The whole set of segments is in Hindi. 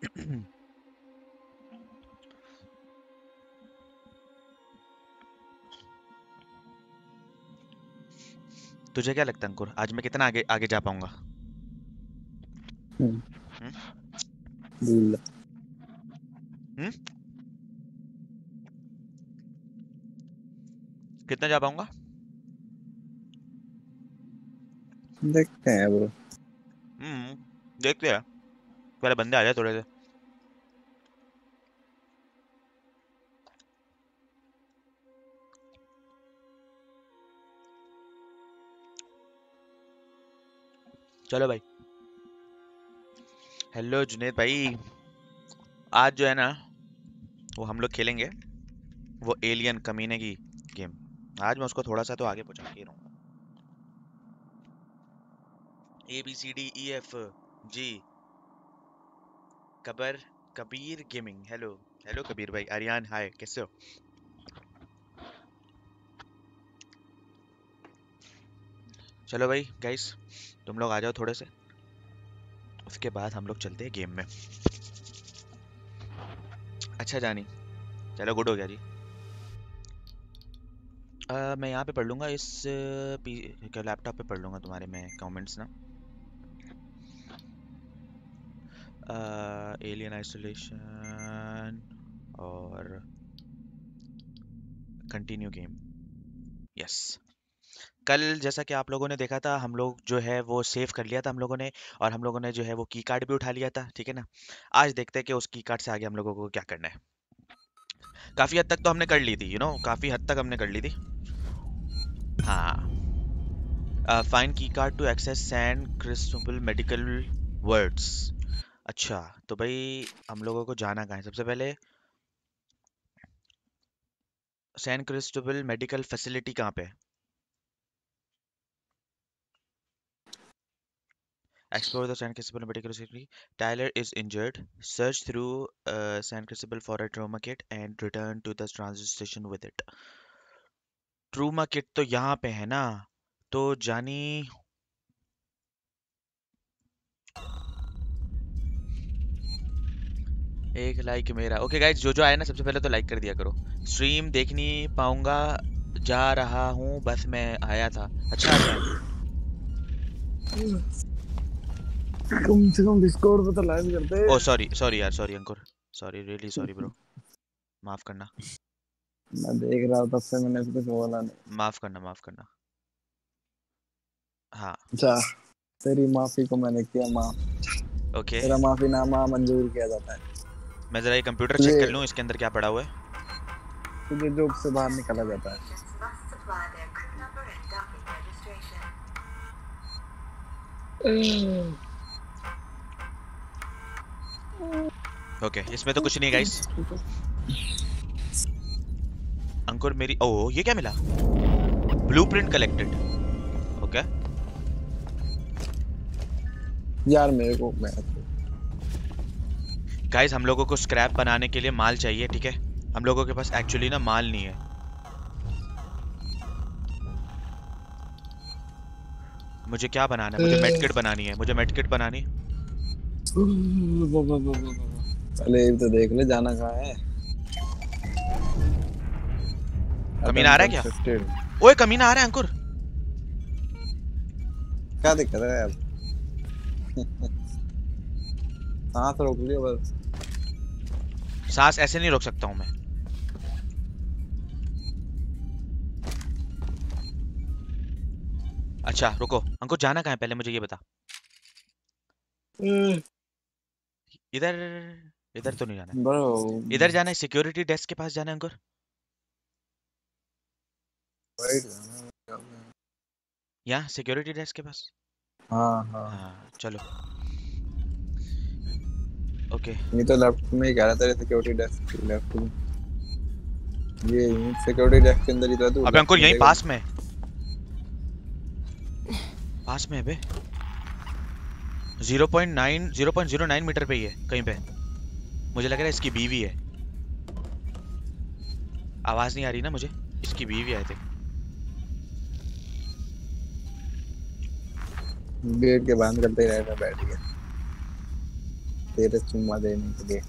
तुझे क्या लगता है अंकुर? आज मैं कितना आगे आगे जा पाऊँगा? हम्म, हम्म? हम्म? कितना जा पाऊँगा? देखते हैं ब्रो हम्म देखते हैं। पहले बंदे आ जाए थोड़े से। चलो भाई। हेलो जुनेद भाई। आज जो है ना, वो हम लोग खेलेंगे वो एलियन कमीने की गेम आज मैं उसको थोड़ा सा तो आगे पहुँचा के रहूँगा। A B C D E F G cover, Kabir gaming hello hello Kabir भाई। आर्यन हाय कैसे हो? चलो भाई गाइस तुम लोग आ जाओ थोड़े से। उसके बाद हम लोग चलते हैं गेम में। अच्छा जानी। चलो गुड हो गया जी। अ, मैं यहाँ पे पढ़ लूँगा इस लैपटॉप पे पढ़ लूँगा तुम्हारे मैं कमेंट्स ना। एलियन आइसोलेशन और कंटिन्यू गेम यस कल जैसा कि आप लोगों ने देखा था, हम लोग जो है वो सेव कर लिया था हम लोगों ने और हम लोगों ने जो है वो की कार्ड भी उठा लिया था, ठीक है ना? आज देखते हैं कि उस की कार्ड से आगे हम लोगों को क्या करना है। काफ़ी हद तक तो हमने कर ली थी यू नो काफ़ी हद तक हमने कर ली थी। हाँ। Find key card to access San Cristobal medical wards अच्छा तो भाई हम लोगों को जाना कहाँ है? सबसे पहले सैन क्रिस्टोबल मेडिकल फैसिलिटी कहाँ पे है? Explore the San Cristobal Medical City. Tyler is injured. Search through uh, San Cristobal for a trauma kit and return to the transit station with it. Trauma kit तो यहाँ पे है ना तो जानी एक लाइक मेरा ओके गाइज़ जो जो आया ना सबसे पहले तो लाइक कर दिया करो स्ट्रीम देख नहीं पाऊँगा जा रहा हूँ बस मैं आया था अच्छा आया कम से कम डिस्कॉर्ड पे तो लाइव करते ओ सॉरी सॉरी यार sorry Ankur sorry really sorry bro माफ़ करना मैं देख रहा था से मैंने कुछ बोला नहीं माफ़ करना माफ़ करना हाँ अच्छा तेरी माफ़ी को मैंने किया माफ़ ओके तेरा माफीनामा मंजूर किया जाता है मैं जरा ये कंप्यूटर चेक कर लूँ इसके अंदर क्या पड़ा हुआ है तुझे जॉब से बाहर निकाला जाता है Must ओके इसमें तो कुछ नहीं गाइस अंकुर मेरी ओ ये क्या मिला? ब्लूप्रिंट कलेक्टेड ओके यार मेरे को मैं गाइस हम लोगों को स्क्रैप बनाने के लिए माल चाहिए ठीक है? हम लोगों के पास एक्चुअली ना माल नहीं है. मुझे क्या बनाना है? मुझे मेडकिट बनानी है मुझे मेडकिट बनानी पहले तो देख ले जाना कहाँ है? कमीना आ रहा है क्या? ओए कमीना आ रहा है अंकुर। क्या दिक्कत है यार? सांस रोक लियो बस। सांस ऐसे नहीं रोक सकता हूँ मैं। अच्छा रुको। अंकुर जाना कहाँ है? पहले मुझे ये बता। इधर इधर तो नहीं जाना है। ब्रो इधर जाना है सिक्योरिटी डेस्क के पास जाना है अंकुर। यहाँ सिक्योरिटी डेस्क के पास। हाँ हाँ। हाँ चलो। ओके ये तो लेफ़्ट में ही कह रहा था सिक्योरिटी डेस्क लेफ़्ट में ये सिक्योरिटी डेस्क के अंदर ही तो है तू अबे अंकुर यहीं पास में। पास में है बे। 0.9 0.09 मीटर पे ही है कहीं पे। मुझे लग रहा है इसकी बीवी है। आवाज़ नहीं आ रही ना मुझे? इसकी बीवी आई थिंक गेट के बाहर करते ही रहे मैं बैठ गया तेरे चुम्मा देने के लिए।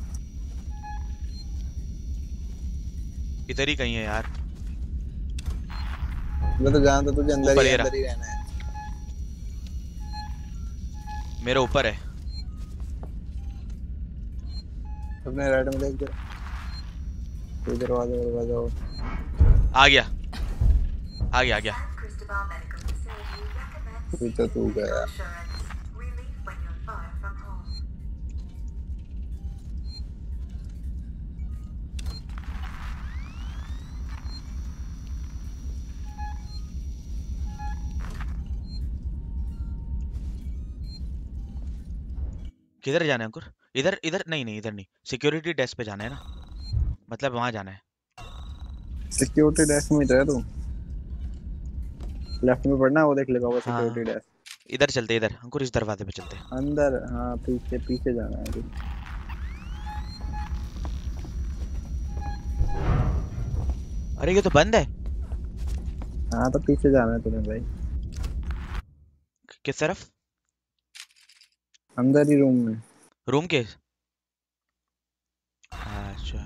इधर ही कहीं है यार। मैं तो जानता तुझे अंदर ही अंदर ही रहना है। मेरे ऊपर है। अपने राइट में देख इधर दरवाज़ा दरवाज़ा आ गया। आ गया आ गया। तू तो तू गया। किधर जाना है अंकुर? इधर इधर नहीं नहीं इधर नहीं। सिक्योरिटी डेस्क पे जाना है ना? मतलब वहाँ जाना है। सिक्योरिटी डेस्क में जा तू? लेफ़्ट में पढ़ना वो देख लेगा वो। सिक्योरिटी डेस्क इधर चलते इधर। अंकुर इस दरवाजे पे चलते। अंदर हाँ पीछे पीछे जाना है अरे ये तो बंद है। हाँ तो पीछे जाना है तुम्हें भाई। किस तरफ़? अंदर ही रूम में। रूम के? अच्छा।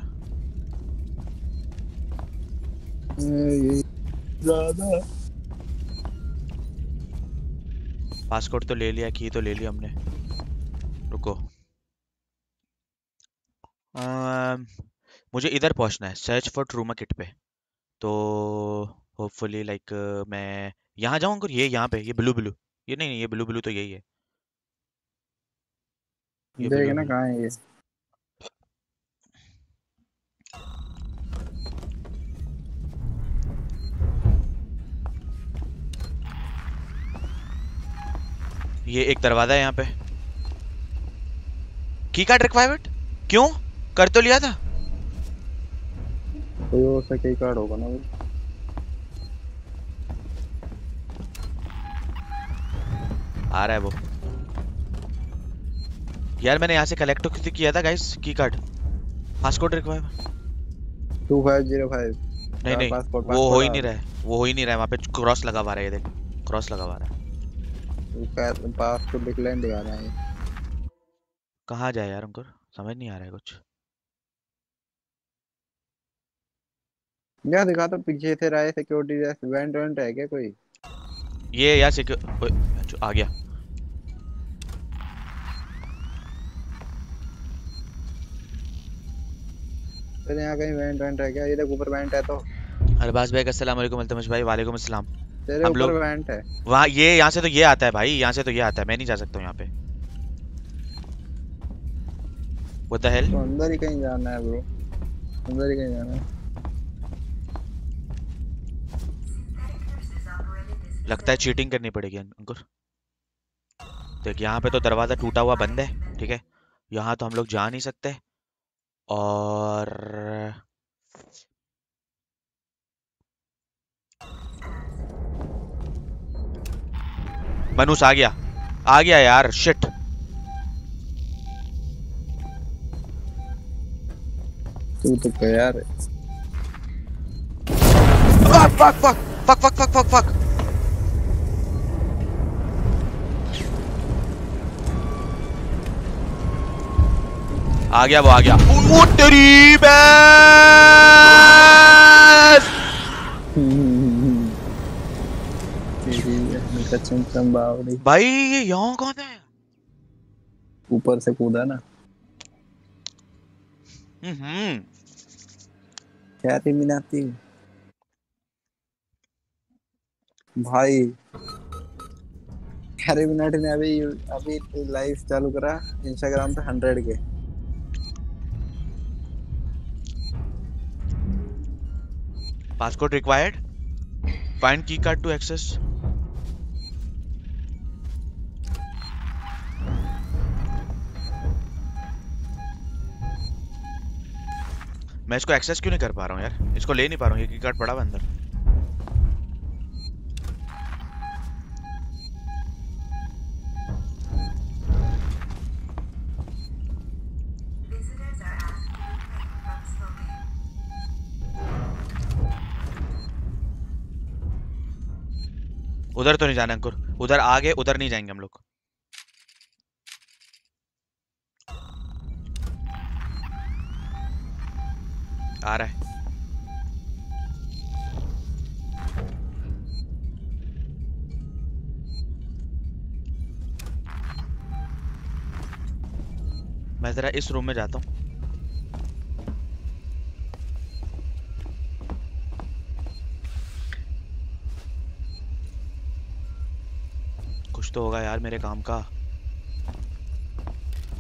ये ज़्यादा। पासपोर्ट तो ले लिया की तो ले लिया हमने। रुको। अम, मुझे इधर पहुँचना है सर्च फॉर ट्रूमा किट पे। तो होपफुली लाइक मैं यहाँ जाऊँ अंकुर? ये यहाँ पे ये ब्लू ब्लू ये नहीं नहीं ये ब्लू ब्लू तो यही है। देख ना कहाँ है ये। ये एक दरवाज़ा है यहाँ पे। की कार्ड रिक्वायरमेंट क्यों? कर तो लिया था। कोई और सा कई कार्ड होगा ना भाई। आ रहा है वो। यार मैंने यहाँ से कलेक्ट तो किया था guys key card passport requirement two five zero five नहीं नहीं passport, वो हो ही नहीं रहा है। वो हो ही नहीं रहा है वहाँ पे क्रॉस लगा हुआ है ये देख क्रॉस लगा हुआ है। पासपोर्ट डिक्लाइन दिखा रहा है। कहाँ जाए यार अंकुर? समझ नहीं आ रहा है कुछ। क्या दिखा तो पीछे से रहा है सिक्योरिटी वेंट वेंट है क्या कोई? ये यार सिक्योर आ गया। तेरे यहाँ कहीं वेंट वेंट है क्या ये देख ऊपर वेंट है तो। अरबाज भाई अस्सलाम वालेकुम अल्तमश भाई वालेकुम अस्सलाम। तेरे हम ऊपर लोग- वेंट है। वहाँ ये यहाँ से तो ये आता है भाई यहाँ से तो ये आता है मैं नहीं जा सकता हूँ यहाँ पे। What the hell? तो अंदर ही कहीं जाना है ब्रो अंदर ही कहीं जाना है। लगता है चीटिंग करनी पड़ेगी अंकुर। देख यहाँ पे तो दरवाज़ा टूटा हुआ बंद है ठीक है? यहाँ तो हम लोग जा नहीं सकते। और मनुष आ गया। आ गया यार शिट तू तो गया रे fuck fuck fuck fuck fuck fuck fuck आ गया वो आ गया। वो तेरी बावड़ी भाई ये यहाँ कौन है? ऊपर से कूदा ना। हम्म। क्या रे मिनाती भाई। हैरी मिनाटी ने अभी अभी लाइव चालू करा इंस्टाग्राम पे हंड्रेड के passport required find key card to access. मैं इसको एक्सेस क्यों नहीं कर पा रहा हूँ यार? इसको ले नहीं पा रहा हूँ, ये की कार्ड पड़ा हुआ अंदर। उधर तो नहीं जाना, अंकुर। उधर आगे, उधर नहीं जाएँगे हम लोग। आ रहा है। मैं जरा इस रूम में जाता हूँ। तो होगा यार मेरे काम का।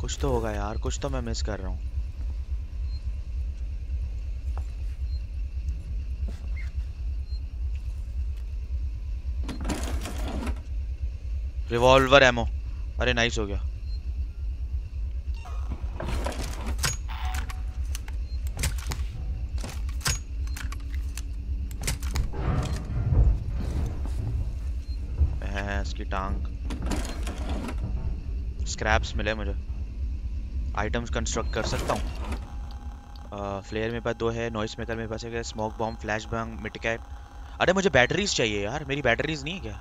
कुछ तो होगा यार, कुछ तो मैं मिस कर रहा हूँ। रिवॉल्वर एमो अरे नाइस हो गया भैंस की टांग स्क्रैप्स मिले मुझे। आइटम्स कंस्ट्रक्ट कर सकता हूँ। फ्लेयर मेरे पास दो है नॉइस मेकर मेरे पास है smoke bomb flash bomb medkit अरे मुझे बैटरीज चाहिए यार मेरी बैटरीज नहीं है क्या?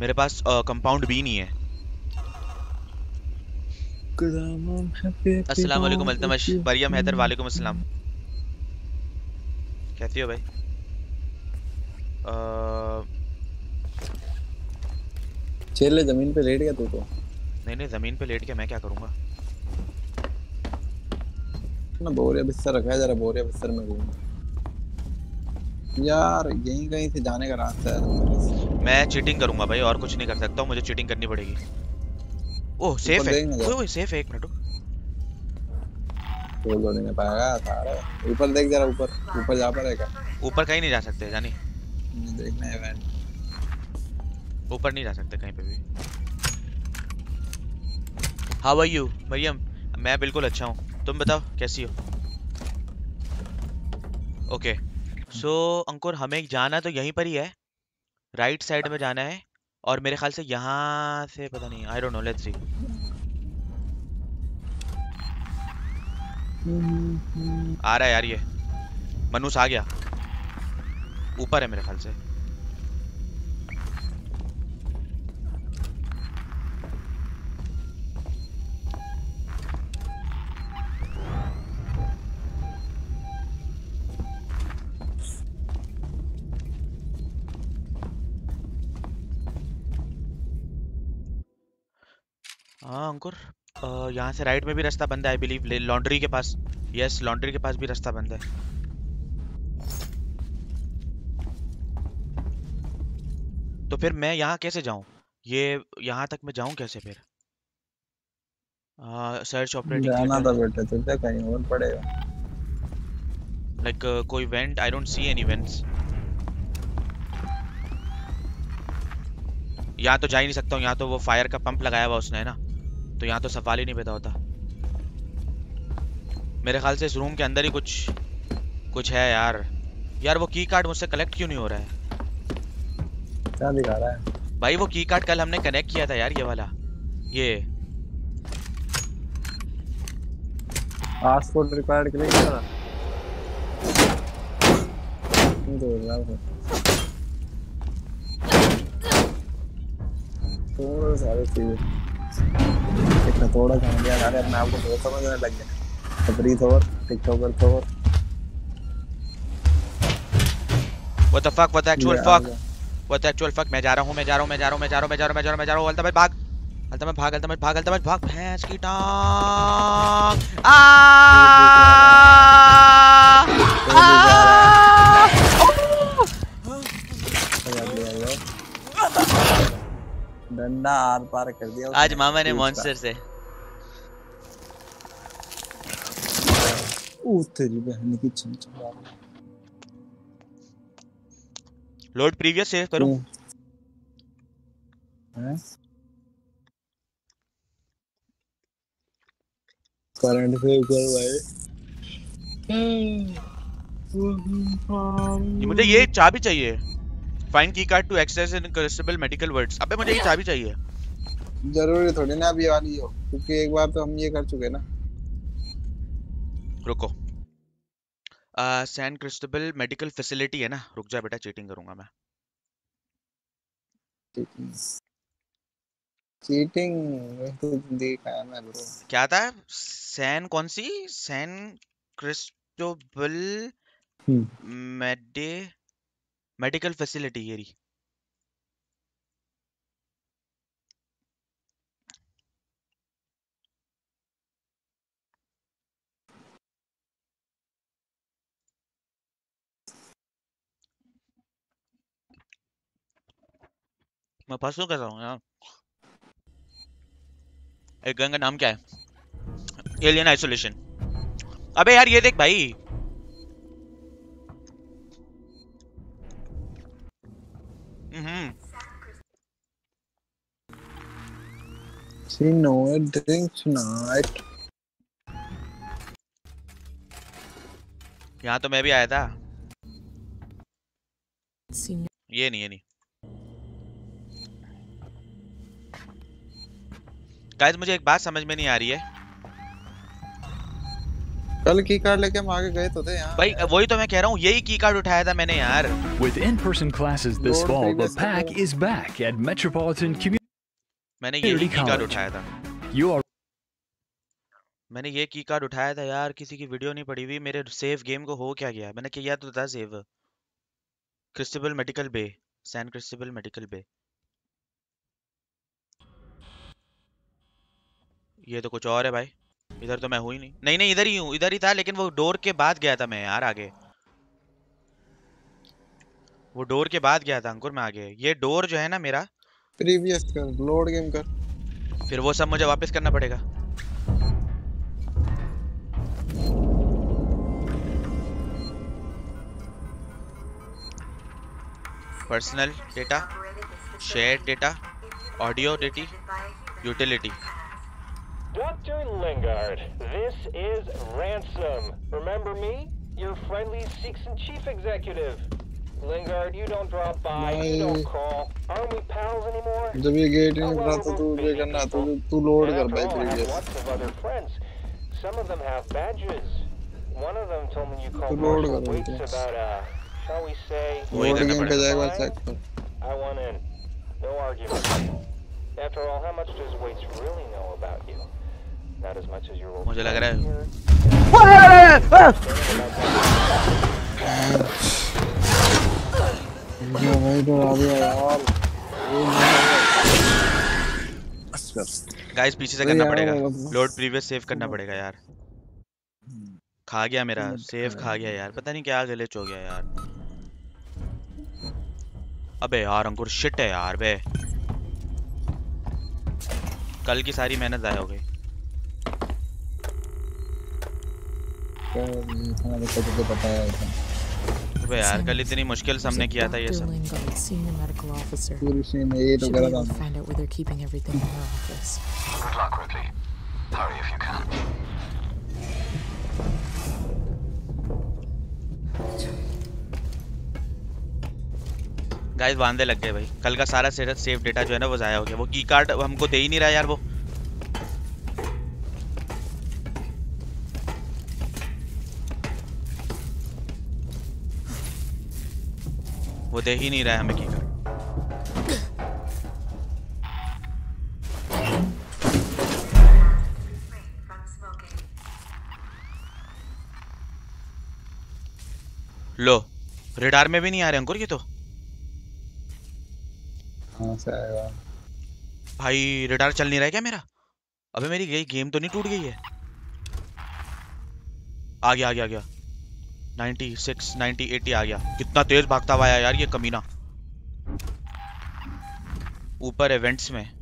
मेरे पास कंपाउंड बी नहीं है। अस्सलाम वालेकुम अल्तमश मरियम हैदर वालेकुम अस्सलाम। कैसी हो भाई? अ, चेले ज़मीन पे लेट गया तू तो। नहीं नहीं ज़मीन पे लेट के मैं क्या करूँगा? ना बोरिया बिस्तर रखा है जरा बोरिया बिस्तर में घूम। यार यहीं कहीं से जाने का रास्ता है। मैं चीटिंग करूँगा भाई और कुछ नहीं कर सकता हूँ मुझे चीटिंग करनी पड़ेगी। ओह सेफ़ ऊपर है। ओए ओए सेफ़ है एक मिनट। बोल दो नहीं पाएगा सारा ऊपर देख जरा ऊपर। ऊपर जा है ऊपर कहीं नहीं जा सकते जानी। देखना है इवेंट ऊपर नहीं जा सकते कहीं पे भी। हाउ आर यू मरियम, मैं बिल्कुल अच्छा हूँ। तुम बताओ, कैसी हो? ओके सो अंकुर, हमें जाना तो यहीं पर ही है। राइट साइड में जाना है। और मेरे ख्याल से यहाँ से पता नहीं I don't know let's see आ रहा है यार ये। मनुस आ गया। ऊपर है मेरे ख्याल से। हाँ अंकुर। यहाँ से राइट में भी रास्ता बंद है आई बिलीव लॉन्ड्री के पास। यस लॉन्ड्री के पास भी रास्ता बंद है। तो फिर मैं यहाँ कैसे जाऊँ? ये यहाँ तक मैं जाऊँ कैसे फिर? सर्च ऑपरेटिंग जाना था बेटा तुझे कहीं और पड़ेगा। लाइक कोई vent I don't see any vents यहाँ तो जा ही नहीं सकता हूँ यहाँ तो वो फायर का पंप लगाया हुआ उसने है ना? तो यहाँ तो सवाल ही नहीं पैदा होता। मेरे ख्याल से इस रूम के अंदर ही कुछ कुछ है यार। यार वो की कार्ड मुझसे कलेक्ट क्यों नहीं हो रहा है? क्या दिखा रहा है? भाई वो की कार्ड कल हमने कनेक्ट किया था यार ये वाला। ये। पासपोर्ट रिक्वायर्ड के लिए क्या तो रहा हूँ थोड़ा सारे चीज़ें। इतना थोड़ा समझ गया अरे अपने आप को बहुत समझने लग गया। तबरीज और TikToker what the fuck what the actual ये आ फक गया। व्हाट द एक्चुअल फक मैं जा रहा हूँ मैं जा रहा हूँ मैं जा रहा हूँ मैं जा रहा हूँ मैं जा रहा हूँ मैं जा रहा हूँ मैं जा रहा हूँ। अल्तमत भाग। अल्तमत भाग अल्तमत भाग अल्तमत भाग। भैंस की टांग। आ आ तो याद ले आइयो। डंडा आर पार कर दिया आज मामा ने मॉन्स्टर से। ओ तेरी बहन की चमचमा। लोड प्रीवियस सेव करूँ? हैं? करंट सेव कर भाई। ये मुझे ये चाबी चाहिए। Find key card to access in Cristobal medical wards अबे मुझे ये चाबी चाहिए। ज़रूरी थोड़ी ना अभी वाली हो क्योंकि एक बार तो हम ये कर चुके ना। रुको। सैन क्रिस्टबल मेडिकल फैसिलिटी है ना? रुक जा बेटा चीटिंग करूँगा मैं। चीटिंग तो देखा है मैं ब्रो क्या था? सैन कौन सी? San Cristobal hmm. मेडे मेडिकल फैसिलिटी रही मैं फंसू कैसा हूँ यार। एक गन का नाम क्या है? एलियन आइसोलेशन अबे यार, ये देख भाई। हम्म See no drink tonight. यहाँ तो मैं भी आया था। ये नहीं ये नहीं। गाइस मुझे एक बात समझ में नहीं आ रही है। कल की कार लेके हम आगे गए तो थे यहाँ। भाई वही तो मैं कह रहा हूँ यही की कार्ड उठाया था मैंने यार। With in-person classes this Lord fall, the Vegas pack Apple. is back at Metropolitan Community मैंने यही की कार्ड उठाया था। You are मैंने ये की कार्ड उठाया था यार किसी की वीडियो नहीं पड़ी हुई मेरे सेव गेम को हो क्या गया? मैंने किया तो था save Cristobal medical bay San Cristobal medical bay ये तो कुछ और है भाई। इधर तो मैं हूँ ही नहीं। नहीं नहीं इधर ही हूँ इधर ही था लेकिन वो डोर के बाद गया था मैं यार आगे। वो डोर के बाद गया था अंकुर मैं आगे। ये डोर जो है ना मेरा प्रीवियस कर लोड गेम कर। फिर वो सब मुझे वापस करना पड़ेगा। Personal data share data audio data utility Dr. Lingard, this is Ransom. Remember me? Your friendly Seeks and Chief Executive. Lingard, you don't drop by, you don't call. Aren't we pals anymore? जब ये गेट नहीं Oh, खुला well, तो we're तू busy ये करना तो people. तू लोड And कर after भाई all, I have previous lots of other friends. Some of them have badges. One of them told me you called तो लोड Marshal कर Weeks देते about, uh, shall we say, वही लोड करना गेम पे पड़ेगा। जाएगा Fine. चेक कर I want in. No argument. After all, how much does Waits really know about you? मुझे लग रहा है- तो गाइस पीछे से करना पड़ेगा। लोड प्रीवियस सेव करना पड़ेगा यार। खा गया मेरा। सेव खा गया यार। पता नहीं क्या ग्लिच हो गया यार। अबे यार अंकुर शिट है यार वे कल की सारी मेहनत जाया हो गई क्या इतना तो तुझे पता है ऐसा। अबे यार कल इतनी मुश्किल सामने किया था ये सब। गाइस बांधे लग गए भाई। कल का सारा सेव डेटा जो है ना वो जाया हो गया। वो की कार्ड हमको दे ही नहीं रहा यार वो। वो दे ही नहीं रहा है हमें की कार्ड लो रेडार में भी नहीं आ रहे अंकुर ये तो। भाई रेडार चल नहीं रहा है क्या मेरा? अबे मेरी गई गेम तो नहीं टूट गई है। आ गया आ गया आ गया 96 90 80 आ गया। कितना तेज भागता हुआ यार ये कमीना। ऊपर इवेंट्स में।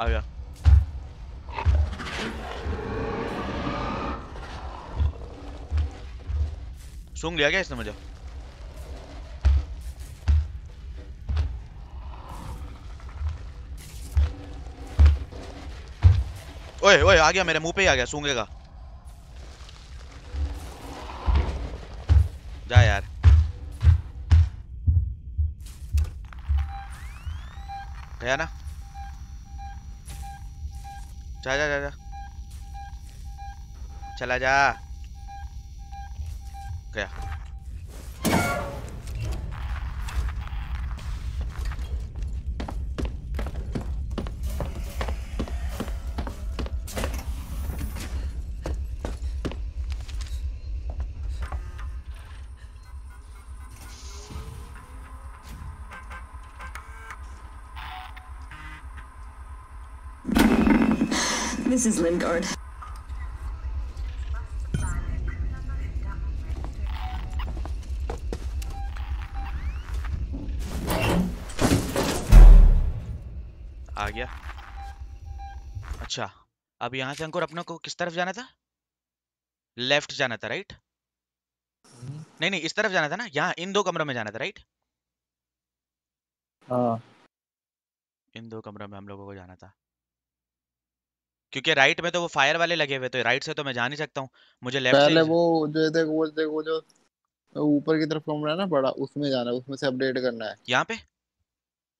आ गया सूंघ लिया क्या इसने मुझे ओए ओए आ गया मेरे मुँह पे ही आ गया सूंघेगा जा यार गया ना जा जा जा जा। चला जा। गया। This is Lingard. आ गया। अच्छा अब यहाँ से अंकुर अपने को किस तरफ़ जाना था? लेफ़्ट जाना था राइट नहीं नहीं इस तरफ़ जाना था ना? यहाँ इन दो कमरों में जाना था राइट हाँ। इन दो कमरों में हम लोगों को जाना था। क्योंकि राइट में तो वो फायर वाले लगे हुए तो राइट से तो मैं जा नहीं सकता हूँ। मुझे लेफ़्ट पहले से वो जो देख वो देख वो जो ऊपर की तरफ़ कमरा है ना बड़ा उसमें जाना है उसमें से अपडेट करना है। यहाँ पे?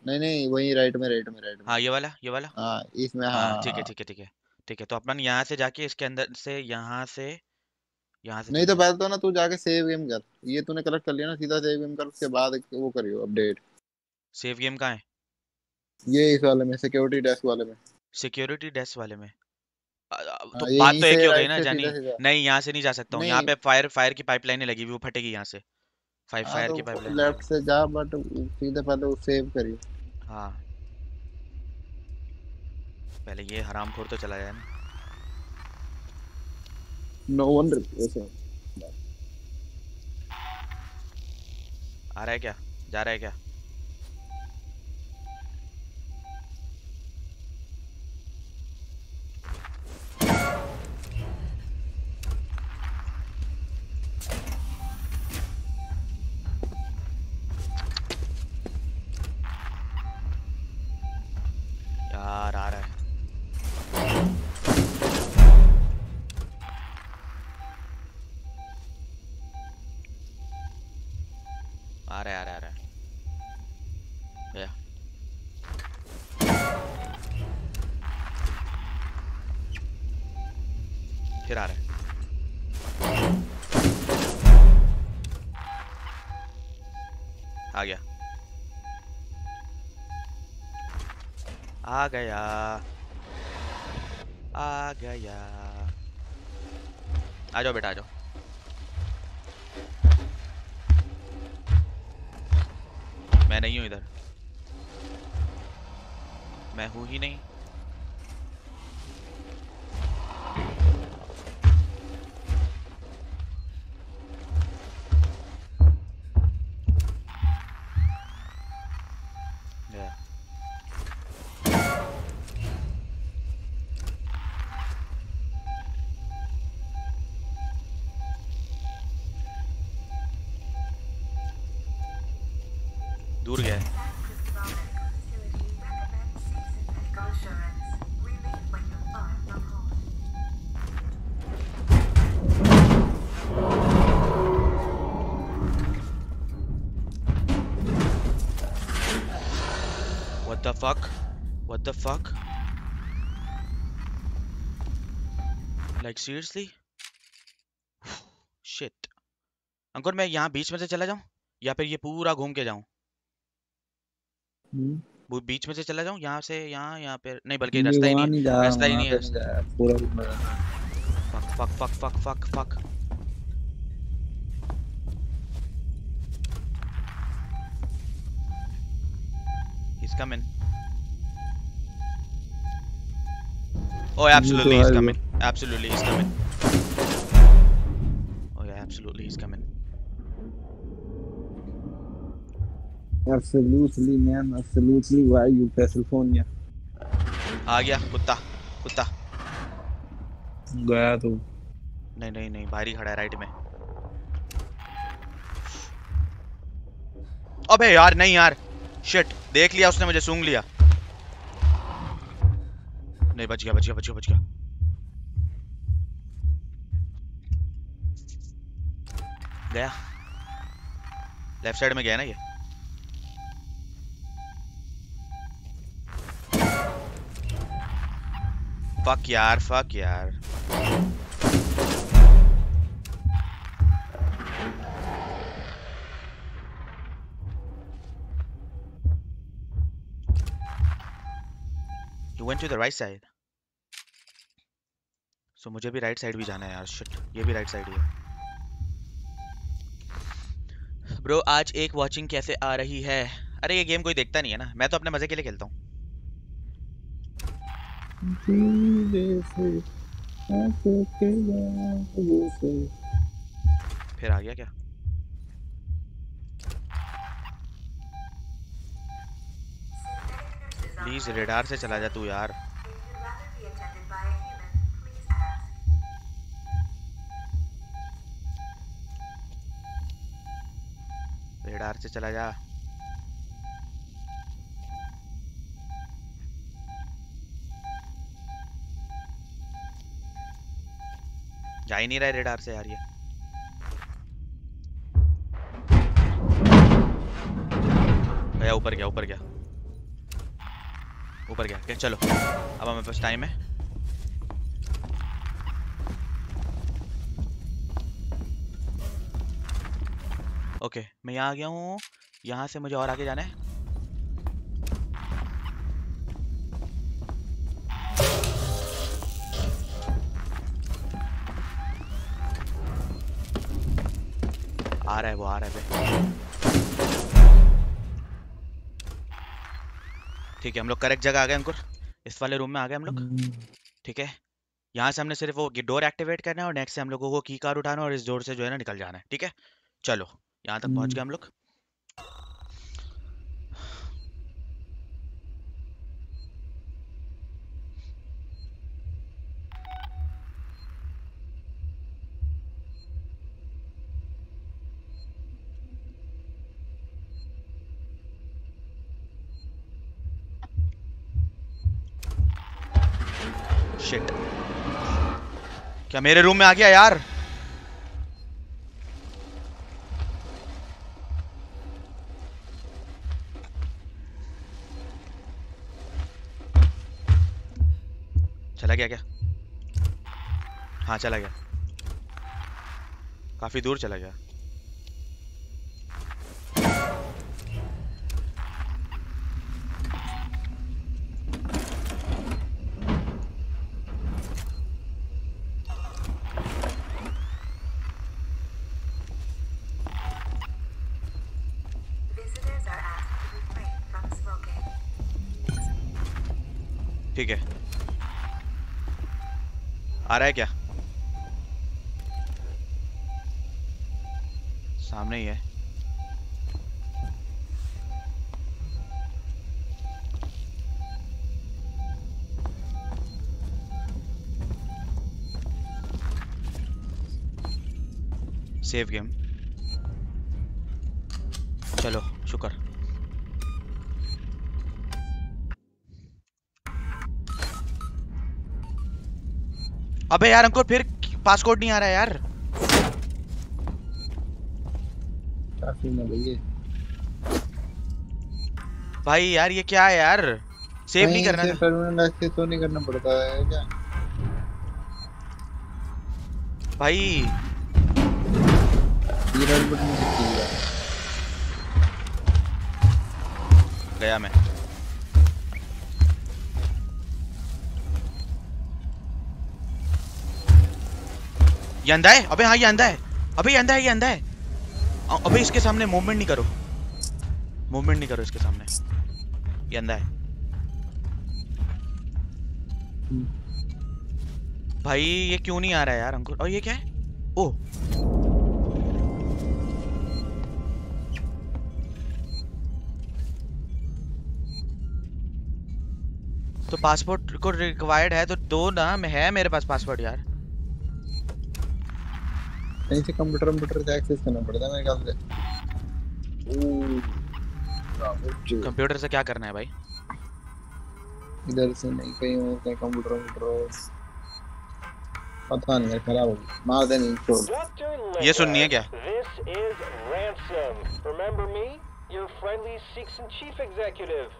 नहीं नहीं वही राइट में राइट में राइट में। हाँ ये वाला ये वाला? हाँ इसमें हाँ हाँ ठीक है हाँ। ठीक है ठीक है ठीक है तो अपन यहाँ से जाके इसके अंदर से यहाँ से यहाँ से नहीं तो। पहले तो ना तू जाके सेव गेम कर ये तूने कलेक्ट कर लिया ना सीधा सेव गेम कर उसके बाद वो करियो अपडेट सेव गेम कहाँ है? ये इस वाले में सिक्योरिटी डेस्क वाले में। सिक्योरिटी डेस्क वाले में। तो हाँ, ये बात तो एक ही हो गई ना जानी। नहीं यहाँ से नहीं जा सकता हूँ। यहाँ पे फायर फायर की पाइपलाइन लगी हुई वो फटेगी यहाँ से। फायर हाँ फायर की तो पाइपलाइन लेफ़्ट से जा बट सीधे पहले सेव करियो। हाँ। पहले ये हरामखोर तो चला जाए ना। नो वन आ रहा है क्या? जा रहा है क्या? आ गया। आ गया। आ जाओ बेटा, आ जाओ। मैं नहीं हूँ इधर। मैं हूँ ही नहीं। The fuck? Like seriously? Shit. अंकुर मैं यहाँ बीच में से चला जाऊँ या फिर ये पूरा घूम के जाऊँ हम्म वो बीच में से चला जाऊँ यहाँ से यहाँ यहाँ पे नहीं बल्कि रास्ता ही नहीं रास्ता ही नहीं है पूरा। Fuck fuck fuck fuck fuck fuck He's coming. Oh, absolutely, he's coming. Absolutely, he's coming. Oh yeah, absolutely, he's coming. Absolutely man absolutely why are you California आ गया कुत्ता कुत्ता गया तो नहीं नहीं नहीं ही खड़ा है राइट में अबे यार नहीं यार शिट देख लिया उसने मुझे सूंघ लिया नहीं, बच गया बच गया बच गया बच गया। गया। लेफ़्ट साइड में गया ना ये? फक यार फक यार। You went to the right side. So मुझे भी राइट साइड भी जाना है यार शिट ये भी राइट साइड ही है। ब्रो आज एक वॉचिंग कैसे आ रही है। अरे ये गेम कोई देखता नहीं है ना। मैं तो अपने मज़े के लिए खेलता हूँ। फिर आ गया क्या Synthetic nurses are please radar से चला जा तू यार. रेडार से चला जा। जा ही नहीं रहा है रेडार से यार ये। गया, ऊपर गया ऊपर गया। ऊपर गया क्या चलो। अब हमारे पास टाइम है। ओके मैं यहाँ आ गया हूँ। यहाँ से मुझे और आगे जाना है। आ रहा है वो, आ रहा है ठीक है, हम लोग करेक्ट जगह आ गए अंकुर। इस वाले रूम में आ गए हम लोग। ठीक है? यहाँ से हमने सिर्फ़ वो डोर एक्टिवेट करना है और नेक्स्ट से हम लोगों को की कार उठाना और इस डोर से जो है ना निकल जाना है। ठीक है? चलो, यहाँ तक पहुँच गए हम लोग शिट क्या मेरे रूम में आ गया यार? चला गया क्या? हाँ चला गया। काफ़ी दूर चला गया। आ रहा है क्या? सामने ही है। सेव गेम चलो शुक्र अबे यार अंकुर फिर पासकोड नहीं आ रहा है यार। काफ़ी भाई यार ये क्या है यार? सेव नहीं करना परमानेंट एक्सेस तो नहीं करना पड़ता है क्या? भाई। ईरर बटन से गया मैं। ये अंधा है अबे हाँ ये अंधा है अबे ये अंधा है ये अंधा है अबे इसके सामने मूवमेंट नहीं करो। मूवमेंट नहीं करो इसके सामने। ये अंधा है भाई, ये क्यों नहीं आ रहा है यार अंकुर? और ये क्या है? ओ। तो पासपोर्ट को रिक्वायर्ड है तो दो ना है मेरे पास पासपोर्ट यार। कहीं से कंप्यूटर कंप्यूटर से एक्सेस करना पड़ता है मेरे ख्याल से। कंप्यूटर से क्या करना है भाई इधर से नहीं कहीं और कहीं कंप्यूटर कंप्यूटर पता नहीं यार खराब हो गई मार दे नहीं छोड़ Dr. ये सुननी है क्या? This is Ransom. Remember me? Your friendly Seeks and Chief Executive.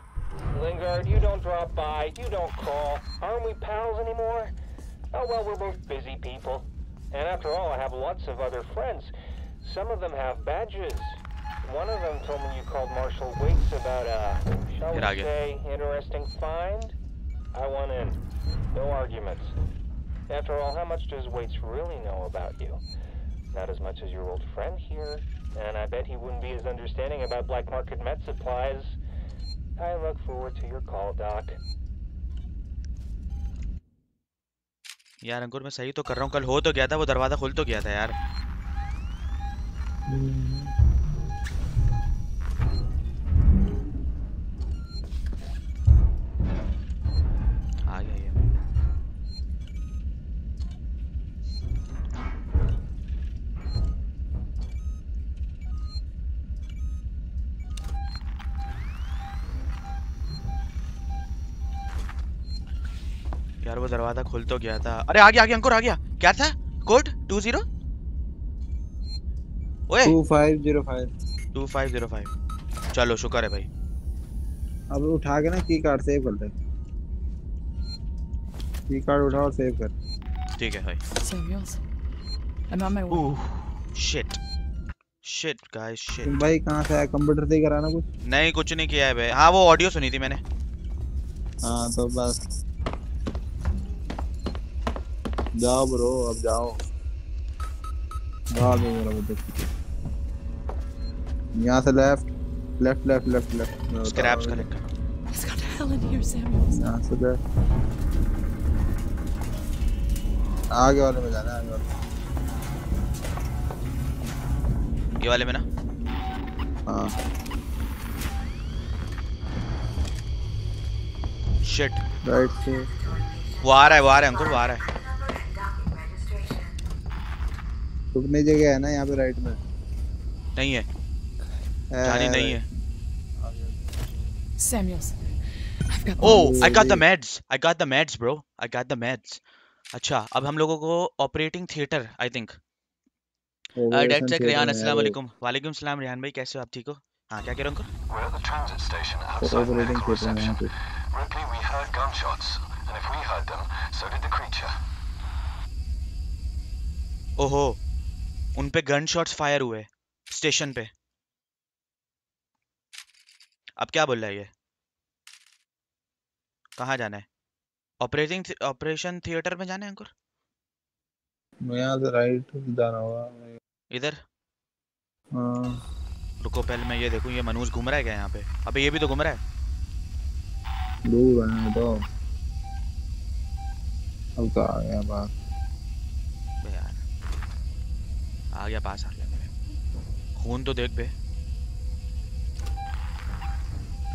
Lingard, you don't drop by, you don't call. Aren't we pals anymore? Oh well, we're both busy people. And after all, I have lots of other friends. Some of them have badges. One of them told me you called Marshal Waits about a, shall we say, interesting find. I want in. No arguments. After all, how much does Waits really know about you? Not as much as your old friend here, and I bet he wouldn't be as understanding about black market med supplies. I look forward to your call, Doc. यार अंकुर, मैं सही तो कर रहा हूँ, कल हो तो गया था, वो दरवाज़ा खुल तो गया था यार। यार वो दरवाज़ा खुल तो गया था। अरे आ गया आ गया अंकुर आ गया। क्या था? कोड? Two zero? ओए। Two five zero five. Two five zero five. चलो शुक्र है भाई। अब उठा के ना की कार्ड सेव कर दे। की कार्ड उठा और सेव कर। ठीक है भाई। Samuels, I'm on my way. Oh shit shit guys shit तुम भाई कहाँ से आया? कंप्यूटर से ही कराना कुछ? नहीं कुछ नहीं किया है भाई। हाँ वो ऑडियो सुनी थी मैंने। हाँ तो बस। जाओ ब्रो अब जाओ। भाग मेरा वो देख यहाँ से left left left left left scraps collect करना It's got hell in here, Samuels. यहाँ से लेफ़्ट आगे वाले में जाना है आगे वाले। ये वाले में ना? हाँ। शिट राइट से वो आ रहा है वो आ रहा है अंकुर वो आ रहा है। रुकने जगह है ना यहाँ पे राइट में। नहीं है। जानी नहीं है। सैमियल्स ओह I got the meds I got the meds bro I got the meds अच्छा अब हम लोगों को operating theatre I think that check Riyan अस्सलाम वालेकुम वालेकुम सलाम रियान भाई कैसे हो आप ठीक हो? हाँ क्या कह रहे हो oh, ओहो. उन पे गन शॉट्स फायर हुए स्टेशन पे। अब क्या बोल रहा है ये? कहाँ जाना है? ऑपरेटिंग ऑपरेशन थिएटर में जाना है अंकुर? से राइट जाना होगा। इधर? हाँ। रुको पहले मैं ये देखूँ ये मनूज घूम रहा है क्या यहाँ पे? अबे ये भी तो घूम रहा है। दूर है तो। अब आ गया बात आ गया पास आ गया मेरे। खून तो देख बे।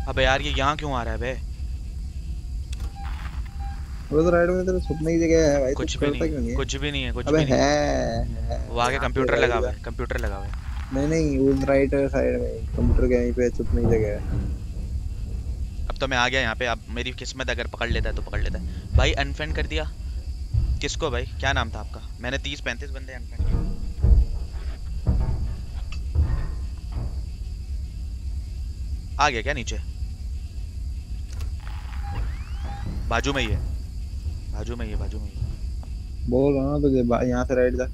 अबे यार ये यहाँ क्यों आ रहा है बे? वो तो राइट में तेरे छुपने की जगह है भाई कुछ भी नहीं नहीं कुछ भी नहीं है कुछ भी नहीं है, वो आगे पे कंप्यूटर लगा हुआ है। कंप्यूटर लगा हुआ है। नहीं नहीं उस राइट साइड में कंप्यूटर के यहीं पे छुपने की जगह है। अब तो मैं आ गया यहाँ पे अब मेरी किस्मत अगर पकड़ लेता है तो पकड़ लेता है। भाई अनफ्रेंड कर दिया। किसको भाई? क्या नाम था आपका? मैंने तीस पैंतीस बंदे अनफ्रेंड किए। आ गया क्या नीचे? बाजू में ही है। बाजू में ही है बाजू में ही बोल रहा हूँ ना तुझे बा- यहाँ से राइट जा।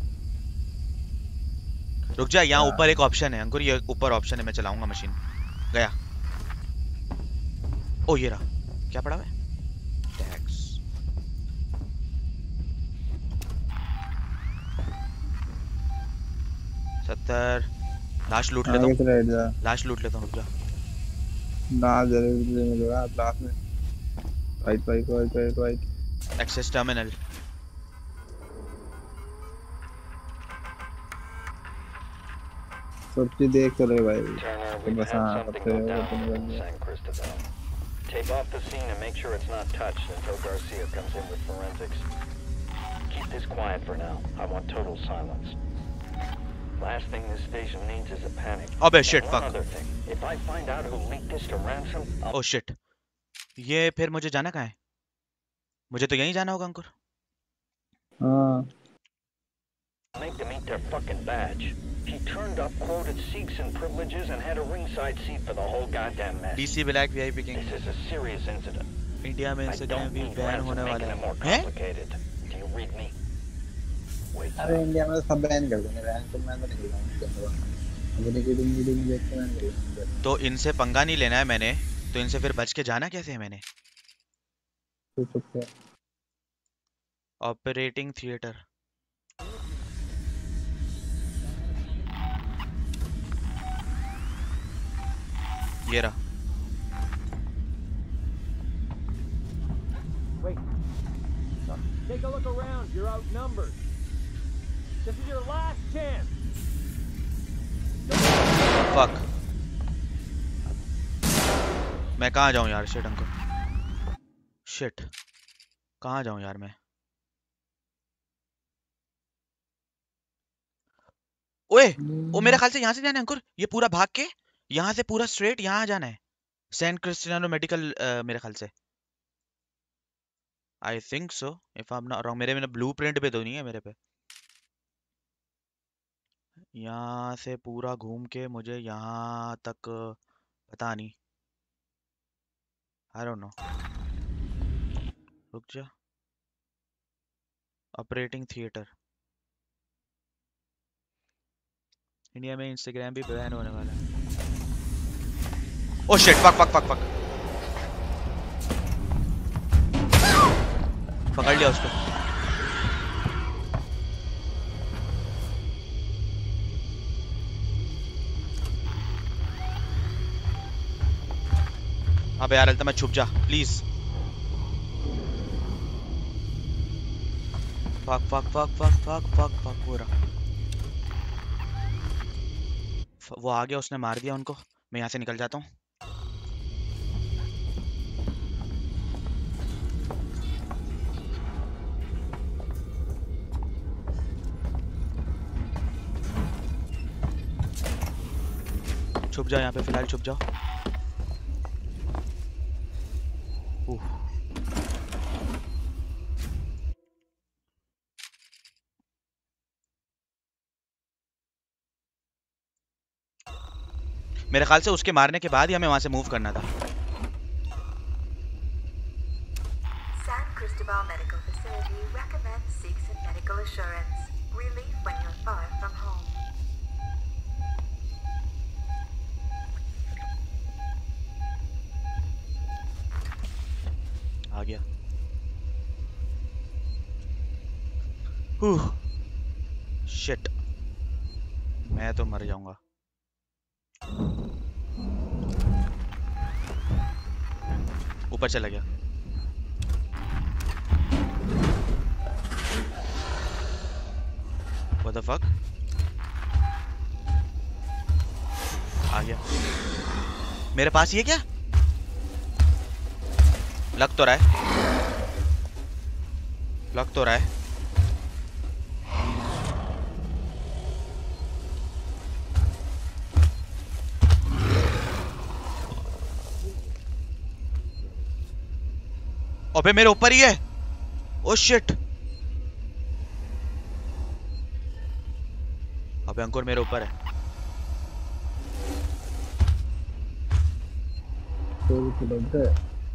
रुक जा यहाँ हाँ। ऊपर एक ऑप्शन है अंकुर ये ऊपर ऑप्शन है मैं चलाऊँगा मशीन गया। ओ ये रहा। क्या पड़ा है? टैक्स सत्तर। लाश लूट लेता हूँ। लाश लूट लेता हूँ रुक जा। ना जरूर तुझे मिलेगा लास्ट में right right right right right access terminal सब चीज देख तो रहे भाई Turner, तो we've बस had हाँ something सबसे go वो down तो निकल in गया San Cristobal. Tape off the scene and make sure it's not touched until Garcia comes in with forensics. Keep this quiet for now. I want total silence. Last thing this station needs is a panic. अबे And shit one fuck other thing. If I find out who leaked this to ransom, I'll oh shit ये फिर मुझे जाना कहाँ है मुझे तो यहीं जाना होगा अंकुर हाँ Make them eat their fucking badge. He turned up, quoted Sikhs and privileges, and had a ringside seat for the whole goddamn mess. DC black VIP king This is a serious incident. India में I इंस्टाग्राम don't भी need बैन ransom होने making वाला it more है हैं complicated. Do you read me? अरे इंडिया में तो सब बैन कर देंगे रैंक तो मैं तो निकल जाऊँगा तो इनसे पंगा नहीं लेना है मैंने तो इनसे फिर बच के जाना कैसे है मैंने तू ऑपरेटिंग थिएटर ये रहा Wait. Take a look around. You're outnumbered. This is your last chance. Fuck मैं कहाँ जाऊँ यार शिट अंकल शिट कहाँ जाऊँ यार मैं? ओए! ओ, मेरे ख्याल से यहाँ से जाना है, अंकुर। ये पूरा भाग के यहाँ से पूरा स्ट्रेट यहाँ जाना है। सेंट क्रिस्टियानो मेडिकल मेरे ख्याल से। I think so if I am not wrong मेरे में ब्लू प्रिंट पे तो नहीं है मेरे पे। यहाँ से पूरा घूम के मुझे यहाँ तक, पता नहीं। आई डोंट नो रुक जा। ऑपरेटिंग थिएटर इंडिया में इंस्टाग्राम भी बैन होने वाला है। ओ shit fuck fuck fuck fuck पकड़ लिया उसको। अबे यार अल्तमत छुप जा please fuck fuck fuck fuck fuck fuck fuck रहा। वो आ गया, उसने मार दिया उनको। मैं यहाँ से निकल जाता हूँ। छुप जाओ यहाँ पे, फ़िलहाल छुप जाओ। मेरे ख्याल से उसके मारने के बाद ही हमें वहाँ से मूव करना था। आ गया। शिट मैं तो मर जाऊँगा। ऊपर चला गया। What the fuck? आ गया। मेरे पास ये क्या? लग तो रहा है। लग तो रहा है। अबे मेरे ऊपर ही है। ओ शिट अबे अंकुर मेरे ऊपर है। तो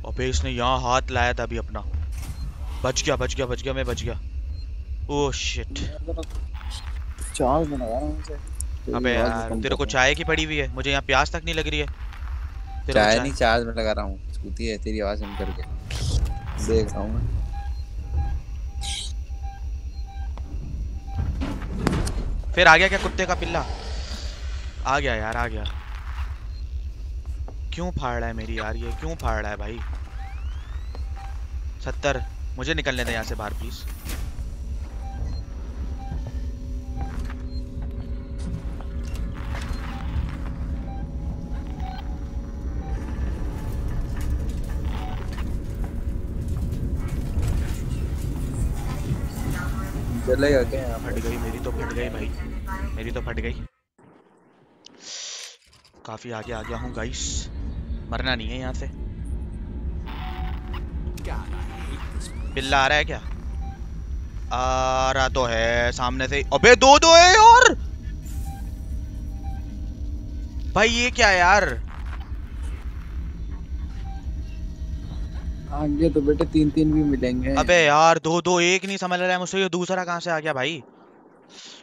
अबे इसने यहाँ हाथ लाया था अभी अपना। बच गया बच गया बच गया मैं बच गया। ओ शिट चार्ज हूँ उसे अबे यार तेरे को चाय की पड़ी हुई है। मुझे यहाँ प्यास तक नहीं लग रही है। चाय नहीं चार्ज में लगा रहा हूँ। स्कूटी है तेरी आवाज़ सुन करके। देख रहा हूँ फिर आ गया क्या कुत्ते का पिल्ला? आ गया यार, आ गया। क्यों फाड़ रहा है मेरी यार ये? क्यों फाड़ रहा है भाई? सत्तर, मुझे निकलने दे यहाँ से बाहर प्लीज़ चलेगा क्या यहाँ फट गई, मेरी तो फट गई भाई। मेरी तो फट गई। काफ़ी आगे आ गया हूँ गाइस मरना नहीं है यहाँ से। बिल्ला आ रहा है क्या? आ रहा तो है सामने से। अबे दो दो है यार! भाई, ये क्या यार? आगे तो बेटे तीन तीन भी मिलेंगे। अबे यार दो दो एक नहीं समझ रहा है मुझसे ये दूसरा कहाँ से आ गया भाई?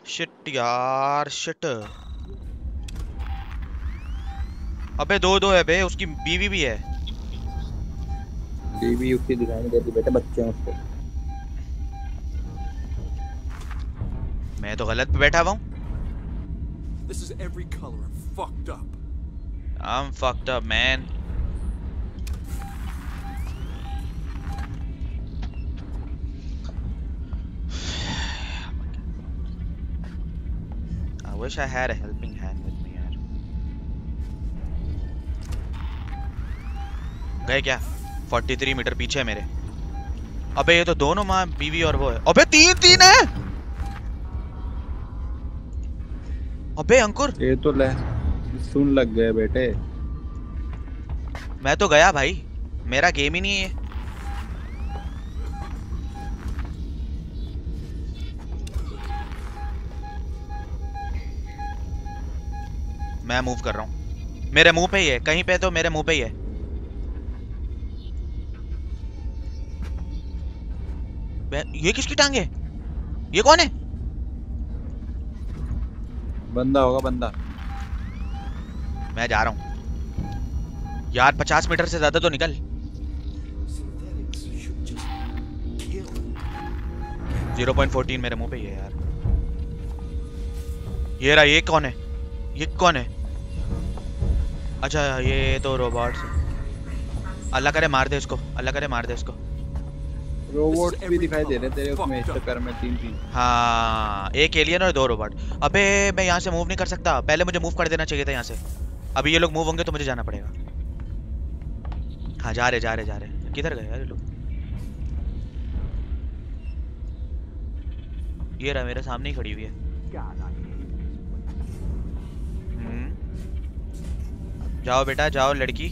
शिट यार शिट अबे दो दो है बे उसकी बीवी भी है। बीवी उसकी नहीं देती बेटे बच्चे हैं उसके। मैं तो गलत पे बैठा हुआ हूँ। This is every color. I'm fucked up. I'm fucked up man I wish I had a helping hand with me यार। गए क्या? 43 मीटर पीछे है मेरे। अबे ये तो दोनों माँ बीवी और वो है। अबे तीन तीन है! अबे अंकुर! ये तो ले सुन लग गए बेटे। मैं तो गया भाई। मेरा गेम ही नहीं है मैं मूव कर रहा हूँ। मेरे मुँह पे ही है कहीं पे तो मेरे मुँह पे ही है। ये किसकी टांग है? ये कौन है? बंदा होगा बंदा। मैं जा रहा हूँ। यार पचास मीटर से ज़्यादा तो निकल. ज़ीरो पॉइंट फोर्टीन मेरे मुँह पे ही है यार। ये रहा ये कौन है? ये कौन है? अच्छा ये तो रोबोट अल्लाह करे मार दे इसको अल्लाह करे मार दे इसको रोबोट भी दिखाई दे रहे तेरे उसमें इस चक्कर में तीन तीन। हाँ एक एलियन और दो रोबोट अबे मैं यहाँ से मूव नहीं कर सकता। पहले मुझे मूव कर देना चाहिए था यहाँ से। अभी ये लोग मूव होंगे तो मुझे जाना पड़ेगा। हाँ जा रहे जा रहे जा रहे। किधर गए यार ये लोग? ये रहा मेरे सामने ही खड़ी हुई है। जाओ बेटा, जाओ लड़की।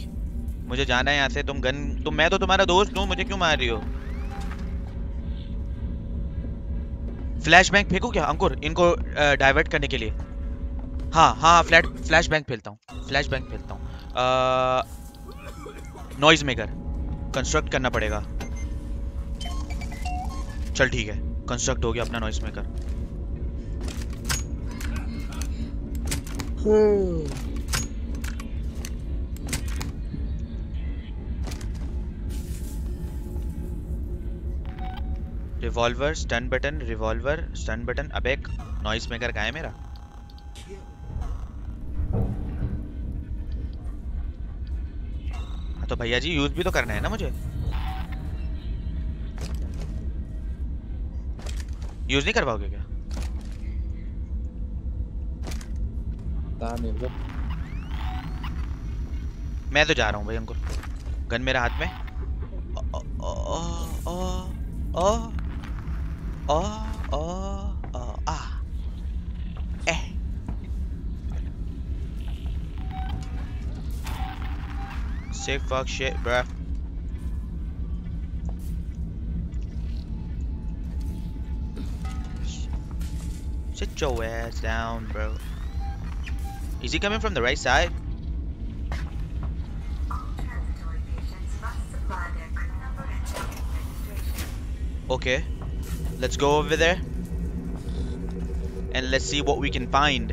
मुझे जाना है यहाँ से। तुम गन, तुम, मैं तो तुम्हारा दोस्त हूँ, मुझे क्यों मार रही हो? फ्लैश बैंक फेंकू क्या? अंकुर, इनको डाइवर्ट करने के लिए। हाँ हाँ फ्लैट फ्लैश बैंक फेलता हूँ। फ्लैश बैंक फेलता हूँ नॉइज़ मेकर कंस्ट्रक्ट करना पड़ेगा। चल ठीक है। कंस्ट्रक्ट हो गया अपना noise maker revolver stun baton revolver stun baton अबे नॉइस मेकर का है मेरा। हाँ तो भैया जी यूज़ भी तो करना है ना मुझे। यूज़ नहीं कर पाओगे क्या? पता नहीं मतलब मैं तो जा रहा हूँ भाई अंकुर गन मेरे हाथ में ओ ओ ओ ओ ओ ओ ओ आ ए Sick fuck shit, bruh. Sit your ass down, bro. Is he coming from the right side? All transitory patients must supply their crew number and check-in registration. Okay. Let's go over there. And let's see what we can find.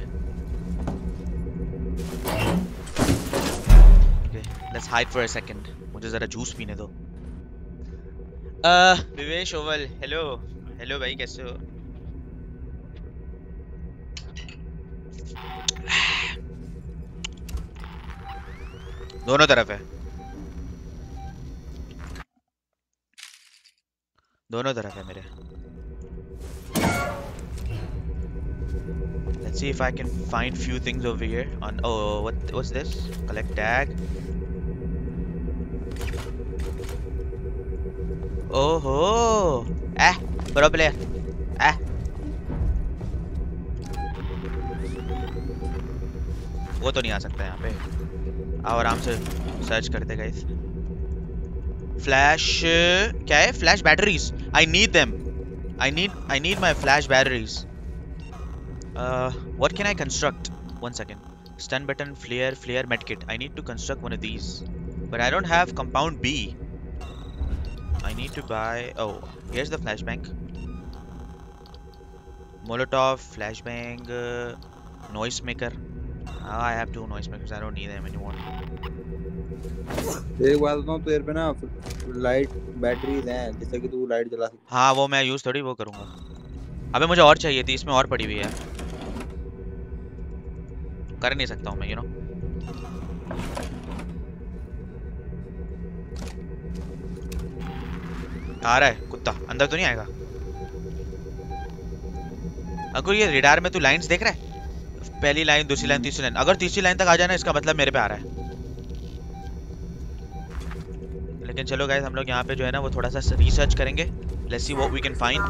Okay, let's hide for a second. मुझे जरा जूस पीने दो. Uh, विवेश ओवल, हेलो. हेलो भाई कैसे हो? दोनों तरफ़ है. दोनों तरफ़ है मेरे Let's see if I can find few things over here on oh what what's this collect tag Oh ho eh pro player eh वो तो नहीं आ सकता यहाँ पे आओ आराम से सर्च करते गए फ्लैश क्या है? Flash batteries I need them I need I need my flash batteries what can I construct one second stun baton flare flare med kit I need to construct one these but I don't have compound B I need to buy here the flash bang molotov flash bang noise maker I have two noise. I don't need them anymore. एक बात बताऊँ तेरे पे ना लाइट बैटरीज हैं जैसे कि तू लाइट जला सकता हाँ वो मैं यूज़ थोड़ी वो करूँगा। अबे मुझे और चाहिए थी इसमें और पड़ी हुई है। कर नहीं सकता हूँ मैं यू नो आ रहा है कुत्ता। अंदर तो नहीं आएगा। अगर ये रिडार में तू लाइंस देख रहा है? पहली लाइन दूसरी लाइन तीसरी लाइन अगर तीसरी लाइन तक आ जाए ना, इसका मतलब मेरे पे आ रहा है। लेकिन चलो गाइस हम लोग यहाँ पे जो है ना, वो थोड़ा सा रिसर्च करेंगे। Let's see what we can find.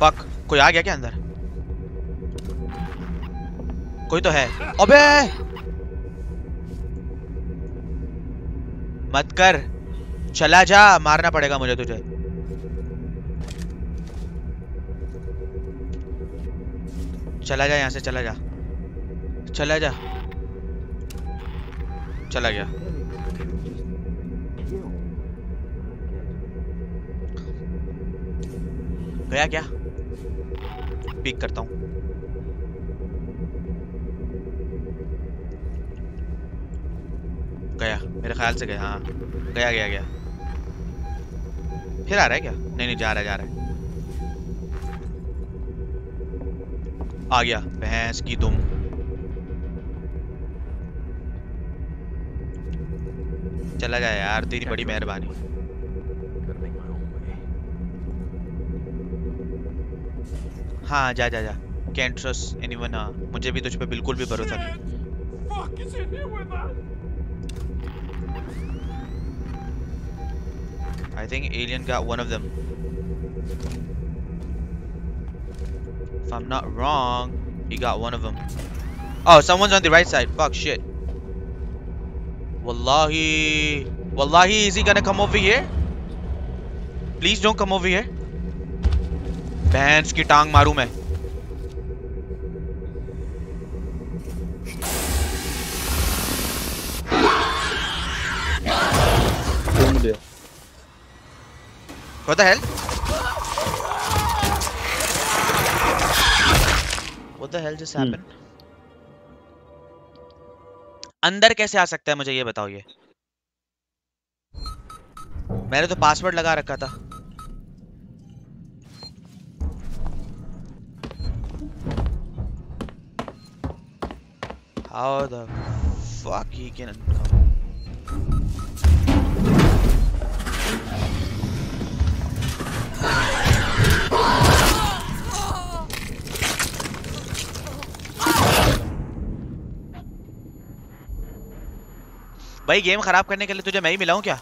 Fuck कोई आ गया क्या अंदर? कोई तो है। अबे! मत कर। चला जा, मारना पड़ेगा मुझे तुझे। चला जा, यहाँ से चला जा। चला जा। चला गया। गया क्या? पिक करता हूँ। गया, मेरे ख्याल से गया हाँ। गया गया गया। फिर आ रहा है क्या? नहीं नहीं, जा रहा है, जा रहा है। आ गया, भैंस की तुम चला जाए यार, तेरी बड़ी मेहरबानी। हाँ जा जा जा। कैंट ट्रस्ट एनीवन हाँ। मुझे भी, तुझ पे बिल्कुल भी भरोसा नहीं। I think Alien got one of them. If I'm not wrong, he got one of them. Oh, someone's on the right side. Fuck, shit. Wallahi. Wallahi, is he gonna come over here? Please don't come over here. Bands ki tang maru main. What the hell? What the hell just happened? अंदर कैसे आ सकता है मुझे ये बताओ ये मैंने तो पासवर्ड लगा रखा था How the fuck he can come? भाई गेम खराब करने के लिए तुझे मैं ही मिला हूँ क्या?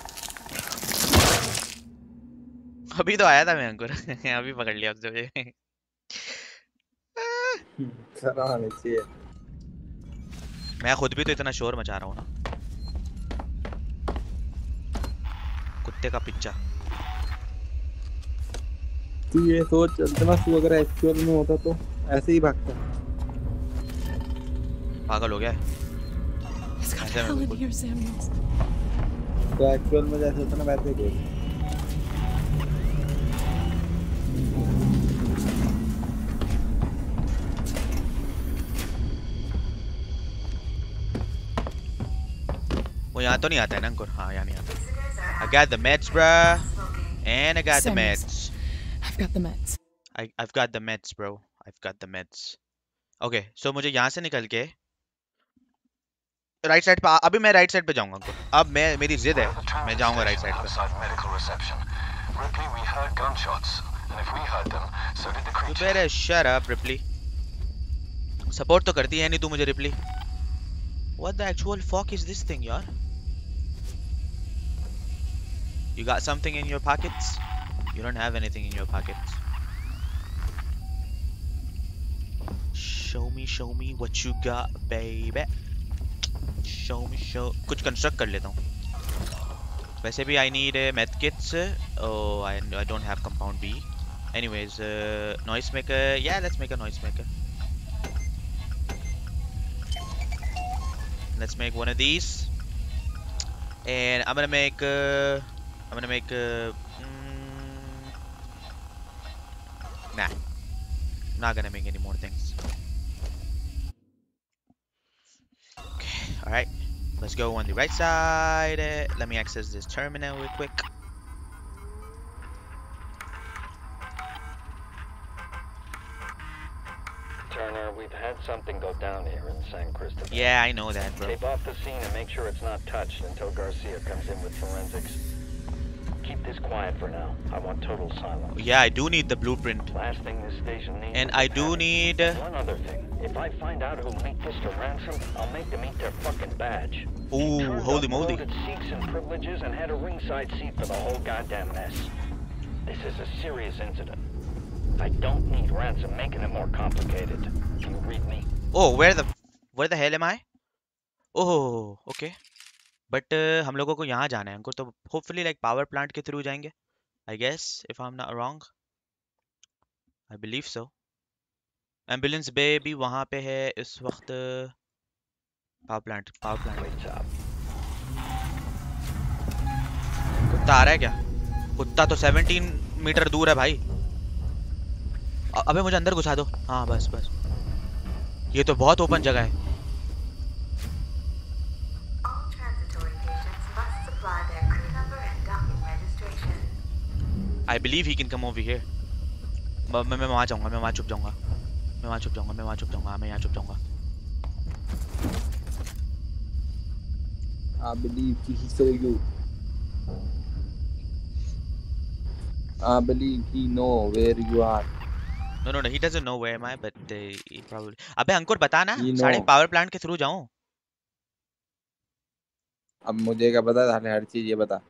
अभी तो आया था मैं अंकुर। अभी पकड़ लिया तुझे कराने मैं खुद भी तो इतना शोर मचा रहा हूँ ना। कुत्ते का पिच्चा। तू ये सोच इतना तू अगर एक्चुअल में होता तो ऐसे ही भागता। पागल हो गया. तो एक्चुअल में जैसे होता ना वैसे ही बोल वो यहाँ तो नहीं आता है ना अंकुर? हाँ यहाँ नहीं आता। I got the meds bruh. And I got the Samuels. meds I've got the meds. I, I've got the meds bro I've got the meds okay so मुझे यहाँ से निकल के राइट साइड पे आ- अभी मैं राइट साइड पे जाऊँगा अंकुर अब मैं मेरी जिद है मैं जाऊँगा राइट साइड पे Outside medical reception. Ripley, we heard gunshots. And if we heard them, so did the तू creature. बेरे shut up रिप्ली सपोर्ट तो करती है नहीं तू मुझे reply what the actual fuck is this thing यार you got something in your pockets you don't have anything in your pockets show me show me what you got baby show me show कुछ कंस्ट्रक्ट कर लेता हूँ वैसे भी I need uh, med kits oh I, I don't have compound B anyways uh, noise maker yeah let's make a noise maker let's make one of these and I'm gonna make uh, I'm gonna make uh, nah. I'm not gonna make any more things. Okay all right let's go on the right side. Let me access this terminal real quick. Turner, we've had something go down here in San Cristobal. yeah I know that bro. Tape off the scene and make sure it's not touched until Garcia comes in with forensics. Keep this quiet for now. I want total silence. yeah I do need the blueprint Last thing this station needs and I do need One other thing. If I find out who leaked this to ransom, I'll make them eat their fucking badge. ooh holy moly Sikhs and privileges and had a ringside seat for the whole goddamn mess. This is a serious incident. I don't need ransom making it more complicated. Do you read me? Oh, where the where the hell am I? Oh, okay. But uh, हम लोगों को यहाँ जाना है उनको तो होपफुली लाइक पावर प्लांट के थ्रू जाएँगे I guess if I am not wrong I believe so ambulance bay भी वहाँ पे है इस वक्त पावर प्लांट पावर प्लांट कुत्ता आ रहा है क्या? कुत्ता तो 17 मीटर दूर है भाई। अबे मुझे अंदर घुसा दो। हाँ बस बस। ये तो बहुत ओपन जगह है। I believe he can come over here. मैं मैं वहाँ जाऊँगा मैं वहाँ छुप जाऊँगा मैं वहाँ छुप जाऊँगा मैं वहाँ छुप जाऊँगा मैं यहाँ छुप जाऊँगा I believe he saw you. I believe he know where you are. No no no he doesn't know where am I but uh, he probably अबे अंकुर बता ना साढ़े पावर प्लांट के थ्रू जाऊँ अब मुझे क्या पता हर चीज़ ये बता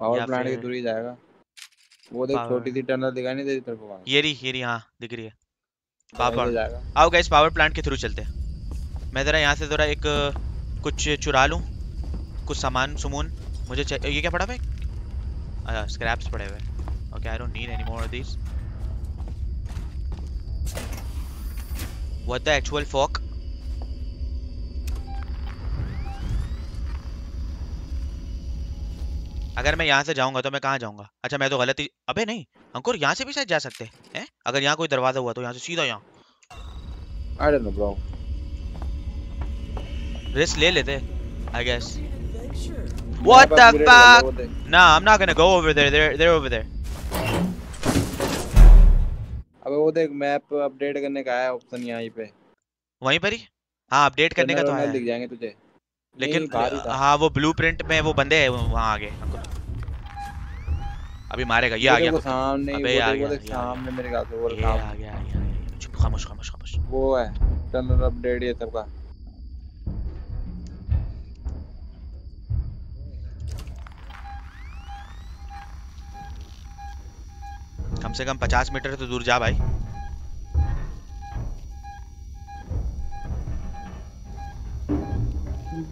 पावर प्लांट के थ्रू ही जाएगा वो देख छोटी सी टनल दिखाई नहीं तेरी तरफ़ वहाँ। ये रही ये रही हाँ दिख रही है। पावर। आओ गाइस पावर प्लांट के थ्रू चलते हैं। मैं ज़रा यहाँ से ज़रा एक कुछ चुरा लूँ। कुछ सामान सुमून। मुझे ये क्या पड़ा भाई? अच्छा स्क्रैप्स पड़े हुए okay I don't need any more of this what the actual fuck अगर मैं यहाँ से जाऊँगा तो मैं कहाँ जाऊँगा? अच्छा मैं तो गलत ही अबे नहीं अंकुर यहाँ से भी शायद जा सकते हैं अगर यहाँ कोई दरवाज़ा हुआ तो यहाँ से सीधा यहाँ। I don't know bro. Risk ले लेते आई गेस मैं What the fuck? Nah, I'm not gonna go over there. They're they're over there. अबे वो देख मैप अपडेट करने का है ऑप्शन यहाँ पे। वहीं पर ही? हाँ अपडेट करने का तो है। दिख जाएँगे तुझे। लेकिन ही। हाँ वो ब्लूप्रिंट में वो बंदे हैं वहाँ आगे अंकुर। अभी मारेगा ये आ गया सामने अबे आ गया, देख ये आ गया। सामने मेरे ख्याल से वो ये आ गया आ गया चुप खामोश खामोश खामोश। वो है टनल अपडेट ये सबका। कम से कम पचास मीटर तो दूर जा भाई।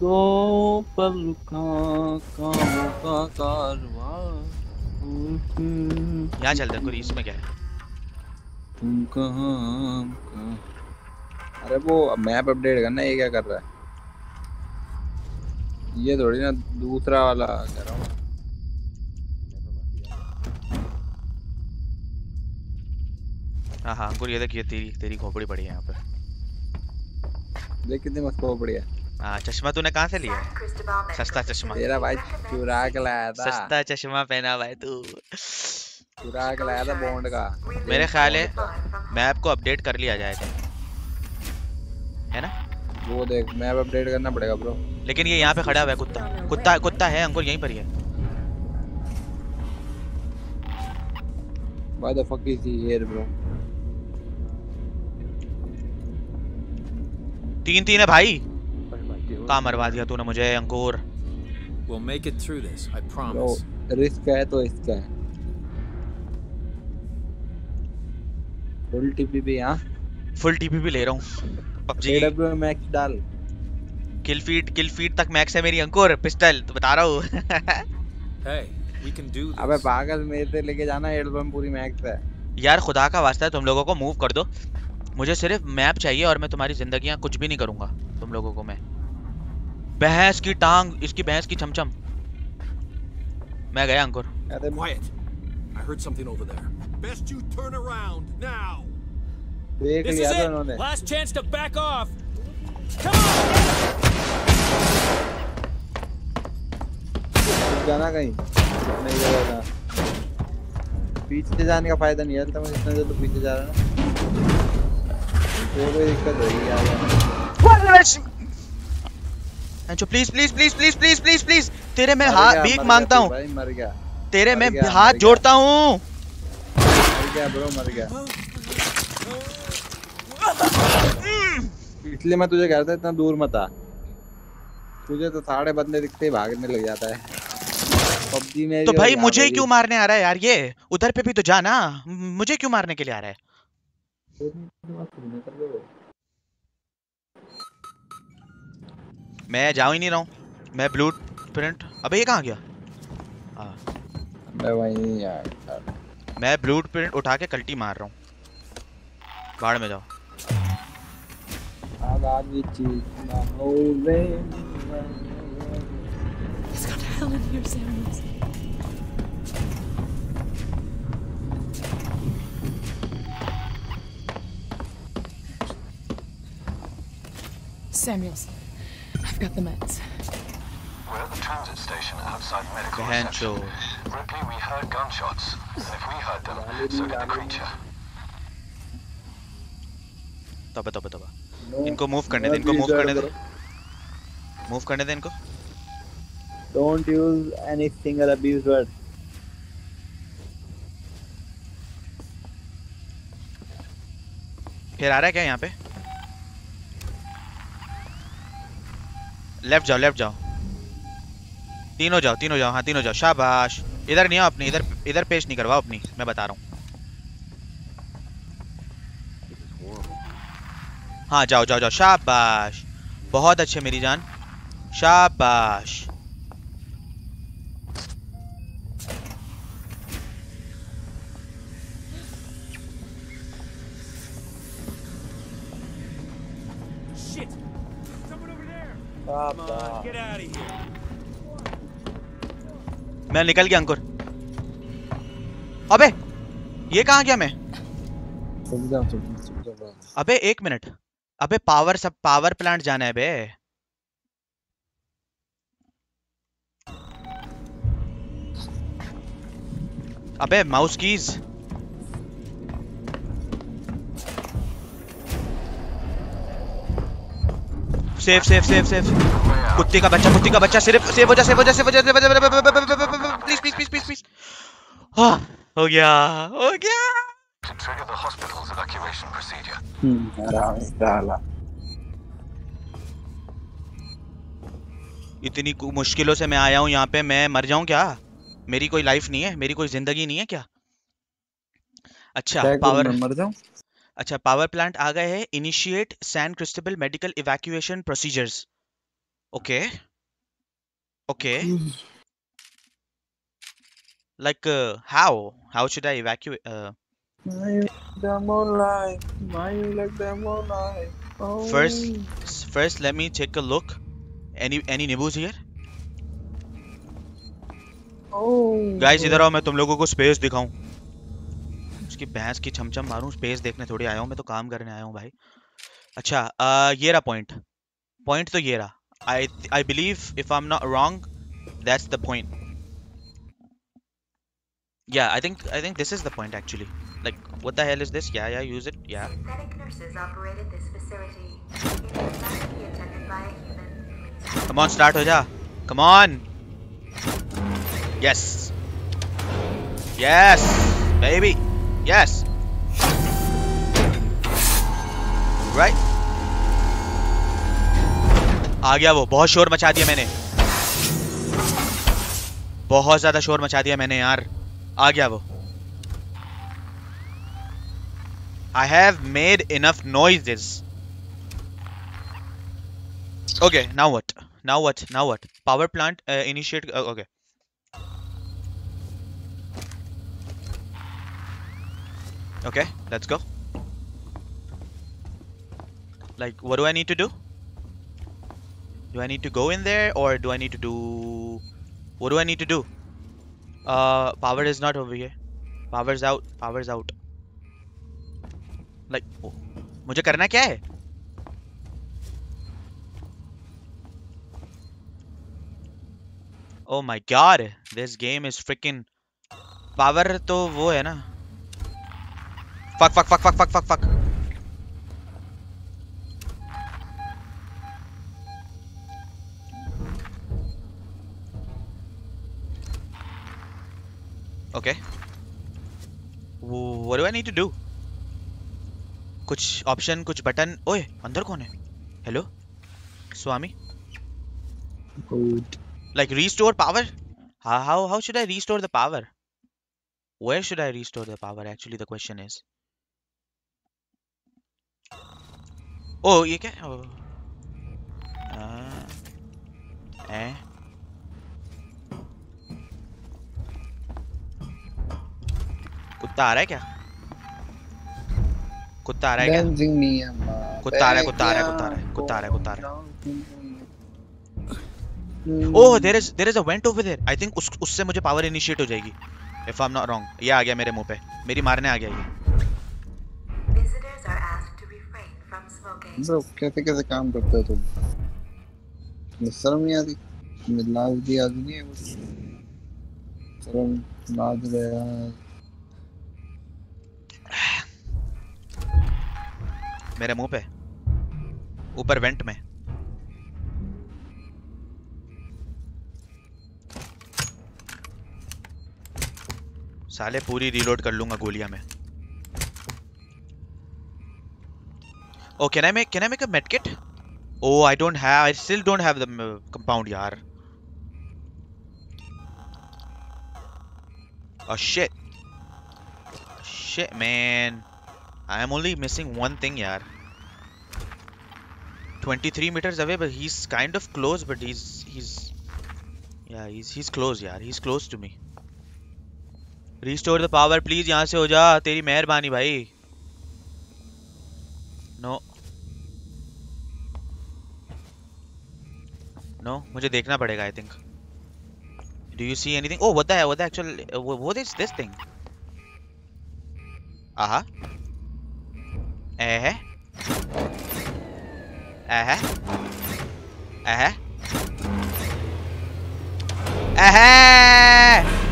दो पल का काम का कारवां यहाँ चलते हैं अंकुर इसमें क्या है? तुम कहाँ अरे वो मैप अपडेट करना ये क्या कर रहा है? ये थोड़ी ना दूसरा वाला कह रहा हूँ। हाँ हाँ अंकुर ये देखिए तेरी तेरी खोपड़ी पड़ी है यहाँ पे। देख कितनी मस्त खोपड़ी बढ़िया हाँ चश्मा तूने कहाँ से लिया? सस्ता चश्मा। तेरा भाई चुरा के लाया था। सस्ता चश्मा पहना भाई तू। चुरा के लाया था बॉन्ड का। मेरे ख्याल है मैप को अपडेट कर लिया जाए है ना? वो देख मैप अपडेट करना पड़ेगा ब्रो लेकिन ये यहाँ पे खड़ा हुआ है कुत्ता। कुत्ता कुत्ता है अंकुर यहीं पर ही है। Why the fuck is he here bro? तीन तीन है भाई। कहाँ मरवा दिया तूने मुझे Ankur. We'll make it through this, I promise. Risk है तो इसका है। फुल टीपी भी यहाँ फुल टीपी भी ले रहा हूँ पबजी एडब्ल्यू मैक्स डाल। किल फ़ीड किल फ़ीड तक मैक्स है मेरी अंकुर पिस्टल तो बता रहा हूँ। Hey, we can do this. अबे पागल मेरे से लेके जाना एडब्ल्यू पूरी मैक्स है। यार खुदा का वास्ता है तुम लोगों को मूव कर दो। मुझे सिर्फ़ मैप चाहिए और मैं तुम्हारी जिंदगियाँ कुछ भी नहीं करूँगा तुम लोगों को मैं। भैंस की टांग इसकी भैंस की चमचम मैं गया अंकुर अरे I heard something over there. Best you turn around now. देख This लिया is था it. उन्होंने Last chance to back off. Come on. जाना कहीं नहीं जाएगा पीछे जाने का फ़ायदा नहीं है तो मैं इतना जल्दी पीछे जा रहा ना तो कोई दिक्कत होगी यार Anshu please please please please please please please तेरे मैं हाथ भीख माँगता हूँ। तेरे मैं हाथ जोड़ता हूँ। इसलिए मैं तुझे कहता इतना दूर मत आ। तुझे तो सारे बंदे दिखते ही भागने लग जाता है। पबजी में तो भाई मुझे ही क्यों मारने आ रहा है यार ये? उधर पे भी तो जाना मुझे क्यों मारने के लिए आ रहा है? मैं जा ही नहीं रहा हूँ। मैं ब्लू प्रिंट अबे ये कहाँ गया? मैं वहीं यार। मैं ब्लू प्रिंट उठा के कल्टी मार रहा हूँ। बाढ़ में जाओ। Samuels. Samuels, I've got the meds. We're at the transit station outside medical बहन reception. चो Ripley, we heard gunshots. And if we heard them, so did the creature. तब तब तब इनको मूव करने दे इनको मूव करने दे मूव करने दे इनको Don't use any single abuse word. फिर आ रहा है क्या यहाँ पे लेफ़्ट जाओ लेफ़्ट जाओ। तीनों जाओ तीनों जाओ हाँ तीनों जाओ। शाबाश। इधर नहीं आओ अपनी, इधर इधर पेश नहीं करवाओ अपनी, मैं बता रहा हूँ। हाँ जाओ जाओ जाओ। शाबाश। बहुत अच्छे, मेरी जान। शाबाश। Come on, get out of here. मैं निकल गया अंकुर। अबे ये कहाँ गया मैं? चुप चुप अबे एक मिनट। अबे पावर सब पावर प्लांट जाना है बे। अबे mouse keys safe safe safe safe कुत्ते का बच्चा कुत्ते का बच्चा सिर्फ़ सेव हो जा सेव हो जा सेव हो जा please please please please please हो गया हो गया trigger the hospital's evacuation procedure. हम्म डाला इतनी मुश्किलों से मैं आया हूँ यहाँ पे मैं मर जाऊँ क्या मेरी कोई लाइफ नहीं है मेरी कोई ज़िंदगी नहीं है क्या अच्छा पावर मर जाऊँ अच्छा पावर प्लांट आ गए हैं initiate San Cristobal medical evacuation procedures okay okay like how how should I first first let me take a look any any newbies here guys इधर आओ मैं तुम लोगों को स्पेस दिखाऊँ। की भैंस की छमछम मारूं स्पेस देखने थोड़ी आया हूँ मैं तो काम करने आया हूँ भाई। अच्छा आ, ये रहा पॉइंट पॉइंट तो ये रहा। I I believe if I am not wrong that's the point या I think I think this is the point actually like what the hell is this yeah yeah use it या कम ऑन स्टार्ट हो जा come on yes yes baby Yes. Right. आ गया वो। बहुत शोर मचा दिया मैंने। बहुत ज़्यादा शोर मचा दिया मैंने यार। आ गया वो। I have made enough noise okay now what now what now what power plant initiate okay okay. Okay, let's go. Like, what do I need to do? Do I need to go in there or do I need to do... What do I need to do? Uh, power is not over here. Power's out. Power's out. Like, oh, मुझे करना क्या है? Oh my god, this game is freaking power तो वो है ना fuck fuck fuck fuck fuck fuck fuck okay what do I need to do कुछ ऑप्शन कुछ बटन ओए अंदर कौन है hello Swami like restore power how, how how should i restore the power where should i restore the power actually the question is Oh ये क्या oh. uh, eh. कुत्ता आ रहा है क्या कुत्ता आ रहा है क्या कुत्ता आ रहा है कुत्ता आ रहा है कुत्ता आ रहा है कुत्ता आ रहा है कुत्ता आ रहा है ओह there is there is a vent over there I think उस उससे मुझे पावर इनिशिएट हो जाएगी if I am not wrong ये आ गया मेरे मुँह पे मेरी मारने आ गया ये ब्रो कैसे कैसे काम करते हो तुम? शर्म नहीं आती? लाज दी आदमी नहीं है वो शर्म लाज यार मेरे मुँह पे? ऊपर वेंट में? साले पूरी रीलोड कर लूँगा गोलियाँ में। Oh, can I make can I make a medkit? Oh, I don't have. I still don't have the uh, compound, yaar. Oh shit. Shit, man. I am only missing one thing, yaar. 23 meters away, but he's kind of close. But he's he's yeah, he's he's close, yaar. He's close to me. Restore the power, please. यहाँ से हो जा. तेरी मेहरबानी भाई. नो नो मुझे देखना पड़ेगा I think do you see anything oh what the what the actual what is this thing aha eh eh एह एह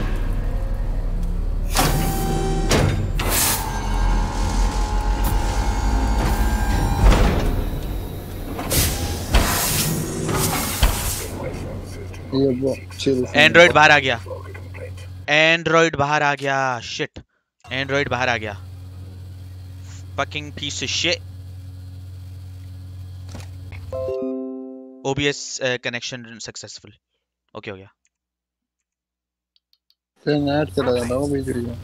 एंड्रॉइड बाहर आ गया। एंड्रॉइड बाहर आ गया। शिट एंड्रॉइड बाहर आ गया। Fucking piece of shit. OBS uh, connection okay हो गया। नेट चला है वो भेज रही है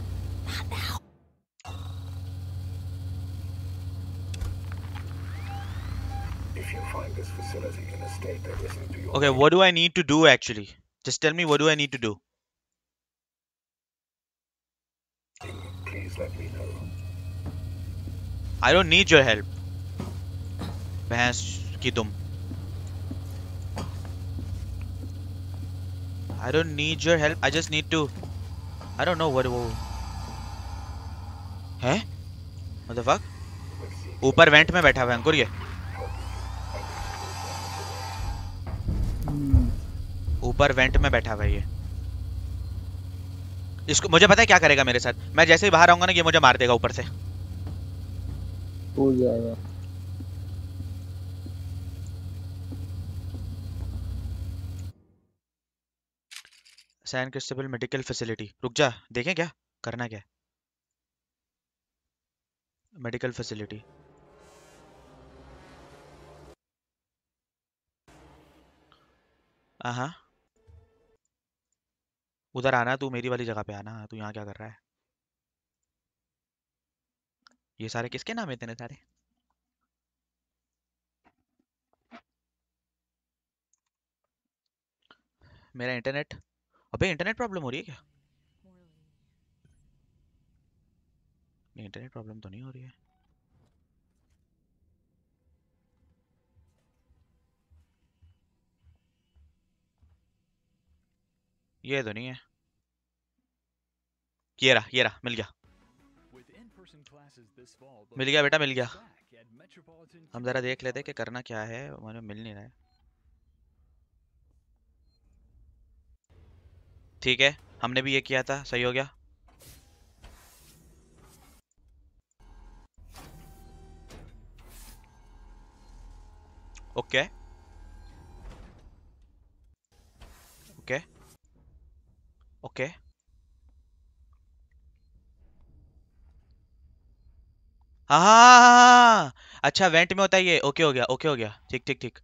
Okay, what do I need to do actually? Just tell me what do I need to do? Please let me know. I don't need your help. भैंस की तुम. I don't need your help. I just need to. I don't know what. है? What the fuck? ऊपर वेंट में बैठा हुआ है अंकुर ये. ऊपर वेंट में बैठा हुआ है ये। इसको मुझे पता है क्या करेगा मेरे साथ। मैं जैसे ही बाहर आऊँगा ना ये मुझे मार देगा ऊपर से। हो जाएगा। सैन क्रिस्टबल मेडिकल फैसिलिटी रुक जा देखें क्या? करना क्या? मेडिकल फैसिलिटी हाँ उधर आना तू मेरी वाली जगह पे आना तू यहाँ क्या कर रहा है? ये सारे किसके नाम है इतने सारे? मेरा इंटरनेट अबे इंटरनेट प्रॉब्लम हो रही है क्या? नहीं इंटरनेट प्रॉब्लम तो नहीं हो रही है। ये तो नहीं है। ये रहा ये रहा मिल गया। मिल गया बेटा, मिल गया। हम जरा देख लेते कि करना क्या है मुझे मिल नहीं रहा है। ठीक है, हमने भी ये किया था, सही हो गया। ओके। ओके। ओके हाँ हाँ हाँ, हाँ, अच्छा वेंट में होता है ये। ओके हो गया ओके हो गया। ठीक ठीक ठीक।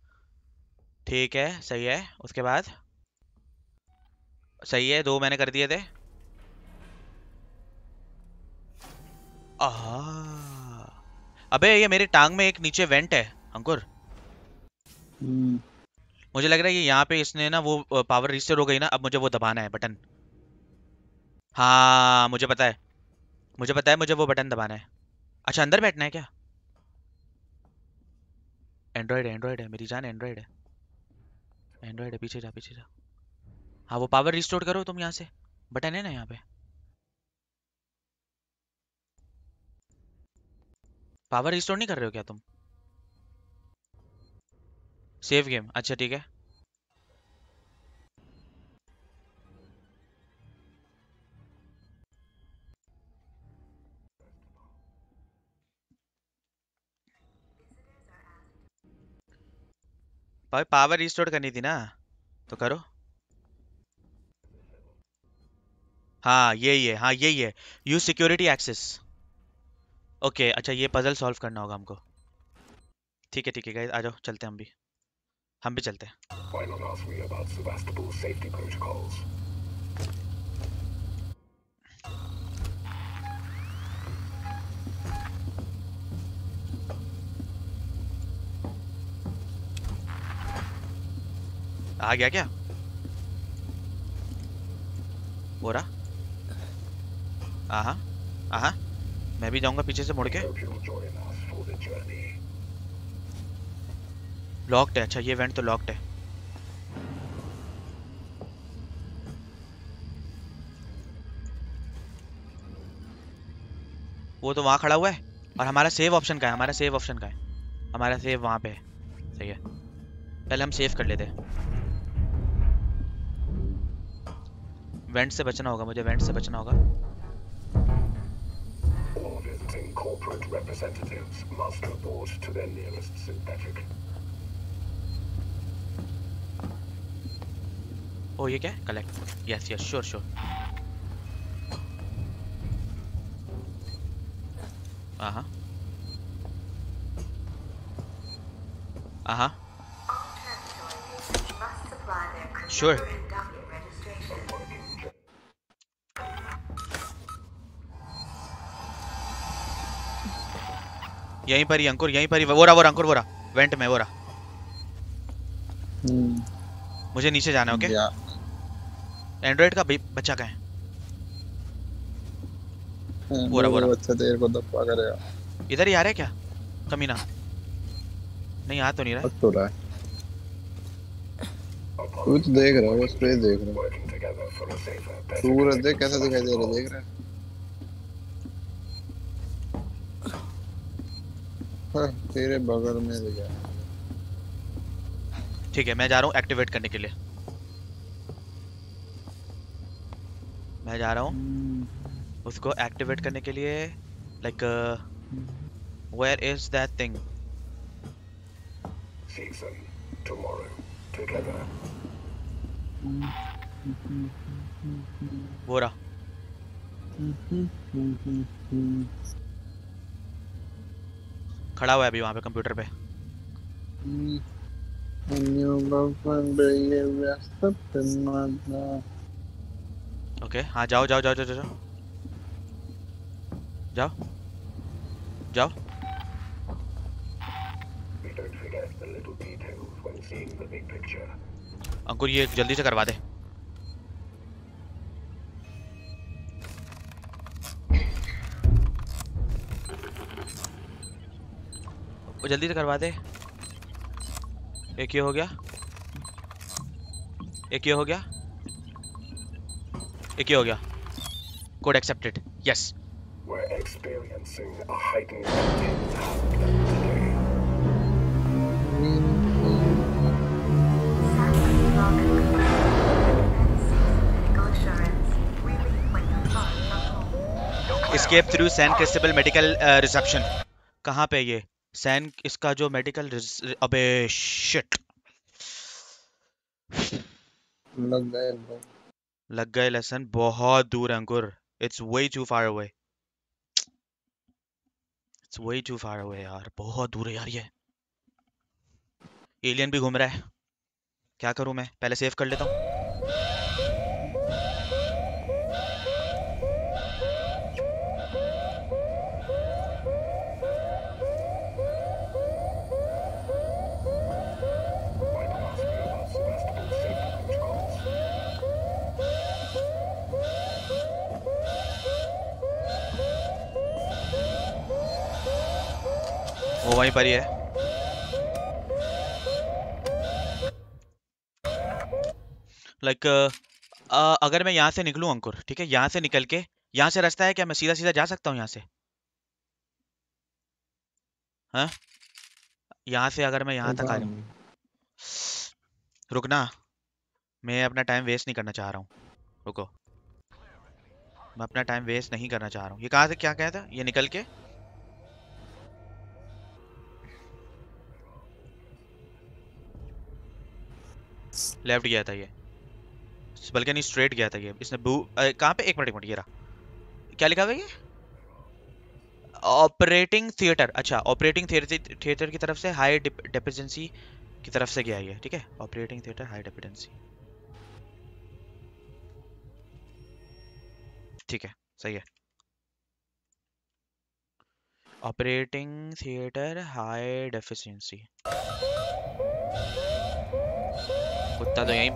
ठीक है सही है। उसके बाद? सही है दो मैंने कर दिए थे। अबे ये मेरी टांग में एक नीचे वेंट है अंकुर। हम्म। मुझे लग रहा है ये यहाँ पे इसने ना वो पावर रिस्टोर हो गई ना अब मुझे वो दबाना है बटन हाँ मुझे पता है। मुझे पता है, मुझे वो बटन दबाना है। अच्छा अंदर बैठना है क्या? एंड्रॉयड है एंड्रॉयड है, मेरी जान एंड्रॉयड है। एंड्रॉयड है, पीछे जा पीछे जा। हाँ वो पावर रिस्टोर करो तुम यहाँ से। बटन है ना यहाँ पे। पावर रिस्टोर नहीं कर रहे हो क्या तुम? सेव गेम अच्छा ठीक है। भाई पावर रिस्टोर करनी थी ना तो करो। हाँ यही है हाँ यही है। यूज़ सिक्योरिटी एक्सेस ओके अच्छा ये पजल सॉल्व करना होगा हमको। ठीक है ठीक है आ जाओ, चलते हैं हम भी। हम भी चलते हैं। आ गया क्या? रहा आहा आहा, मैं भी जाऊँगा पीछे से मुड़ के. लॉक्ड है अच्छा ये इवेंट तो लॉक्ड है। वो तो वहाँ खड़ा हुआ है, और हमारा सेव ऑप्शन का है? हमारा सेव ऑप्शन का है? हमारा सेव वहाँ पे है। सही है। पहले हम सेव कर लेते हैं। वेंट से बचना होगा मुझे वेंट से बचना होगा। ओ oh, ये क्या? Collect yes yes sure sure aha aha sure sure. Uh-huh. Uh-huh. यहीं पर ही अंकुर यहीं पर ही। वो रहा वो रहा अंकुर वो रहा। वेंट में वो रहा। हम्म। मुझे नीचे जाना है ओके? एंड्रॉइड का बच्चा कहाँ है? वो रहा, वो रहा। अच्छा देर को दफ़ा करेगा। इधर ही आ रहा है क्या? कमीना। नहीं आ तो नहीं रहा। तो रहा है। तू तो देख रहा है उस पे देख रहा है। सूरज देख कैसा दिखाई दे रहा है देख रहा है? हाँ, तेरे बगल में दिखा ठीक है मैं जा रहा हूँ एक्टिवेट करने के लिए मैं जा रहा हूँ उसको एक्टिवेट करने के लिए like where is that thing. वो रहा खड़ा हुआ है अभी वहाँ पे कंप्यूटर पे। न्यू ओके, हाँ, जाओ जाओ जाओ जाओ जाओ। जाओ। जाओ। अंकुर, ये जल्दी से करवा दे। वो जल्दी से करवा दे एक ये हो गया एक ये हो गया एक ये हो गया code accepted yes escape through San Cristobal medical uh, reception कहाँ पे ये सैन इसका जो मेडिकल अबे शिट लग गए लग गए लेसन बहुत दूर है Ankur. It's way too far away it's way too far away यार बहुत दूर है यार ये। एलियन भी घूम रहा है। क्या करूँ मैं? पहले सेव कर लेता हूँ। वहीं पर ही है। लाइक like, uh, अगर मैं यहाँ से निकलूं अंकुर ठीक है? यहाँ से निकल के यहाँ से रास्ता है क्या? मैं सीधा सीधा जा सकता हूँ यहाँ से? हाँ? यहाँ से अगर मैं यहाँ तक आ जाऊँ। रुकना। मैं अपना टाइम वेस्ट नहीं करना चाह रहा हूँ। रुको। मैं अपना टाइम वेस्ट नहीं करना चाह रहा हूँ। ये कहाँ से क्या कहता ये निकल के? लेफ़्ट गया था ये। बल्कि नहीं स्ट्रेट गया था ये। इसने बू कहाँ पे? एक मिनट एक मिनट, ये रहा। क्या लिखा हुआ ये? ऑपरेटिंग थिएटर अच्छा ऑपरेटिंग थिएटर की तरफ़ से हाई डेफिशिएंसी की तरफ़ से गया ये, ठीक है? ऑपरेटिंग थिएटर हाई डेफिशिएंसी ठीक है, सही है। ऑपरेटिंग थिएटर हाई डेफिशिएंसी कुत्ता तो यहीं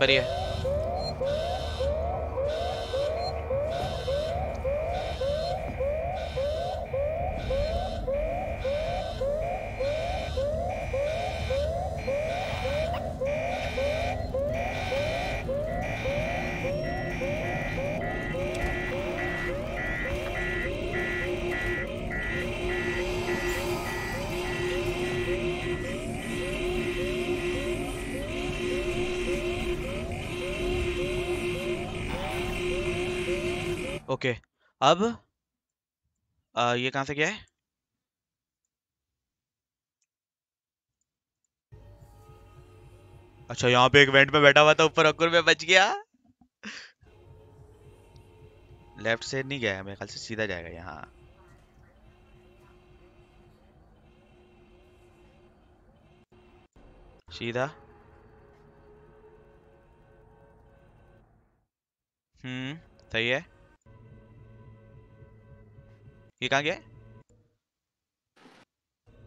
ओके। अब आ, ये कहाँ से गया है? अच्छा यहाँ पे एक वेंट में बैठा हुआ था ऊपर अकुर में बच गया। लेफ़्ट से नहीं गया मेरे ख्याल से सीधा जाएगा यहाँ। सीधा। हम्म सही है। ये कहाँ गया?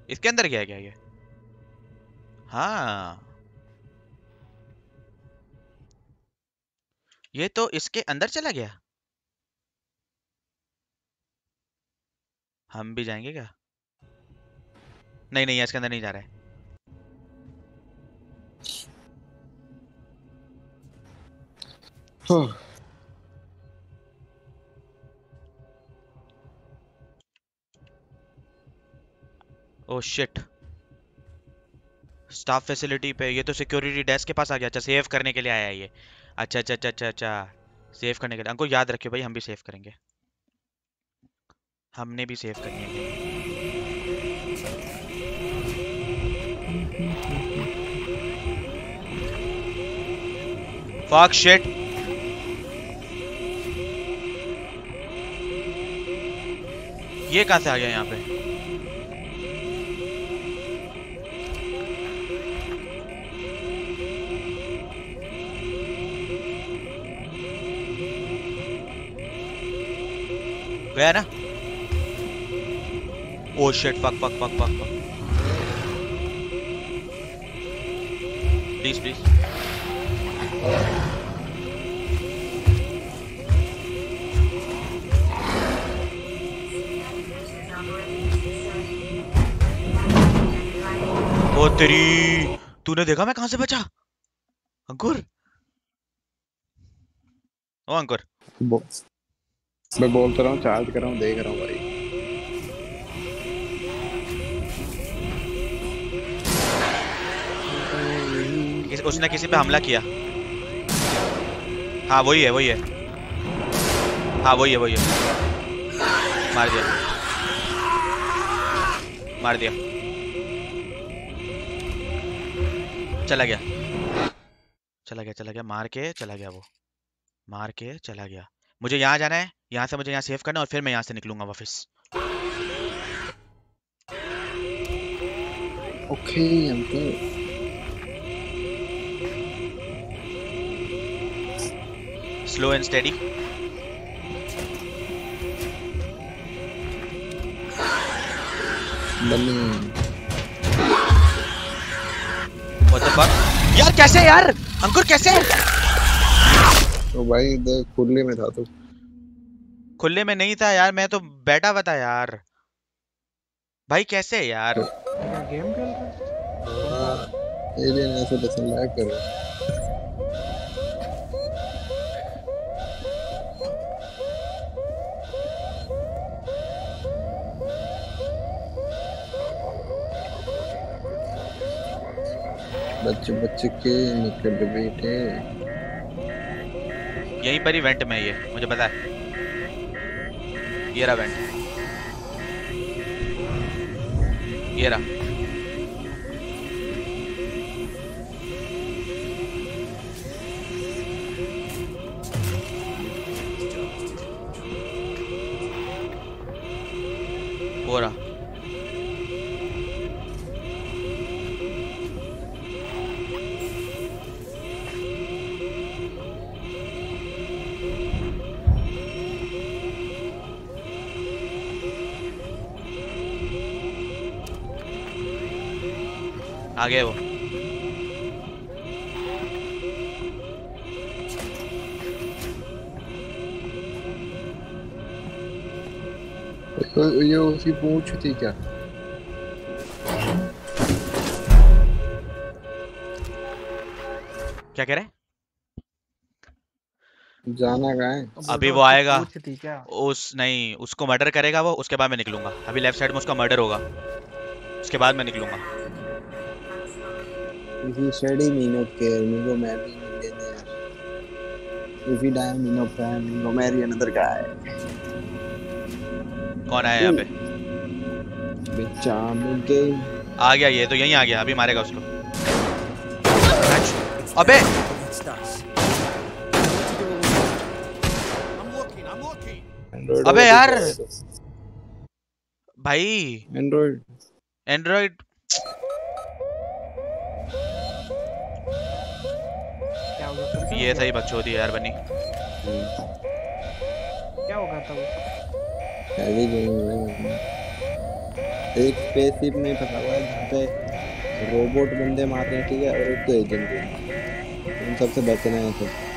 इसके अंदर गया क्या ये? हाँ। ये तो इसके अंदर चला गया। हम भी जाएँगे क्या? नहीं नहीं इसके अंदर नहीं जा रहा है। हाँ, ओ शिट स्टाफ फैसिलिटी पे, ये तो सिक्योरिटी डेस्क के पास आ गया। अच्छा सेव करने के लिए आया है ये। अच्छा अच्छा अच्छा अच्छा अच्छा। सेव करने के लिए। हमको याद रखियो भाई, हम भी सेव करेंगे। हमने भी सेव करनी है। फक शिट ये कहाँ से आ गया यहाँ पे? गया ना? ओ शिट पक पक पक पक फक प्लीज़ प्लीज़ ओ, तेरी, तूने देखा मैं कहाँ से बचा? अंकुर? ओ, अंकुर। मैं बोलता रहा हूँ चार्ज कर रहा हूँ, देख रहा हूँ भाई। उसने किसी पे हमला किया? हाँ वही है वही है। हाँ वही है वही है। मार दिया। मार दिया। चला गया। चला गया चला गया। मार के चला गया वो। मार के चला गया। मुझे यहाँ जाना है? यहाँ से मुझे यहाँ सेव करना और फिर मैं यहाँ से निकलूँगा वापस। Okay uncle slow and steady bunny What the fuck? यार कैसे यार? अंकुर कैसे तो भाई देख खुले में था तू। खुले में नहीं था यार मैं तो बैठा हुआ था यार। भाई कैसे है यार? गेम खेल रहा एलियन ऐसे पसंद लैग कर। रहा है बच्चे बच्चे के निकट बैठे। यहीं पर इवेंट में ये मुझे पता है। ये रहा वेंट ये रहा वो आ गए वो। तो ये उसकी पूंछ थी क्या? क्या कह रहे? जाना कहाँ है? अभी वो आएगा। उस नहीं उसको मर्डर करेगा वो उसके बाद मैं निकलूँगा। अभी लेफ़्ट साइड में उसका मर्डर होगा। उसके बाद मैं निकलूँगा। If you study me not care, me go marry millionaire. If you die, me no plan, me go marry another guy. कौन आया यहाँ पे Bitch, I'm in game. आ गया ये तो यहीं आ गया अभी मारेगा उसको अबे अबे यार भाई तो। Android. एंड्रॉइड ये सही बच्चों दी यार बनी। क्या होगा तब? ही एक स्पेसशिप में फंसा हुआ है जहाँ पे रोबोट बंदे मारते हैं ठीक है? और एक तो एजेंट है उन सबसे बचना है सब।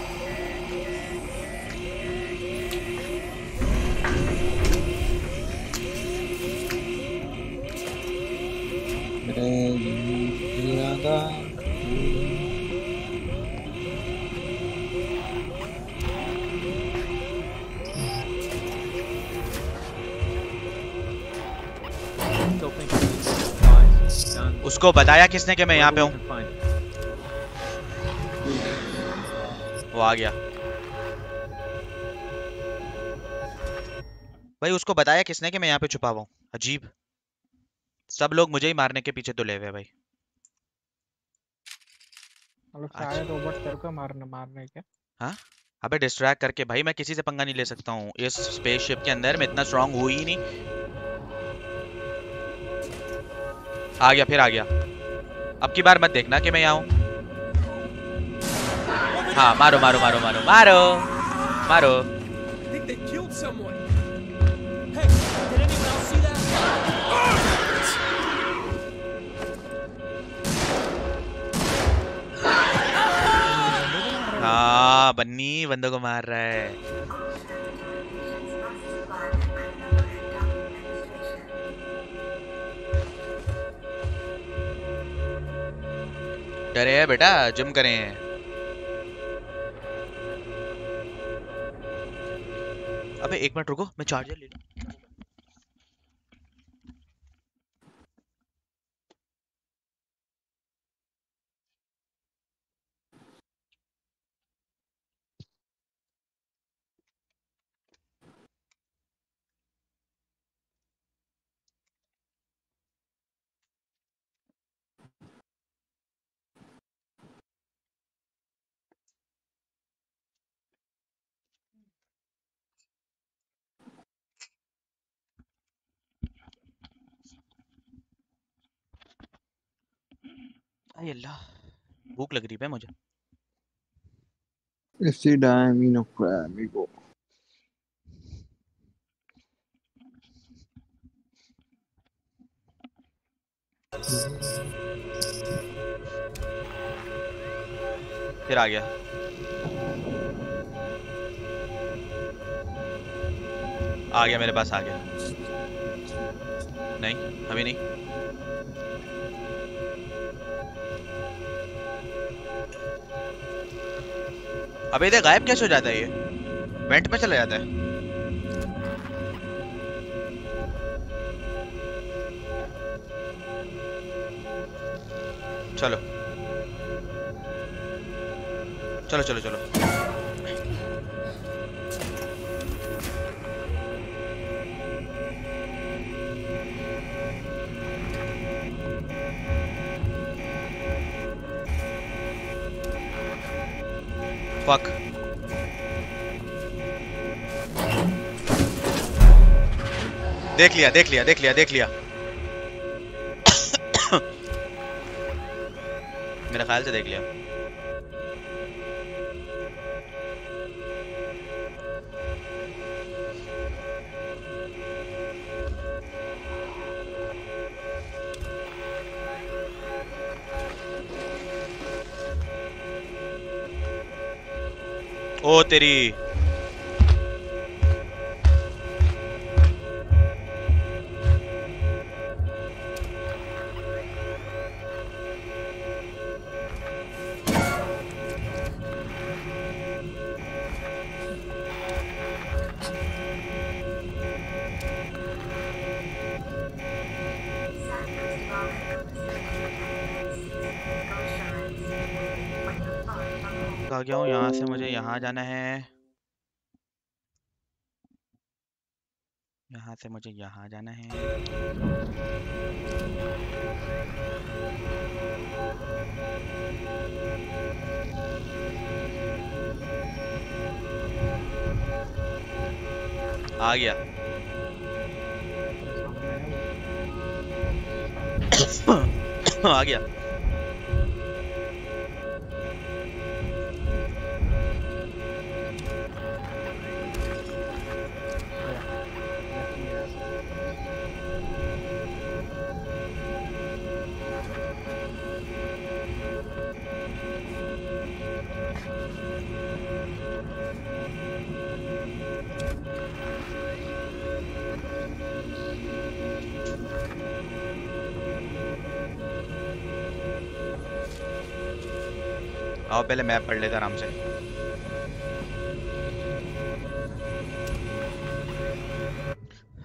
उसको बताया किसने कि मैं यहाँ पे हूँ. वो आ गया। भाई उसको बताया किसने कि मैं यहाँ पे छुपा हुआ हूँ? अजीब। सब लोग मुझे ही मारने के पीछे तुले हुए भाई। मारने मारने हाँ? अबे डिस्ट्रैक्ट करके। भाई मैं किसी से पंगा नहीं ले सकता हूँ। इस स्पेसशिप के अंदर मैं इतना स्ट्रांग हुई ही नहीं। आ गया, फिर आ गया। अब की बार मत देखना कि मैं यहाँ हूँ। हाँ मारो मारो मारो मारो मारो मारो। हाँ बन्नी बंदों को मार रहा है। डरे है बेटा जिम करे हैं। अबे एक मिनट रुको मैं चार्जर ले लूँ। अरे अल्लाह भूख लग रही है मुझे। Este daimino amigo. फिर आ गया। आ गया मेरे पास आ गया। नहीं अभी नहीं। अबे इधर गायब कैसे हो जाता है ये? वेंट में चला जाता है। चलो। चलो चलो चलो। फक देख लिया देख लिया देख लिया देख लिया। मेरा ख्याल से देख लिया। ओ तेरी यहाँ जाना है? यहाँ से मुझे यहाँ जाना है। आ गया। आ गया। आओ, पहले मैप पढ़ लेते आराम से।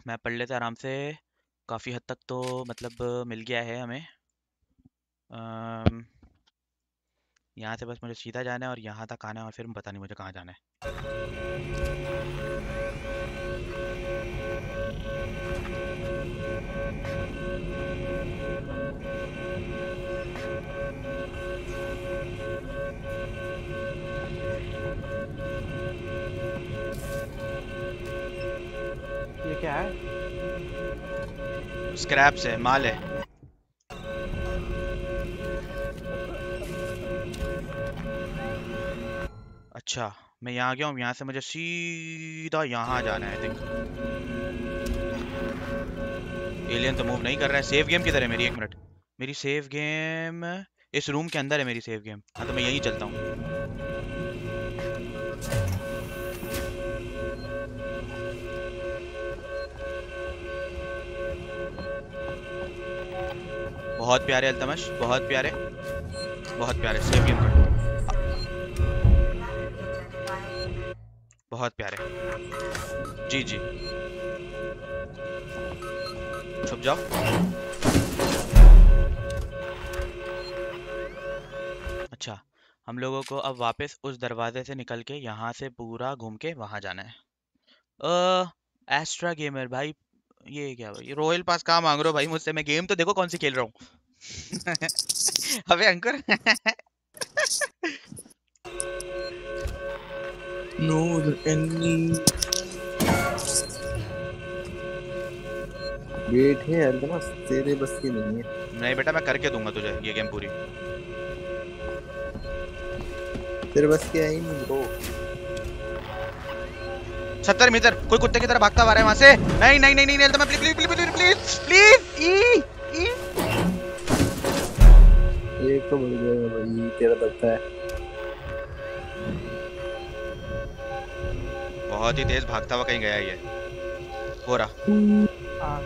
मैप पढ़ लेते आराम से। काफ़ी हद तक तो मतलब मिल गया है हमें। यहाँ से बस मुझे सीधा जाना है और यहाँ तक आना है और फिर पता नहीं मुझे कहाँ जाना है। क्या है? स्क्रैप से माल है। अच्छा मैं यहाँ गया हूँ यहाँ से मुझे सीधा यहाँ जाना है थिंक एलियन तो मूव नहीं कर रहा है सेव गेम किधर है मेरी? एक मिनट मेरी सेव गेम इस रूम के अंदर है, मेरी सेव गेम हाँ तो मैं यहीं चलता हूँ। बहुत प्यारे अल्तमश, बहुत प्यारे बहुत प्यारे सेव गेम कर बहुत प्यारे। जी जी। छुप जाओ। अच्छा हम लोगों को अब वापस उस दरवाजे से निकल के यहाँ से पूरा घूम के वहाँ जाना है। एस्ट्रा गेमर भाई ये क्या भाई? रॉयल पास कहाँ मांग रहे हो भाई मुझसे? मैं गेम तो देखो कौन सी खेल रहा हूँ। अबे Ankur. No, the enemy. Wait है अल्तमस तेरे बस की नहीं है। नहीं बेटा मैं करके दूँगा तुझे ये गेम पूरी। तेरे बस की है ही नहीं ब्रो सत्तर मीटर। कोई कुत्ते की तरह भागता हुआ आ रहा है वहाँ से। नहीं नहीं नहीं नहीं नहीं मैं please please please please please ई एक तो बढ़ गया भाई तेरा दबता है। बहुत ही तेज भागता हुआ कहीं गया ये। हो रहा। हाँ,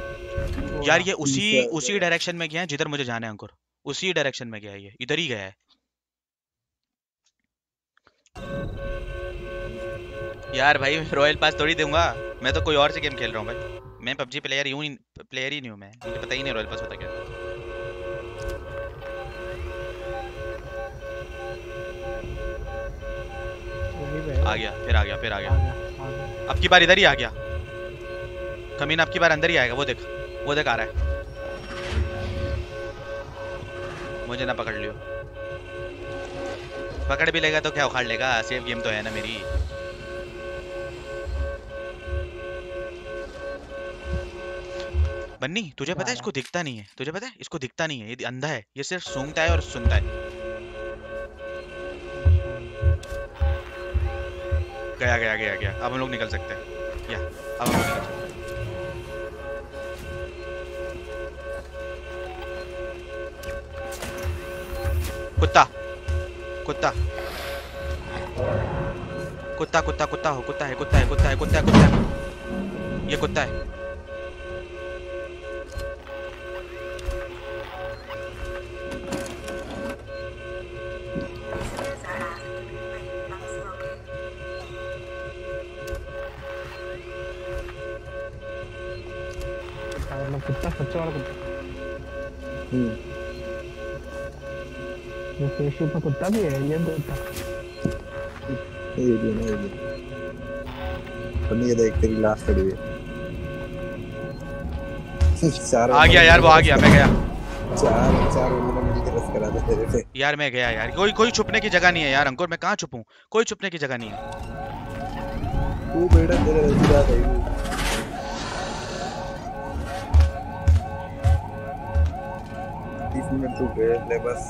यार ये उसी उसी डायरेक्शन में गया है जिधर मुझे जाना है अंकुर। उसी डायरेक्शन में गया है ये। इधर ही गया है। यार भाई रॉयल पास थोड़ी दूँगा। मैं तो कोई और से गेम खेल रहा हूँ भाई। मैं पबजी प्लेयर यूँ प्लेयर ही नहीं हूँ मैं। मुझे पता ही नहीं रॉयल पास होता क्या। है। है। आ गया फिर आ गया फिर आ गया। गया, आ गया। अब की बार इधर ही आ गया। कमीन अब की बार अंदर ही आएगा वो देख। वो देख आ रहा है। मुझे ना पकड़ लियो। पकड़ भी लेगा तो क्या उखाड़ लेगा। सेफ़ गेम तो है ना मेरी। बन्नी तुझे पता है इसको दिखता नहीं है तुझे पता है इसको दिखता नहीं है ये अंधा है ये सिर्फ़ सूंघता है और सुनता है। गया गया गया गया अब हम लोग निकल सकते हैं। या अब हम लोग निकल सकते हैं। कुत्ता कुत्ता। कुत्ता कुत्ता कुत्ता हो कुत्ता है कुत्ता है कुत्ता है कुत्ता है कुत्ता है। ये कुत्ता है। कुत्ता मतलब कुत्ता सच्चा वाला कुत्ता हम्म जो स्पेसशिप में कुत्ता भी है ये कुत्ता ये भी ना ये भी और ये देख तेरी लाश खड़ी है चार आ गया यार वो आ गया मैं गया चार चार उन्होंने मिल के रस करा दे तेरे पे यार मैं गया यार कोई कोई छुपने की जगह नहीं है यार अंकुर मैं कहाँ छुपूं कोई छुपने की जगह नहीं है तू बेटा तेरे रसीदा है तीस मिनट तू गए ले बस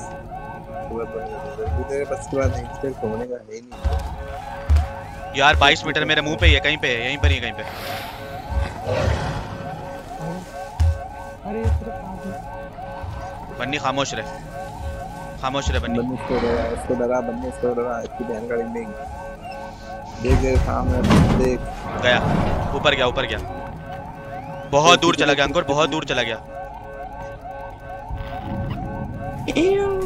बस की बात नहीं तेरे सोने का है नहीं यार 22 मीटर मेरे मुँह पे ही है कहीं पे है यहीं पर ही कहीं पे। अरे बन्नी खामोश रहे। खामोश रहे बन्नी। बन्नी इसको डरा इसको डरा बन्नी इसको डरा इसकी बहन का डिंग देख देख सामने देख। गया। ऊपर गया ऊपर गया। बहुत दूर चला गया अंकुर बहुत दूर चला गया। Damn,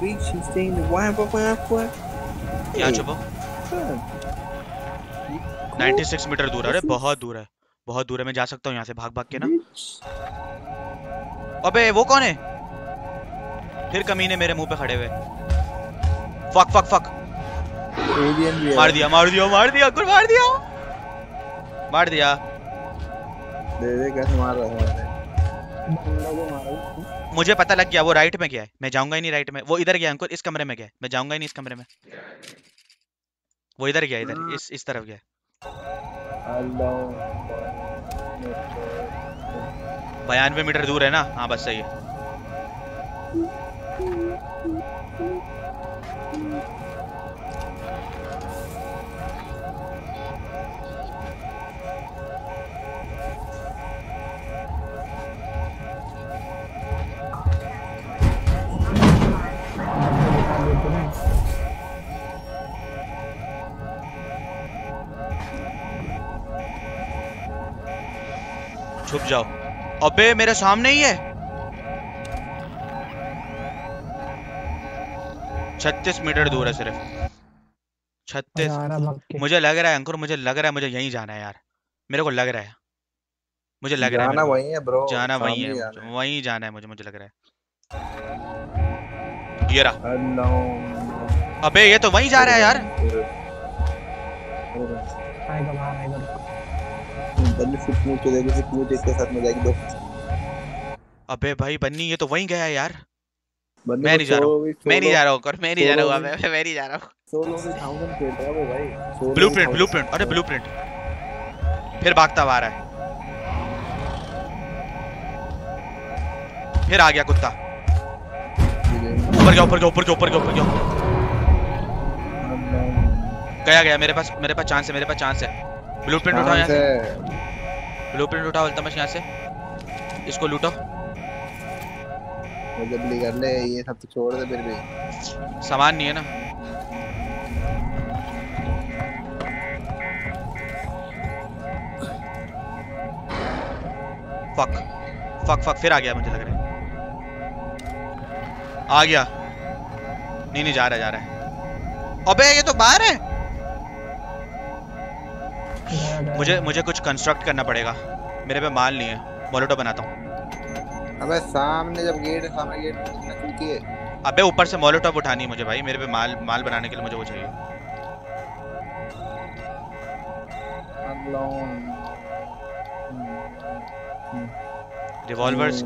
bitch, she's staying the wine for my foot. यहाँ छुपो 96 मीटर दूर है अरे बहुत दूर है बहुत दूर है मैं जा सकता हूँ यहाँ से भाग भाग के ना। अबे वो कौन है? फिर कमीने मेरे मुँह पे खड़े हुए। फक फक फक मार दिया मार दिया मार दिया अंकुर मार दिया। मार दिया। दे दे कैसे मार रहा है मुझे पता लग गया, वो राइट में गया है। मैं जाऊँगा ही नहीं राइट में। वो इधर गया अंकुर इस कमरे में गया मैं जाऊँगा ही नहीं इस कमरे में। वो इधर गया, इधर, इस इस तरफ़ गया बयानवे मीटर दूर है ना? हाँ बस सही है। छुप जाओ। अबे मेरे सामने ही है। छत्तीस मीटर दूर है सिर्फ़। छत्तीस। मुझे लग रहा है अंकुर मुझे लग रहा है मुझे यहीं जाना है यार। मेरे को लग रहा है। मुझे लग रहा है जाना वहीं है ब्रो जाना वहीं है वहीं जाना है मुझे मुझे लग रहा है। ये रहा। अबे ये तो वहीं जा रहा है यार। फुट इसके साथ में जाएगी दो। अबे भाई बन्नी ये तो वहीं गया यार। मैं नहीं जा रहा हूँ। मैं नहीं जा रहा हूँ मैं नहीं जा रहा हूँ मैं नहीं जा रहा हूँ। सोलो भी थाउज़ेंड खेल रहा है वो भाई। ब्लूप्रिंट ब्लूप्रिंट अरे ब्लूप्रिंट फिर भागता हुआ आ रहा है। फिर आ गया कुत्ता। ऊपर गया ऊपर गया ऊपर गया ऊपर गया ऊपर गया गया गया मेरे पास मेरे पास चांस है मेरे पास चांस है। ब्लूप्रिंट उठाओ यहाँ से ब्लूप्रिंट उठाओ अल्तमश यहाँ से। इसको लूटो। जल्दी कर ले ये सब तो छोड़ दे फिर भी। सामान नहीं है ना। फक फक फक फिर आ गया मुझे लग रहा है। आ गया। नहीं नहीं जा रहा है, जा रहा है। अबे ये तो बाहर है। मुझे मुझे कुछ कंस्ट्रक्ट करना पड़ेगा। मेरे पे माल नहीं है। मोलोटो बनाता हूँ। अबे सामने जब गेट है सामने गेट है अबे ऊपर से मोलोटॉप उठानी है मुझे भाई। मेरे पे माल माल बनाने के लिए मुझे वो चाहिए। रिवॉल्वर्स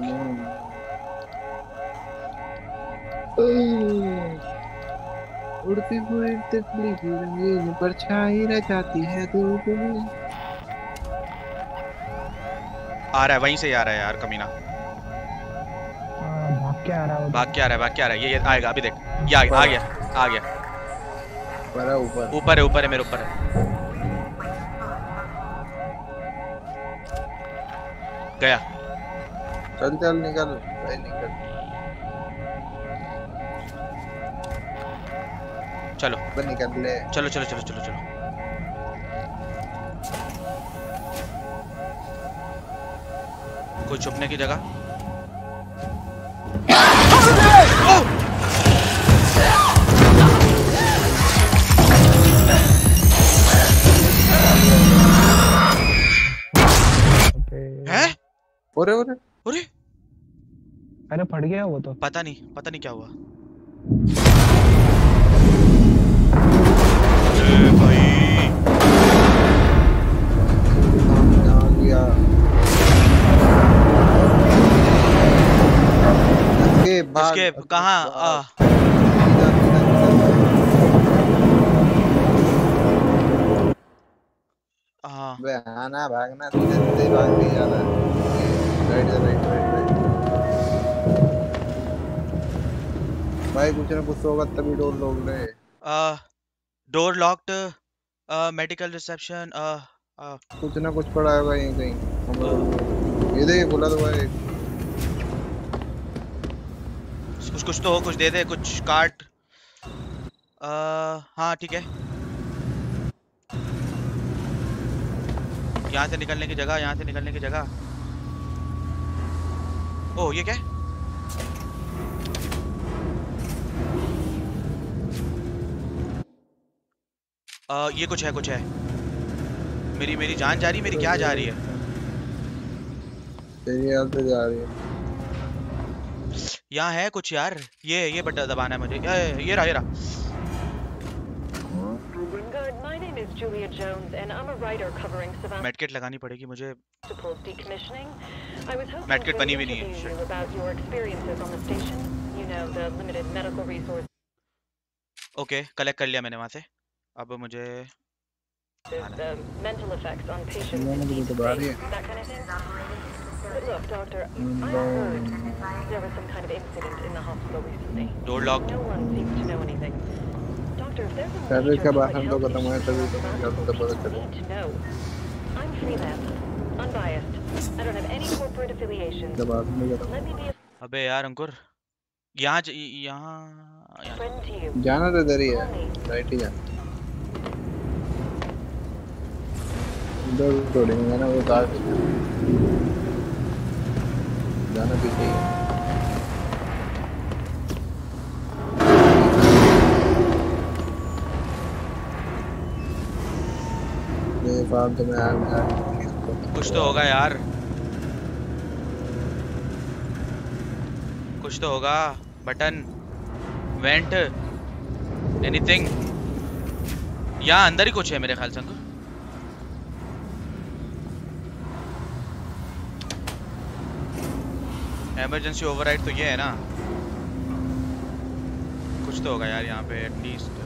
उड़ती हुई तितली की रंगीन परछाई रह जाती है धूप में आ रहा है वहीं से आ रहा है यार कमीना। हाँ, भाग के आ रहा है भाग के आ रहा है भाग के आ रहा है। ये, ये आएगा अभी देख। ये आ गया आ गया आ गया। ऊपर है ऊपर। ऊपर है ऊपर है मेरे ऊपर है। गया। चल चल निकल। भाई निकल। चलो। निकल ले चलो चलो चलो चलो चलो। कोई छुपने की जगह? हैं? ओरे ओरे। अरे अरे फट गया वो तो। पता नहीं पता नहीं क्या हुआ। इसके कहाँ? हाँ भागना सीधे सीधे भाग नहीं जाना राइट राइट राइट राइट भाई कुछ ना कुछ तो होगा तभी डोर लोग ले। डोर लॉक्ड मेडिकल रिसेप्शन कुछ ना कुछ पड़ा है भाई कहीं। ये देख खुला तो भाई कुछ कुछ तो हो कुछ दे दे कुछ कार्ड हाँ ठीक है। यहाँ से निकलने की जगह यहाँ से निकलने की जगह। ओ ये क्या? आ, ये कुछ है कुछ है। मेरी मेरी जान जा रही मेरी क्या जा रही है? तेरी जा रही है। यहाँ है कुछ यार। ये ये बटन दबाना है मुझे। ये ये रहा ये रहा। मेडकेट लगानी पड़ेगी मुझे। मेडकेट बनी भी नहीं है। ओके कलेक्ट कर लिया मैंने वहाँ से। अब मुझे Look, doctor, I heard there was some kind of incident in the hospital recently. Door lock No one seems to know anything. Doctor, if there's a major का public तो health है issue तो तो चला need to know. I'm freelance, unbiased. I don't have any corporate affiliations. Let me be a अबे यार अंकुर यहाँ यहाँ. जाना तो इधर ही है राइट ही जाना इधर थोड़ी नहीं जाना वो दाल जाना ये फार्म तो कुछ तो होगा यार। कुछ तो होगा। बटन, वेंट एनीथिंग यहाँ अंदर ही कुछ है मेरे ख्याल से इमरजेंसी ओवरराइड तो ये है ना कुछ तो होगा यार यहाँ पे एटलीस्ट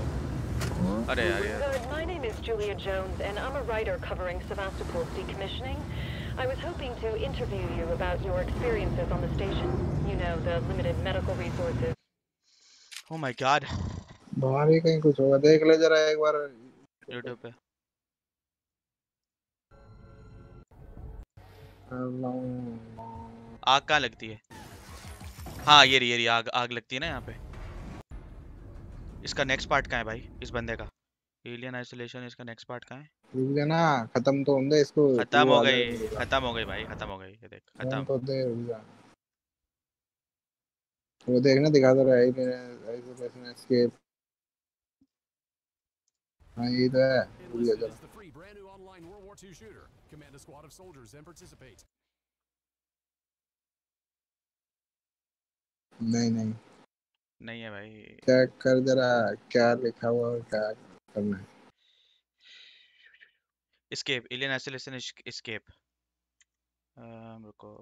अरे यार यार Good. My name is Julia Jones, and I'm a writer covering Sevastopol's decommissioning. I was hoping to interview you about your experiences on the station. You know, the limited medical resources. Oh my god बाहर ही कहीं कुछ होगा देख ले जरा एक बार यूट्यूब पे आग कहाँ लगती है? हाँ ये रही ये रही आग आग लगती है ना यहाँ पे। इसका नेक्स्ट पार्ट कहाँ है भाई इस बंदे का? एलियन आइसोलेशन इसका नेक्स्ट पार्ट कहाँ है? ना खत्म तो होंगे इसको। खत्म हो गई खत्म हो गई भाई खत्म हो गई ये देख खत्म तो दे वो देखना दिखा तो रहा है आइसोलेशन एस्केप हाँ ये तो है रुक जा जरा the free brand new online World War II shooter. Command a squad of soldiers and participate. नहीं नहीं। नहीं है भाई। चेक कर जरा क्या लिखा हुआ और क्या करना है? Escape alien isolation is- escape um, रुको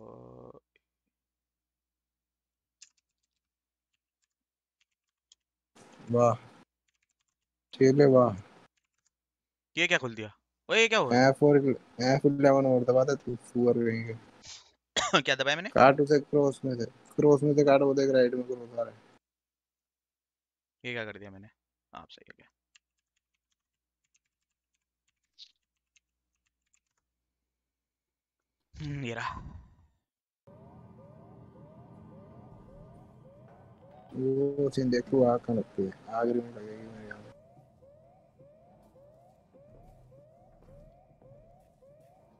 वाह। चले वाह। ये क्या खुल दिया? ओए ये क्या हुआ? एफ़ और एफ़ 11 और दबा दे तू सुअर कहेंगे क्या दबाया मैंने? काट उसे क्रॉस में से। क्रॉस में से काट वो देख राइट में क्रॉस आ रहा है। ये क्या कर दिया मैंने? आप सही है। क्या हम्म, ये रहा। वो सीन देखो आग कहाँ लगती है? आग में लगेगी मेरे यहाँ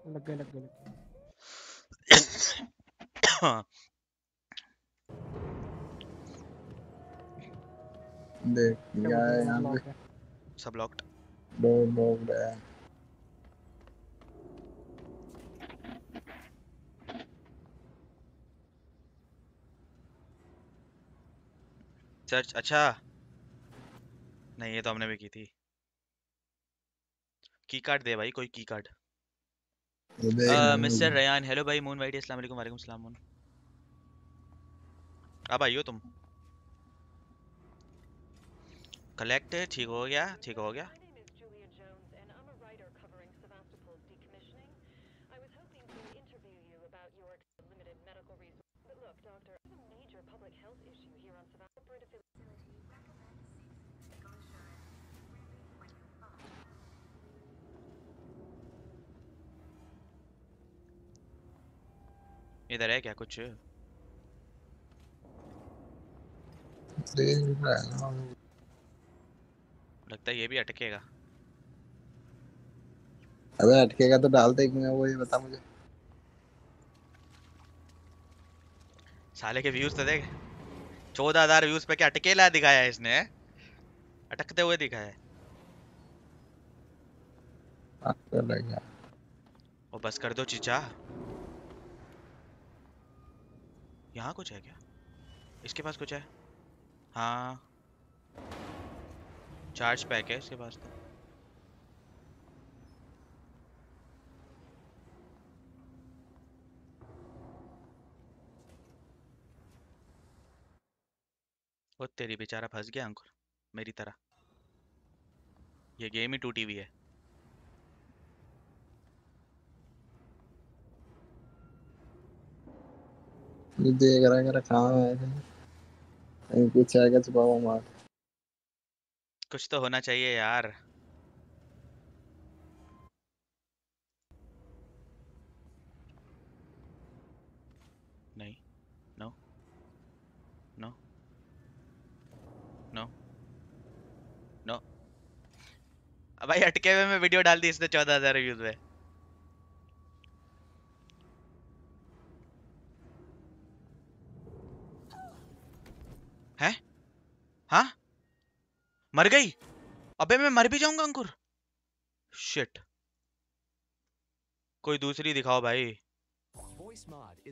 लग गए लग गए लग गए देख क्या क्या है? यहाँ पे। सब लॉक्ड डोर लॉक्ड है सर्च अच्छा। नहीं ये तो हमने भी की थी। की कार्ड दे भाई कोई key card mister Ryan hello भाई मून वाइट अस्सलाम वालेकुम वालेकुम सलाम मून। अब आइयो तुम। कलेक्ट ठीक हो गया ठीक हो गया My name is Julia Jones, and I'm a writer covering Sevastopol's decommissioning. I was hoping to interview you about your limited medical resources. But look, Doctor, there's a major public health issue here on Sevastopol. Corporate affili- इधर है क्या कुछ देख रहा है ना लगता है ये भी अटकेगा। अबे अटकेगा तो डाल दे मैं वो ये बता मुझे। साले के व्यूज़ तो देख चौदह हज़ार व्यूज़ पे क्या अटकेला दिखाया है इसने? अटकते हुए दिखाया है। ओ बस कर दो चीचा। यहाँ कुछ है क्या? इसके पास कुछ है? हाँ। चार्ज पैक है इसके पास तो। ओ तेरी बेचारा फंस गया अंकुर, मेरी तरह। ये गेम ही टूटी हुई है। देख रहा है कहाँ है। कुछ आएगा छुपा हुआ मार। कुछ तो होना चाहिए यार। नहीं। नो नो नो नो भाई अटके हुए में वीडियो डाल दी इसने चौदह हज़ार व्यूज़ में। है? हाँ? मर गई? अबे मैं मर भी जाऊँगा, अंकुर। शिट कोई दूसरी दिखाओ भाई।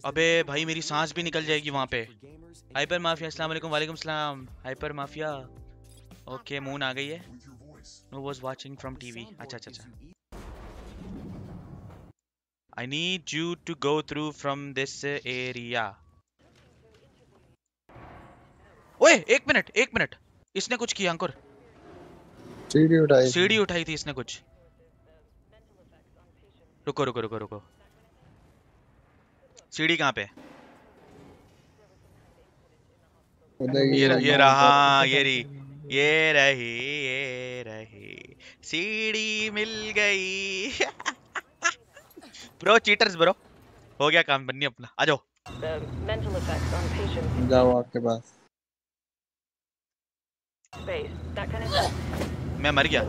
अबे भाई, मेरी सांस भी निकल जाएगी वहाँ पे। हाइपर माफिया अस्सलाम वालेकुम वालेकुम सलाम हाइपर माफिया ओके मून आ गई है। No was watching from TV अच्छा अच्छा अच्छा। I need you to go through from this area ओए, एक मिनट एक मिनट। इसने कुछ किया, अंकुर। सीढ़ी उठाई सीढ़ी उठाई थी इसने कुछ। रुको रुको रुको रुको। सीढ़ी कहाँ पे? ये रहा ये रहा ये रही ये रही ये रही। सीढ़ी मिल गई। ब्रो चीटर्स ब्रो हो गया काम बन्नी अपना। आ जाओ। जाओ आपके पास। मैं मर गया।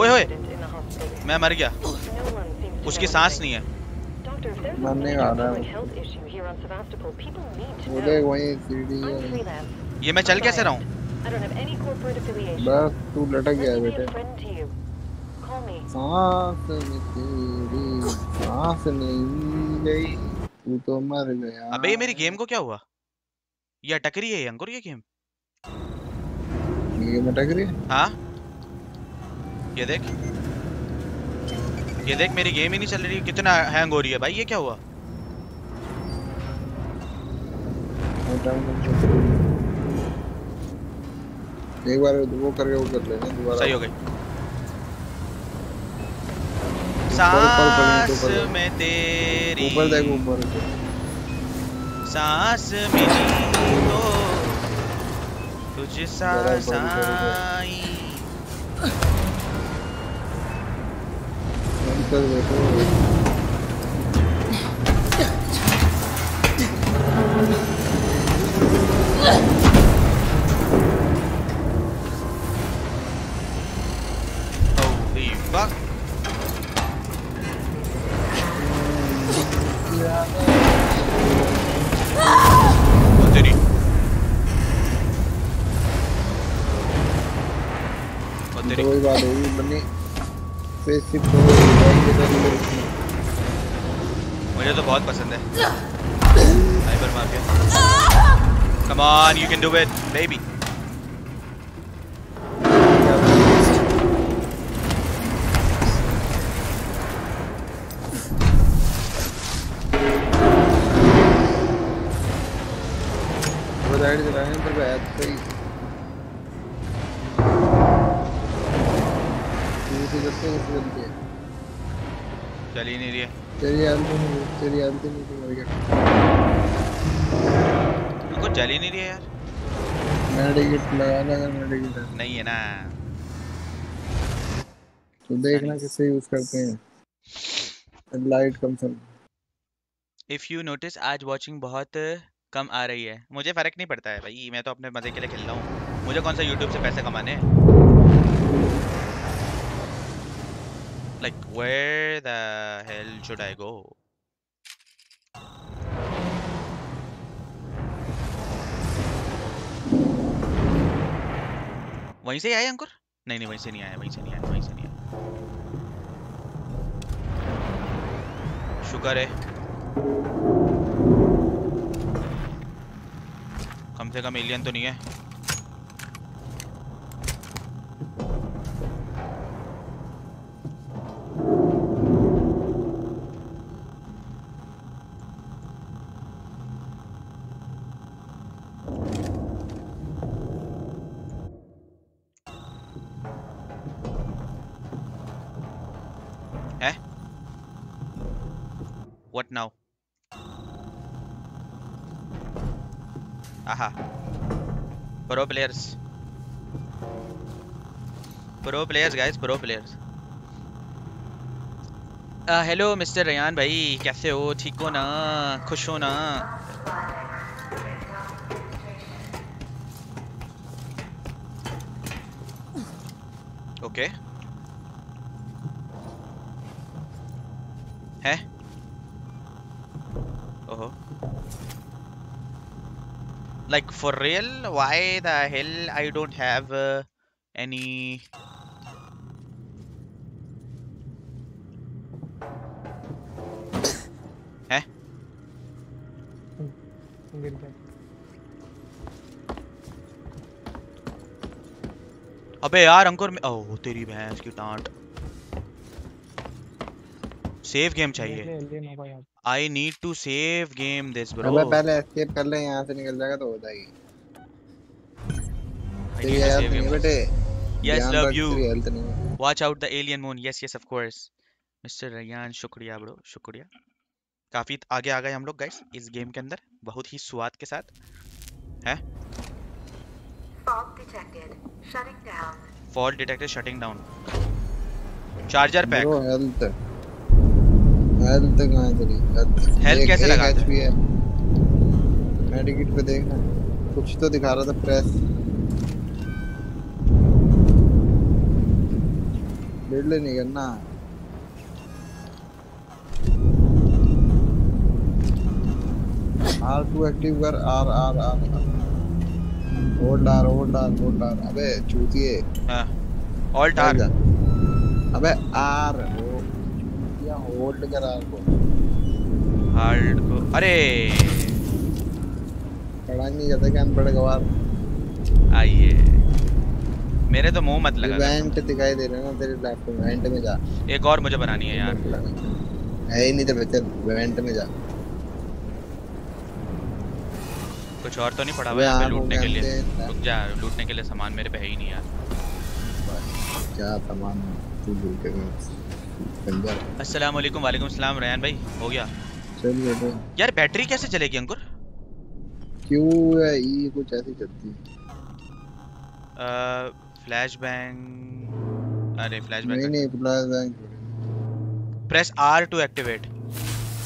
ओए ओए। मैं मर गया। उसकी सांस नहीं है। ये मैं चल कैसे रहा हूँ? बस तू लटक गया बेटे। सांस सांस नहीं तो मर गया। अबे ये मेरी गेम को क्या हुआ? ये टकरी रही है अंकुर ये गेम? ये मटक रही है हाँ? ये देख। ये देख मेरी गेम ही नहीं चल रही। कितना हैंग हो रही है भाई ये क्या हुआ? एक बार वो करके वो कर लेना दोबारा। सही हो गई। सांस में तेरी ऊपर देख ऊपर सांस मिली तो तुझ सा जरा ऊपर, ऊपर, ऊपर। साई ऊपर देखो Holy fuck ओ तेरी कोई बात होगी बनी जाएँगे तो मुझे तो बहुत पसंद है। Cyber market come on you can do it baby चल ही तेरी हालत नहीं तेरी हालत नहीं तो मर गया रुको चल ही नहीं रही है यार। मेडिकेट लगाना अगर मेडिकेट नहीं है ना। तो देखना किससे यूज़ करते हैं। Light come some if you notice आज वाचिंग बहुत कम आ रही है। मुझे फ़र्क नहीं पड़ता है भाई मैं तो अपने मज़े के लिए खेल रहा हूँ। मुझे कौन सा यूट्यूब से पैसे कमाने हैं? Like where the hell should I go वहीं से आए अंकुर नहीं नहीं वहीं से नहीं आया वहीं से नहीं आया वहीं से नहीं आया शुक्र है कम से कम एलियन तो नहीं है pro players pro players guys pro players hello mister Ryan भाई कैसे हो? ठीक हो ना? खुश हो ना? Okay okay. like for real why the hell i don't have uh, any है गिर गया अबे यार अंकुर में ओह तेरी भैंस की टांट सेव गेम चाहिए alien I need to save game this bro अबे पहले एस्केप कर ले यहाँ से निकल जाएगा तो हो जाएगी. बेटे हेल्थ नहीं है। Watch out the alien moon. Yes, yes, of course. Mr. Rayyan शुक्रिया ब्रो शुक्रिया काफ़ी आगे आ गए हम लोग गाइस इस गेम के अंदर बहुत ही स्वाद के साथ है Fog detected. Shutting down. Fault detector shutting down charger pack health health कहाँ तेरी? हेल्थ कैसे लगाते? HP है। मेडिकेट पे देखना कुछ तो दिखा रहा था प्रेस बिल्ड नहीं करना। आर टू एक्टिव कर। R R R hold R hold R hold R अबे चूतिए। हाँ। ऑल्ट आर अबे आर या होल्ड कर आर को हार्ड को अरे! पढ़ा नहीं जाता क्या अनपढ़ गवार? आइए। मेरे तो मुँह मत लगा इवेंट दिखाई दे रहा है ना तेरे लैपटॉप में इवेंट में जा। एक और मुझे बनानी है यार। है ही नहीं तो बेहतर इवेंट में जा। कुछ और तो नहीं पड़ा हुआ पे लूटने के लिए। रुक जा लूटने के लिए सामान मेरे पे है ही नहीं यार। क्या तमाम तू लूटेगा? पंजा अस्सलाम वालेकुम वालेकुम सलाम रयान भाई हो गया? चल बेटे यार बैटरी कैसे चलेगी अंकुर? क्यों है ई कुछ ऐसी चलती है। फ्लैश बैंग अरे फ्लैश बैंग नहीं plus bank press R to activate.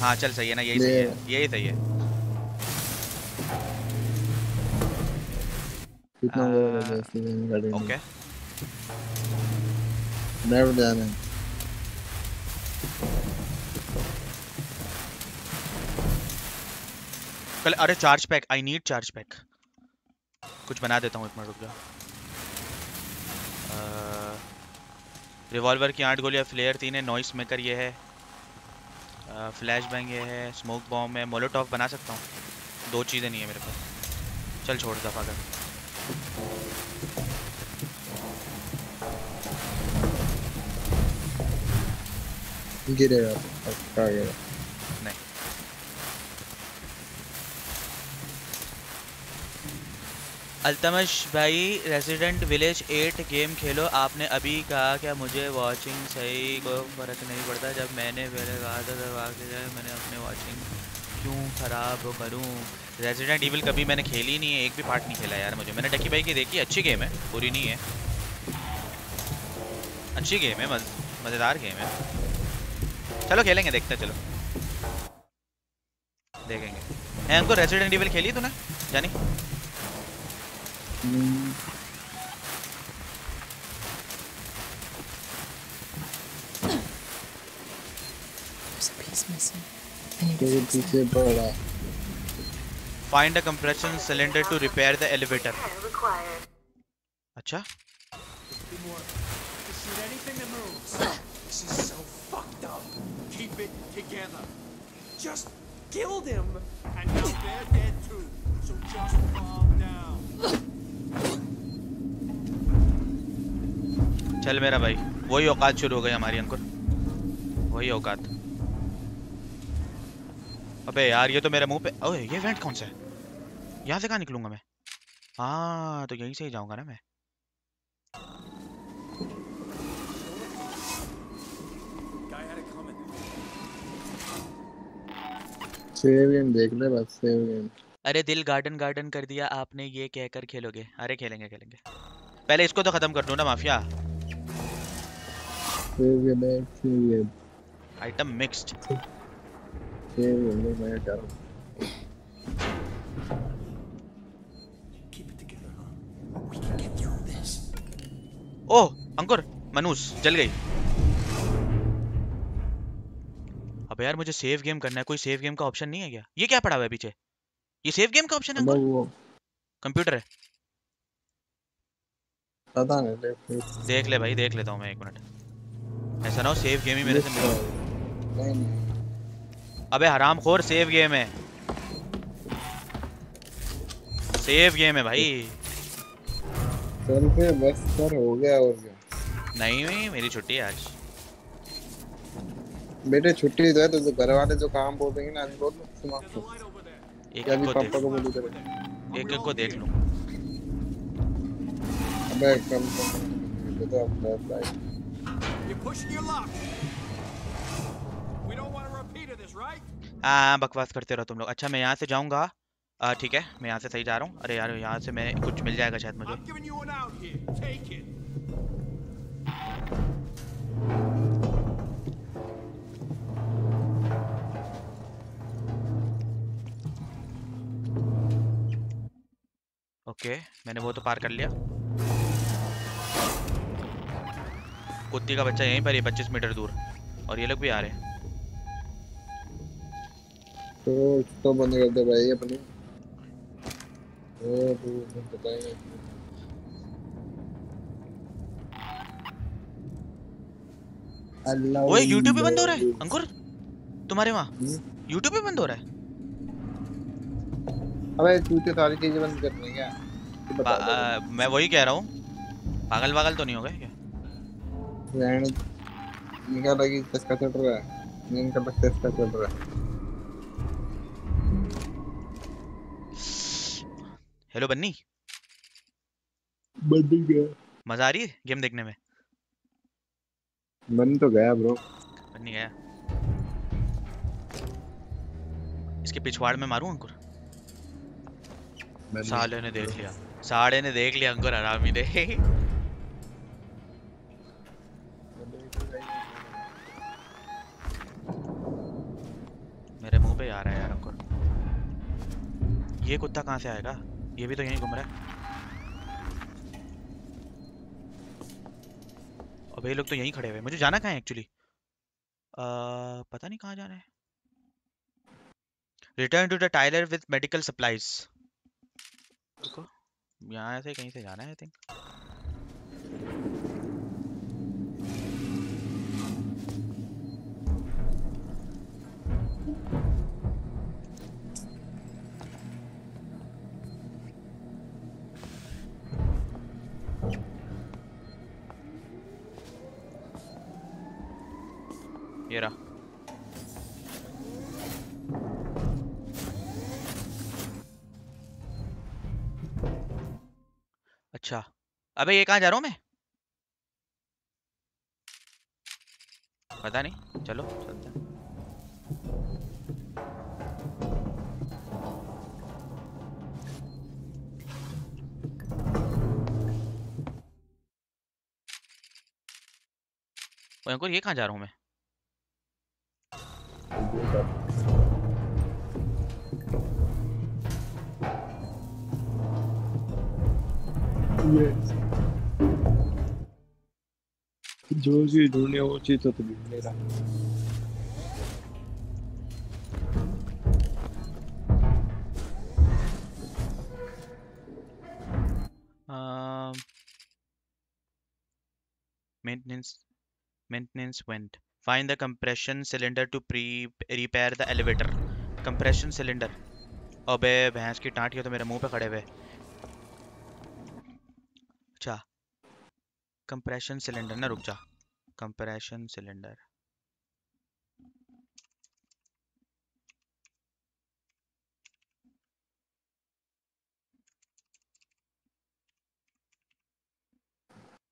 हाँ चल सही है ना यही सही है यही सही है। कितना ओके। लेफ़्ट जाना है। कल अरे charge pack I need charge pack कुछ बना देता हूँ एक मिनट रुक जा। रिवॉल्वर की आठ गोलियाँ फ्लेयर तीन है नॉइस मेकर ये है। फ्लैश बैंग ये है स्मोक बॉम्ब है मोलोटॉफ बना सकता हूँ। दो चीज़ें नहीं है मेरे पास। चल छोड़, दफ़ा कर। गिरेगा पक्का गिरेगा नहीं अल्तमश भाई रेजिडेंट विलेज 8 गेम खेलो। आपने अभी कहा क्या मुझे वॉचिंग सही को फ़र्क नहीं पड़ता। जब मैंने पहले कहा था तब जाए मैंने अपने वॉचिंग क्यों खराब करूँ? रेजिडेंट इविल कभी मैंने खेली नहीं है। एक भी पार्ट नहीं खेला यार मुझे। मैंने डकी भाई की देखी अच्छी गेम है। बुरी नहीं है। अच्छी गेम है मज, मज़ेदार गेम है। चलो खेलेंगे देखते चलो। देखेंगे। है उनको रेजिडेंट इविल खेली तूने जानी? तेरे पीछे पड़ा। Find a compression cylinder to repair the elevator. अच्छा Shoot anything that moves. This is so fucked up. Keep it together. Just killed him. And now they're dead too. So just calm down. चल मेरा भाई वही औकात शुरू हो गई हमारी अंकुर वही औकात अबे यार ये तो मेरे मुँह पे ओए ये वेंट कौन सा है यहाँ से कहाँ निकलूँगा मैं हाँ तो यहीं से ही जाऊँगा ना मैं सेव गेम देख ले बस सेव गेम अरे दिल गार्डन गार्डन कर दिया आपने ये कहकर खेलोगे? अरे खेलेंगे खेलेंगे। पहले इसको तो खत्म कर दो ना माफिया? सेव गेम है save game item mixed save game में मैं कर. ओह अंकुर मनुष जल गई। अबे यार मुझे सेव गेम करना है कोई सेव गेम का ऑप्शन नहीं है क्या? ये क्या पड़ा हुआ है पीछे? ये सेव गेम का ऑप्शन है कंप्यूटर है। पता नहीं देख ले। भाई देख लेता हूँ मैं एक मिनट। ऐसा ना हो सेव गेम ही मेरे से मिले नहीं अबे हराम खोर सेव गेम है। सेव गेम है भाई। चल पे बस कर हो गया और क्या? नहीं मेरी छुट्टी है आज। बेटे छुट्टी तो है तो घर वाले जो काम बोल देंगे ना बोल लो सुना। तो एक एक को पापा देख को बोलू तेरे एक एक को देख लूँ। अबे कम कम तो अब दस भाई pushing your luck. We don't want a repeat of this, right? हाँ बकवास करते रहो तुम लोग। अच्छा मैं यहाँ से जाऊँगा। ठीक है मैं यहाँ से सही जा रहा हूँ। अरे यार यहाँ से मैं कुछ मिल जाएगा शायद मुझे। ओके मैंने वो तो पार कर लिया। कुत्ती का बच्चा यहीं पर ही पच्चीस मीटर दूर। और ये लोग भी आ रहे हैं। तो तो बंद कर दे भाई अपनी। ओ तू अल्लाह ओए यूट्यूब पे बंद हो रहा है? अंकुर तुम्हारे वहाँ? यूट्यूब पे बंद हो रहा है? अबे तू तो सारी चीज़ें बंद करनी है क्या? तू आ, मैं वही कह रहा हूँ। पागल पागल तो नहीं हो गए क्या निकाल लगी इसका चल रहा है? नहीं निकाल लगता इसका चल रहा है। Hello bunny. बंद गया। मज़ा आ रही है गेम देखने में? बंद तो गया ब्रो बन्नी गया। इसके पिछवाड़ में मारूं अंकुर? साले ने देख लिया। साले ने देख लिया अंकुर हरामी ने। मेरे मुँह पे आ रहा है यार अंकुर। ये कुत्ता कहाँ से आएगा? ये भी तो यहीं घूम रहा है। अब ये लोग तो यहीं खड़े हुए मुझे जाना कहाँ है एक्चुअली पता नहीं कहाँ जाना है। Return to the Taylor with medical supplies देखो यहाँ से कहीं से जाना है आई थिंक ये रहा। अबे, ये कहाँ जा रहा हूँ मैं? पता नहीं। चलो, चलते ये कहाँ जा रहा हूँ मैं? जो चीज़ ढूँढने वो चीज़ तो तू ढूंढ रहा Um, maintenance maintenance went. Find the compression cylinder to pre repair the elevator. Compression cylinder. अबे भैंस की टांट ये तो मेरे मुँह पे खड़े हुए अच्छा कंप्रेशन सिलेंडर ना रुक जा। कंप्रेशन सिलेंडर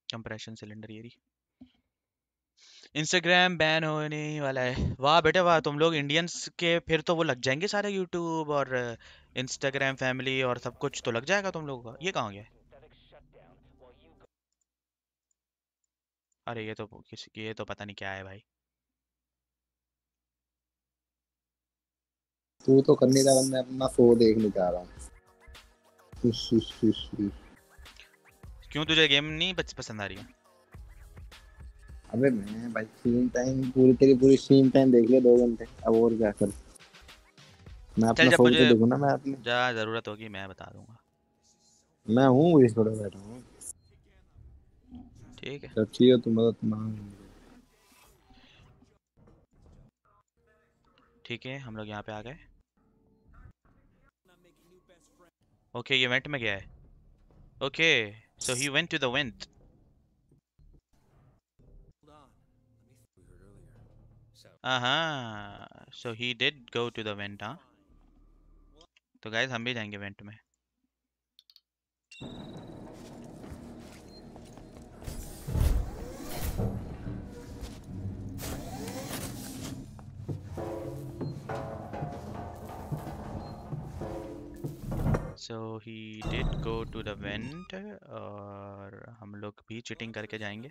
कंप्रेशन सिलेंडर ये इंस्टाग्राम बैन होने वाला है। वाह बेटे, वाह, तुम लोग इंडियंस के फिर तो वो लग जाएँगे सारे यूट्यूब और इंस्टाग्राम फैमिली और सब कुछ तो लग जाएगा तुम लोगों का। ये कहाँ गया अरे ये तो किसी ये तो पता नहीं क्या है भाई। तू तो करने का मैं अपना शो देखने जा रहा हूँ। क्यों तुझे गेम नहीं बच पसंद आ रही है? अबे मैं भाई स्क्रीन टाइम पूरी तेरी पूरी स्क्रीन टाइम देख लिया दो घंटे अब और क्या कर? मैं अपना फ़ोन देखूँ ना मैं अपने जा ज़रूरत होगी मैं बता दूँगा। मैं हूँ इस थोड़ा बैठा हूँ। ठीक है। जब चाहिए तो मदद मांग ठीक है हम लोग यहाँ पे आ गए। ओके ये वेंट में गया है। Okay so he went to the vent हाँ so he did go to the vent हाँ तो गाइस हम भी जाएँगे वेंट में। So he did go to the vent और हम लोग भी चिटिंग करके जाएँगे।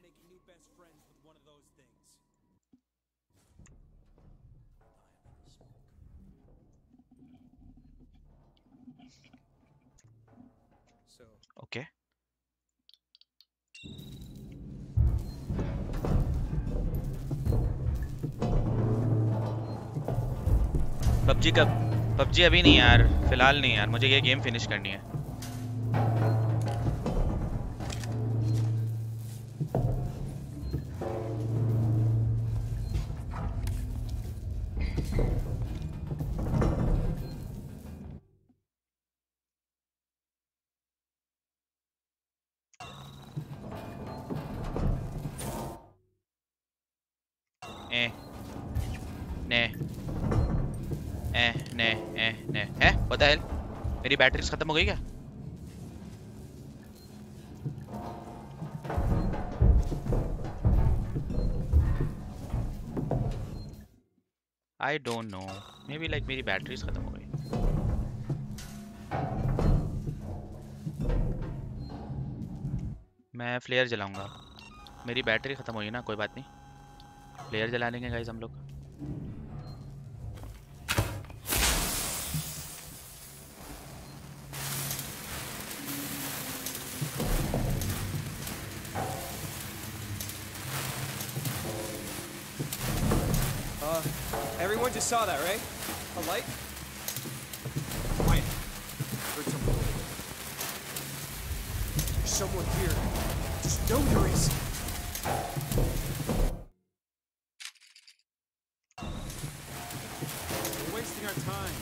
ओके पबजी कब? पबजी अभी नहीं यार फ़िलहाल नहीं यार मुझे ये गेम फिनिश करनी है। है। what मेरी बैटरीज खत्म हो गई क्या? I don't know maybe like मेरी बैटरीज खत्म हो गई। मैं फ्लेयर जलाऊँगा। मेरी बैटरी खत्म हुई ना, कोई बात नहीं। फ्लेयर जला लेंगे गाइस हम लोग। saw that, right? A light? Quiet. Heard something. There's someone here. Just know there is. We're wasting our time.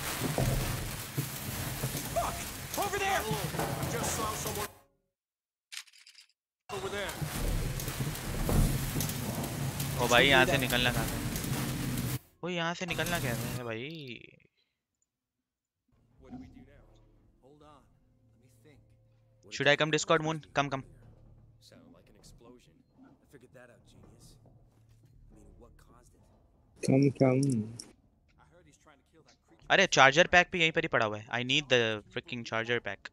Fuck! Over there! I just saw someone over there. ओ भाई यहाँ से निकलना कहाँ से ओ यहाँ से निकलना कैसे है भाई Should I come Discord Moon? Come, come. Sounded like an explosion. I figured that out, genius. I mean, what caused it? कम कम अरे चार्जर पैक भी यहीं पर ही पड़ा हुआ है I need the freaking charger pack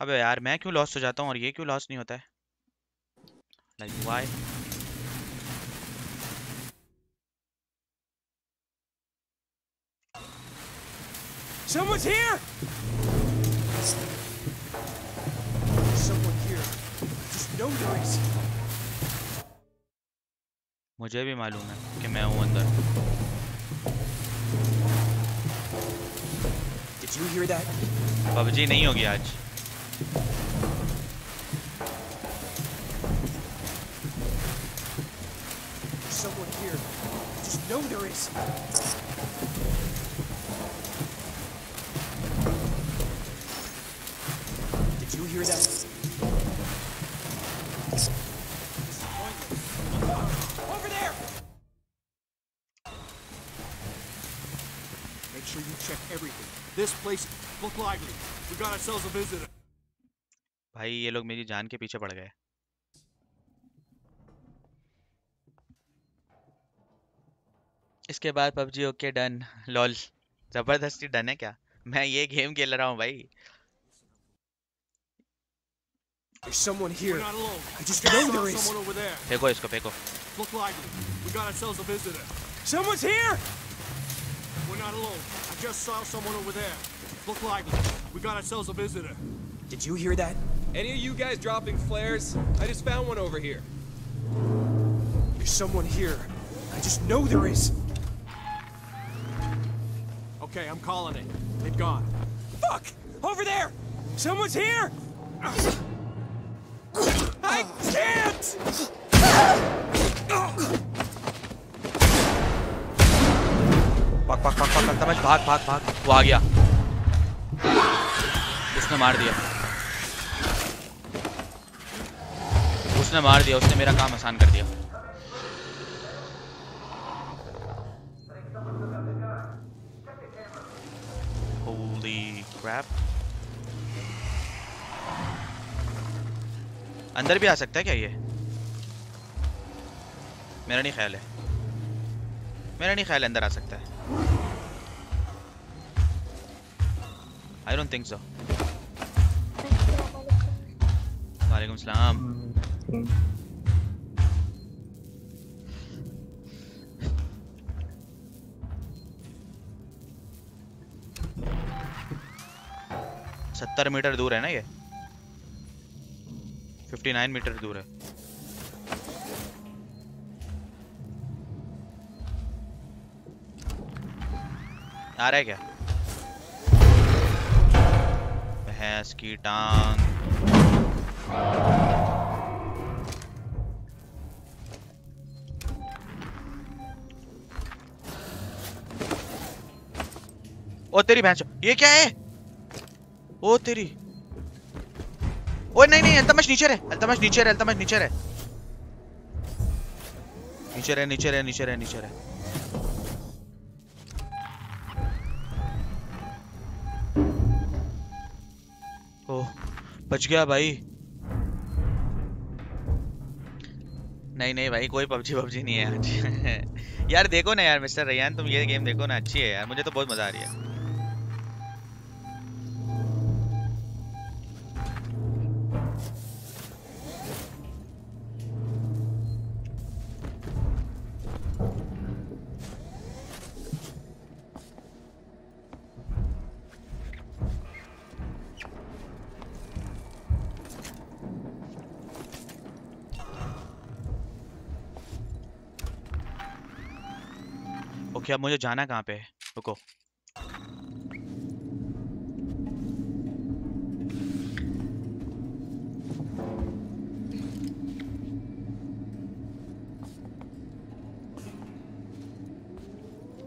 अबे यार मैं क्यों लॉस हो जाता हूँ और ये क्यों लॉस नहीं होता है? Like why Someone's here! मुझे भी मालूम है कि मैं हूँ अंदर। पबजी नहीं होगी आज। Someone here. Just know there is. Did you hear that? Over there! Make sure you check everything. This place look lively. We got ourselves a visitor. भाई ये लोग मेरी जान के पीछे पड़ गए इसके बाद पबजी ओके डन लॉल ज़बरदस्ती डन है क्या मैं ये गेम खेल रहा हूँ भाई There's someone here. We're not alone. I just Got know there is. someone over there. फेंको इसको फेंको Look lively. We got ourselves a visitor. Someone's here! We're not alone. I just saw someone over there. Look lively. We got ourselves a visitor. Did you hear that? Any of you guys dropping flares? I just found one over here. There's someone here. I just know there is. Okay, I'm calling it. They've gone. Fuck! Over there! Someone's here! I can't! भाग भाग भाग भाग अल्तमश भाग भाग भाग वो आ गया उसने मार दिया उसने मार दिया उसने मेरा काम आसान कर दिया। Holy crap. अंदर भी आ सकता है क्या ये? मेरा नहीं ख्याल है। मेरा नहीं ख्याल है अंदर आ सकता है। आई डोंट थिंक सो वालेकुम सलाम। सत्तर मीटर दूर है ना ये? 59 मीटर दूर है। आ रहा है क्या? भैंस की टांग। ओ, तेरी भैंस ये क्या है? ओ, तेरी ओए नहीं नहीं, अल्तमश नीचे रहे, अल्तमश नीचे रहे, अल्तमश नीचे रहे। नीचे रहे नीचे रहे नीचे रहे नीचे रहे। ओह बच गया भाई। नहीं नहीं भाई, कोई पबजी पबजी नहीं है आज। यार देखो ना यार, मिस्टर रैयान, तुम ये गेम देखो ना, अच्छी है यार, मुझे तो बहुत मज़ा आ रही है। ओके अब मुझे जाना कहाँ पे रुको।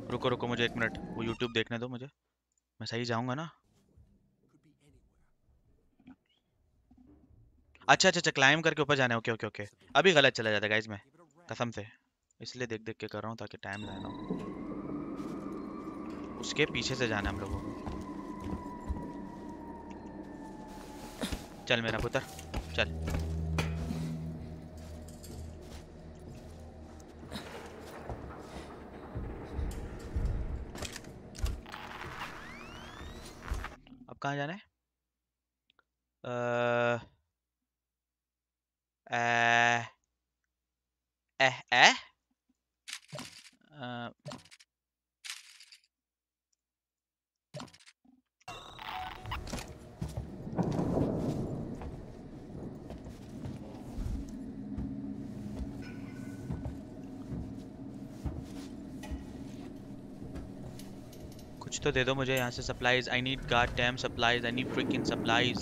रुको रुको, मुझे एक मिनट। वो यूट्यूब देखने दो मुझे। मैं सही जाऊँगा ना? अच्छा अच्छा अच्छा क्लाइम करके ऊपर जाना है। Okay okay okay. अभी गलत चला जाता है गाइज़ मैं। कसम से। इसलिए देख देख के कर रहा हूँ ताकि टाइम ना हो उसके पीछे से जाना हम लोगों को। चल मेरा पुत्र, चल। अब कहाँ जाना है? अ ए एह एह तो दे दो मुझे यहाँ से supplies I need god damn supplies I need freaking supplies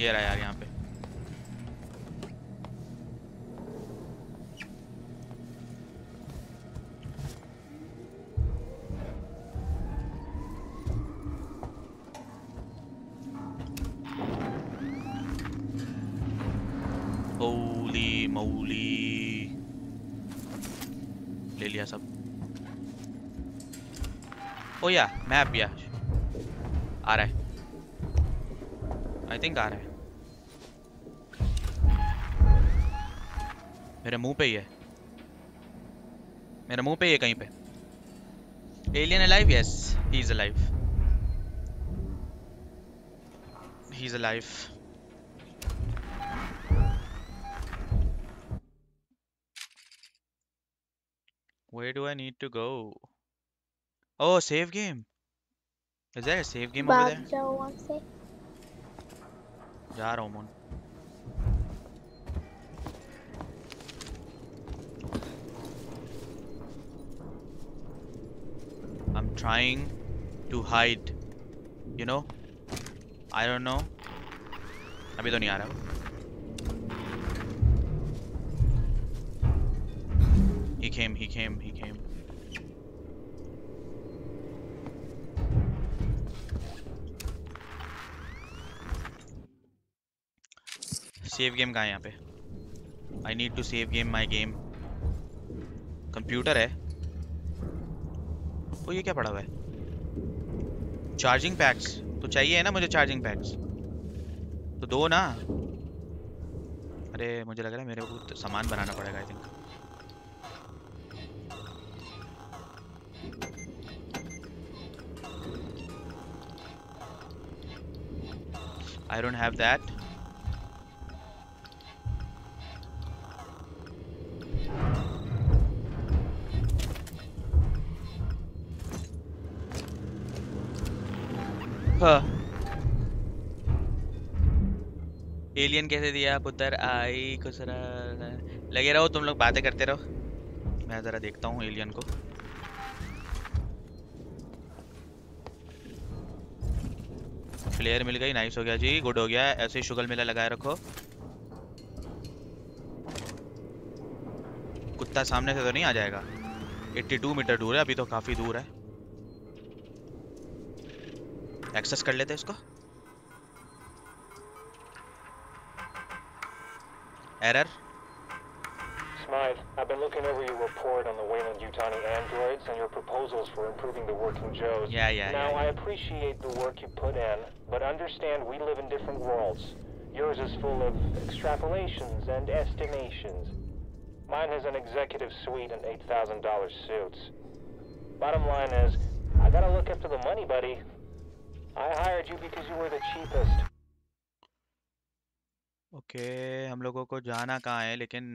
ये रहा यार यहाँ पे। मैप या आ रहा है आई थिंक आ रहा है मेरे मुँह पे ही है मेरे मुँह पे ही है कहीं पे Alien alive? Yes, he's alive. He's alive. Where do I need to go? Oh, save game. Is there a save game over भाग there? जाओ वहाँ से जा रहा हूँ मोन I'm trying to hide. You know? I don't know. अभी तो नहीं आ रहा He came, he came, he came. Save game कहाँ है यहाँ पे? I need to save game my game computer है। ओ, ये क्या पड़ा हुआ है? चार्जिंग पैक्स तो चाहिए है ना मुझे चार्जिंग पैक्स तो दो ना? अरे, मुझे लग रहा है मेरे को कुछ सामान बनाना पड़ेगा I think I don't have that. Alien कैसे दिया? पुत्र आई, कुछ लगे रहो, तुम लोग बातें करते रहो। मैं जरा देखता हूँ एलियन को। फ्लेयर मिल गई नाइस हो गया जी गुड हो गया। ऐसे ही शुगर मिला लगाए रखो। कुत्ता सामने से तो नहीं आ जाएगा। 82 मीटर दूर है, अभी तो काफ़ी दूर है। एक्सेस कर लेते इसको error Smythe, I've been looking over your report on the Wayland Yutani androids and your proposals for improving the working Joes. Yeah, yeah, Now, yeah, I appreciate the work you put in, but understand we live in different worlds. Yours is full of extrapolations and estimations. Mine has an executive suite and $8,000 suits. Bottom line is, I gotta look after the money, buddy. I hired you because you were the cheapest. Okay okay, हम लोगों को जाना कहाँ है लेकिन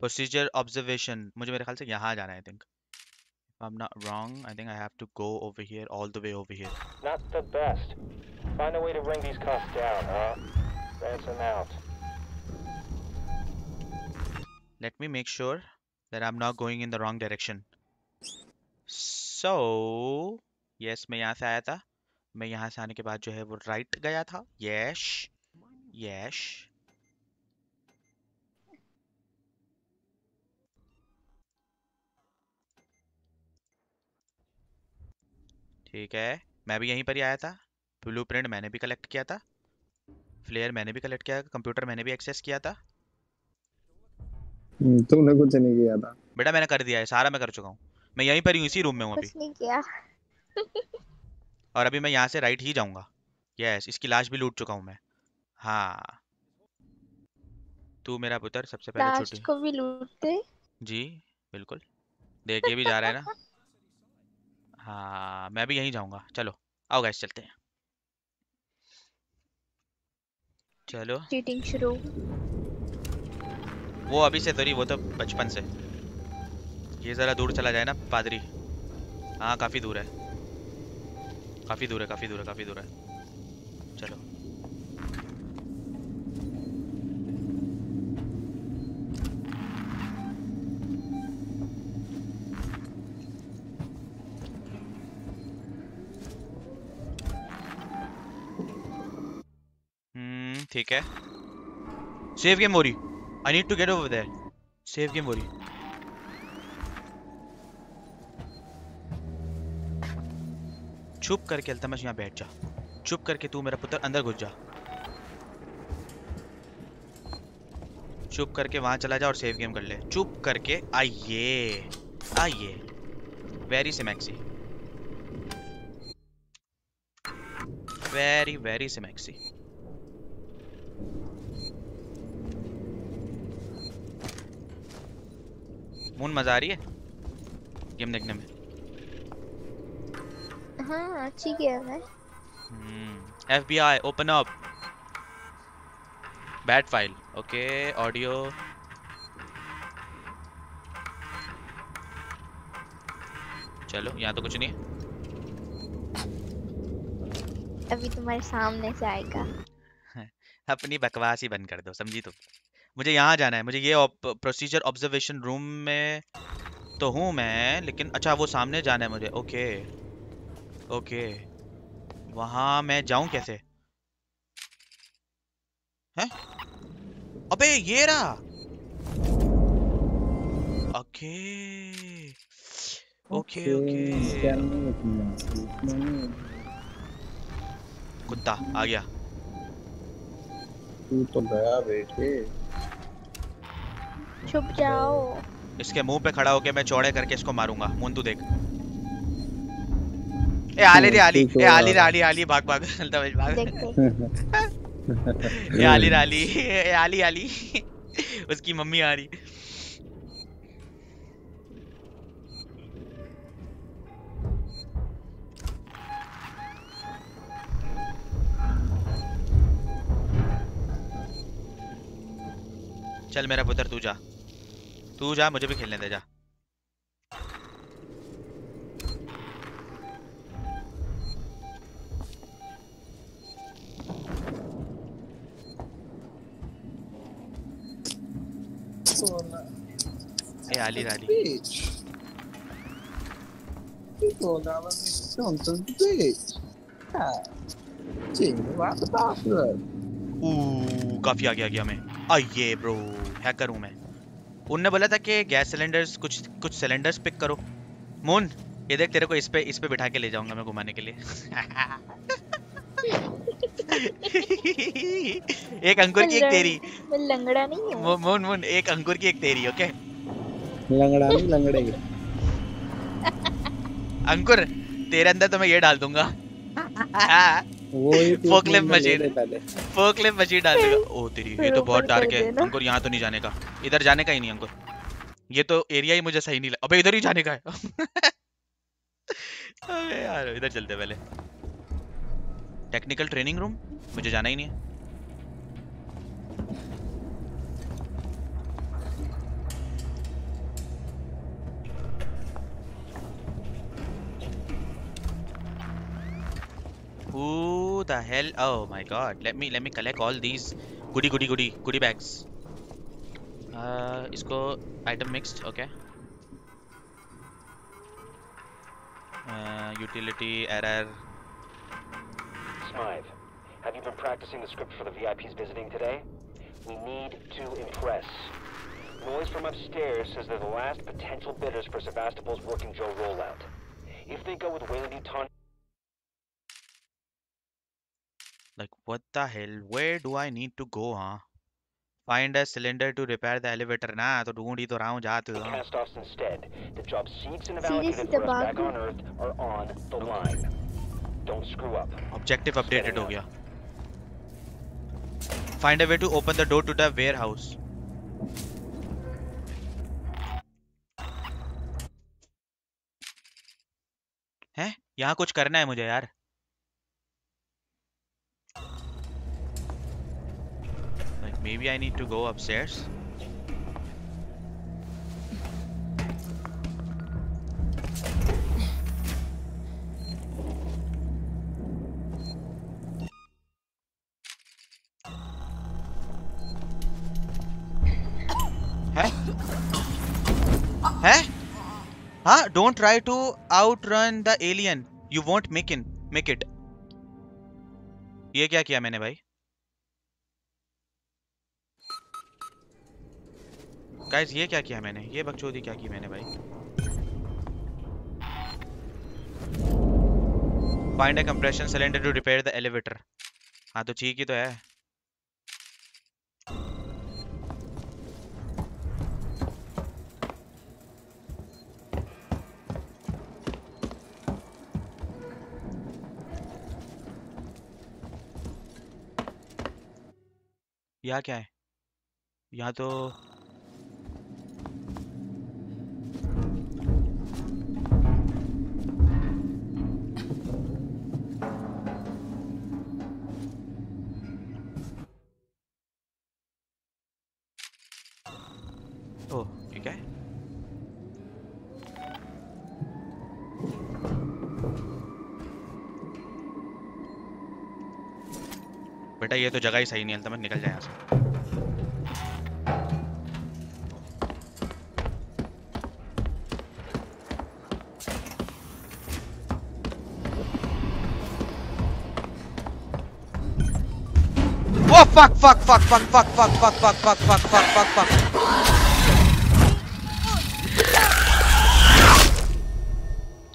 प्रोसीजर ऑब्जर्वेशन मुझे मेरे ख्याल से यहाँ जाना है I think I'm not wrong, I think I have to go over here, all the way over here. Not the best. Find a way to bring these costs down, huh? Ransom out. Let me make sure that I'm not going in the wrong direction. So, yes, मैं यहाँ से आया था मैं यहाँ से आने के बाद जो है वो राइट गया था। यश यश ठीक है मैं भी यहीं पर ही आया था। ब्लूप्रिंट मैंने भी कलेक्ट किया था। फ्लेयर मैंने भी कलेक्ट किया कंप्यूटर मैंने भी एक्सेस किया था। तुमने कुछ नहीं किया था। बेटा मैंने कर दिया है सारा मैं कर चुका हूँ। मैं यहीं पर ही हूँ इसी रूम में हूँ अभी। कुछ नहीं किया। और अभी मैं यहाँ से राइट ही जाऊँगा। यस इसकी लाश भी लूट चुका हूँ मैं। हाँ। तू मेरा पुत्र सबसे पहले लाश को भी लूटते? जी बिल्कुल। देख ये भी जा रहा है ना? हाँ मैं भी यहीं जाऊँगा। चलो आओ गैस चलते हैं। चलो। चीटिंग शुरू। वो अभी से नहीं वो तो बचपन से। ये ज़रा दूर चला जाए ना पादरी। हाँ काफ़ी दूर है। काफ़ी दूर है, काफ़ी दूर है, काफ़ी दूर है। चलो। हम्म ठीक है। Save game Mori I need to get over there save game मोरी चुप करके अल्तमश यहाँ बैठ जा। चुप करके तू मेरा पुत्र अंदर घुस जा। चुप करके वहाँ चला जा और सेव गेम कर ले। चुप करके, आइए आइए। वेरी सिमैक्सी वेरी वेरी सिमैक्सी मून मज़ा आ रही है? गेम देखने में। हाँ अच्छी गेम है FBI, open up. Bad file. Okay, audio. चलो यहाँ तो कुछ नहीं है अभी तुम्हारे सामने से आएगा अपनी बकवास ही बंद कर दो समझी तो मुझे यहाँ जाना है मुझे ये प्रोसीजर ऑब्जर्वेशन रूम में तो हूँ मैं लेकिन अच्छा वो सामने जाना है मुझे ओके ओके। वहाँ मैं जाऊँ कैसे? हैं? अबे ये रहा। ओके। ओके ओके कुत्ता आ गया। तू तो गया बेटे। छुप जाओ। इसके मुँह पे खड़ा होके मैं चौड़े करके इसको मारूँगा। मुन तू देख। ए आली रे आली। ए आली रे आली आली भाग भाग। तवेश भाग। ए आली रे आली। ए आली आली। उसकी मम्मी आ रही। चल मेरा पुत्र तू जा। तू जा मुझे भी खेलने दे जा। ए आली राली ऊ, काफ़ी आगे आ गया मैं। आइए ब्रो हैकर हूँ मैं? उनने बोला था कि गैस सिलेंडर्स कुछ कुछ सिलेंडर्स पिक करो। मून ये देख तेरे को इस पे इस पे बिठा के ले जाऊँगा मैं घुमाने के लिए। एक अंकुर की एक तेरी। मैं लंगड़ा नहीं हूँ मोन मून मून एक अंकुर की एक तेरी ओके लंगड़ा नहीं लंगड़े। अंकुर तेरे अंदर तो मैं ये डाल दूँगा। वो तू मशीन। मशीन डाल दूँगा। ओ तेरी ये तो बहुत डार्क है। अंकुर यहाँ तो नहीं जाने का। इधर जाने का ही नहीं अंकुर। ये तो एरिया ही मुझे सही नहीं लगा अबे इधर ही जाने का है। अबे यार इधर चलते पहले। टेक्निकल ट्रेनिंग रूम मुझे जाना ही नहीं है। Who the hell? Oh my god. Let me let me collect all these goody goody goody goody bags. Uh, इसको item mixed, okay. Uh, utility error. Smythe, have you been practicing the script for the VIPs visiting today? We need to impress. Noise from upstairs says they're the last potential bidders for Sevastopol's Working Joe rollout. If they go with Wayland Utah Like what the hell? Where do I need to go, huh? Find a cylinder to repair the elevator. ना तो ढूंढ ही तो रहा हूँ जा तो रहा cast-offs instead, the jobs Siegs and allocated for us back on Earth are on the line. Don't screw up. Objective updated हो गया. Find a way to open the door to the warehouse. हैं? यहाँ कुछ करना है मुझे यार. Maybe I need to go upstairs. है don't try to outrun the alien you won't make in make it ये क्या किया मैंने भाई? गाइस ये क्या किया मैंने? ये बकचोदी क्या की मैंने भाई? Find a compression cylinder to repair the elevator हाँ तो ठीक ही तो है। यहाँ क्या है? यहाँ तो बेटा ये तो जगह ही सही नहीं है निकल जाए यहाँ से Oh fuck fuck fuck fuck fuck fuck fuck fuck fuck fuck fuck fuck fuck